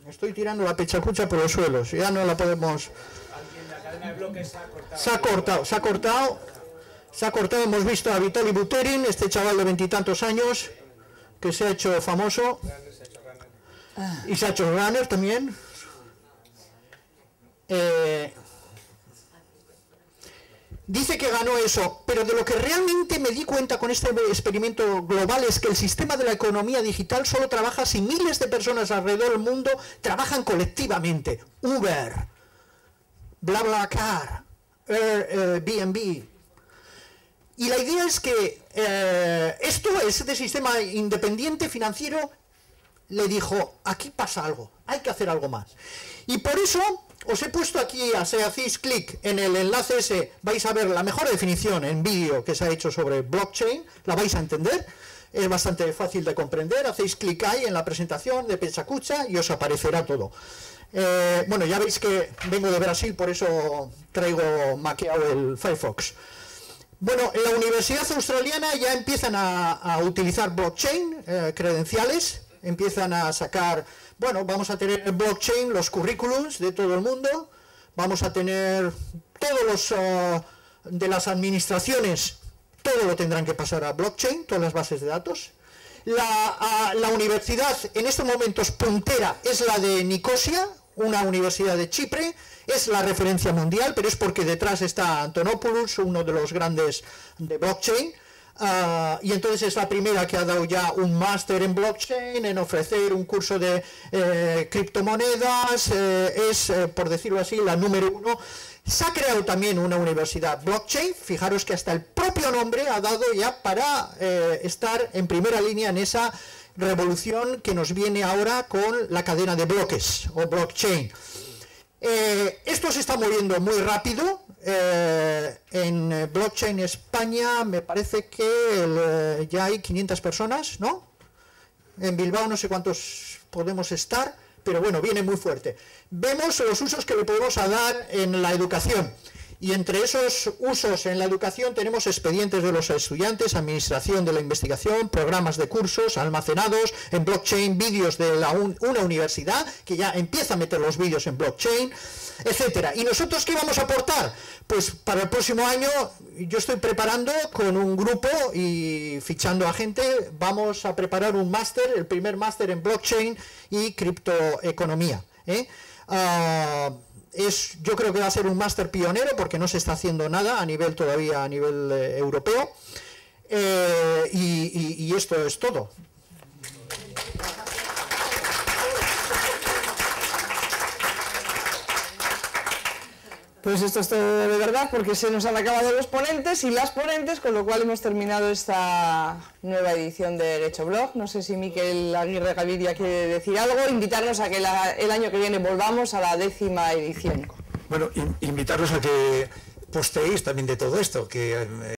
Estoy tirando la pechacucha por los suelos. Ya no la podemos. Se ha cortado, se ha cortado. Se ha cortado. Hemos visto a Vitaly Buterin, este chaval de veintitantos años, que se ha hecho famoso. Y se ha hecho runner también. Eh, dice que ganó eso, pero de lo que realmente me di cuenta con este experimento global es que el sistema de la economía digital solo trabaja si miles de personas alrededor del mundo trabajan colectivamente. Uber, BlaBlaCar, Airbnb. Y la idea es que eh, esto, este sistema independiente financiero, le dijo, aquí pasa algo, hay que hacer algo más. Y por eso os he puesto aquí, si hacéis clic en el enlace ese, vais a ver la mejor definición en vídeo que se ha hecho sobre blockchain, la vais a entender, es bastante fácil de comprender, hacéis clic ahí en la presentación de Pechacucha y os aparecerá todo. Eh, bueno, ya veis que vengo de Brasil, por eso traigo maqueado el Firefox. Bueno, en la Universidad Australiana ya empiezan a, utilizar blockchain, eh, credenciales, empiezan a sacar bueno, vamos a tener en blockchain los currículums de todo el mundo, vamos a tener todos los uh, de las administraciones, todo lo tendrán que pasar a blockchain, todas las bases de datos. La, la universidad en estos momentos puntera es la de Nicosia, una universidad de Chipre, es la referencia mundial, pero es porque detrás está Antonopoulos, uno de los grandes de blockchain. Ah, y entonces es la primera que ha dado ya un máster en blockchain, en ofrecer un curso de eh, criptomonedas, eh, es, eh, por decirlo así, la número uno. Se ha creado también una universidad blockchain, fijaros que hasta el propio nombre ha dado ya para estar en primera línea en esa revolución que nos viene ahora con la cadena de bloques o blockchain. esto se está moviendo muy rápido, eh, en eh, blockchain España me parece que eh, ya hay 500 personas, ¿no? En Bilbao no sé cuántos podemos estar, pero bueno, viene muy fuerte. Vemos los usos que le podemos dar en la educación. Y entre esos usos en la educación tenemos expedientes de los estudiantes, administración de la investigación, programas de cursos almacenados en blockchain, vídeos de una universidad que ya empieza a meter los vídeos en blockchain, etcétera. ¿Y nosotros qué vamos a aportar? Pues para el próximo año yo estoy preparando con un grupo y fichando a gente, vamos a preparar un máster, el primer máster en blockchain y criptoeconomía. ¿eh? Ah, es, yo creo que va a ser un máster pionero porque no se está haciendo nada a nivel todavía a nivel eh, europeo. Eh, y, esto es todo. Pues esto es todo de verdad porque se nos han acabado los ponentes y las ponentes, con lo cual hemos terminado esta nueva edición de Derecho Blog. No sé si Miquel Aguirre Gaviria quiere decir algo, invitarnos a que la- el año que viene volvamos a la décima edición. Bueno, in- invitarlos a que posteéis también de todo esto, que eh,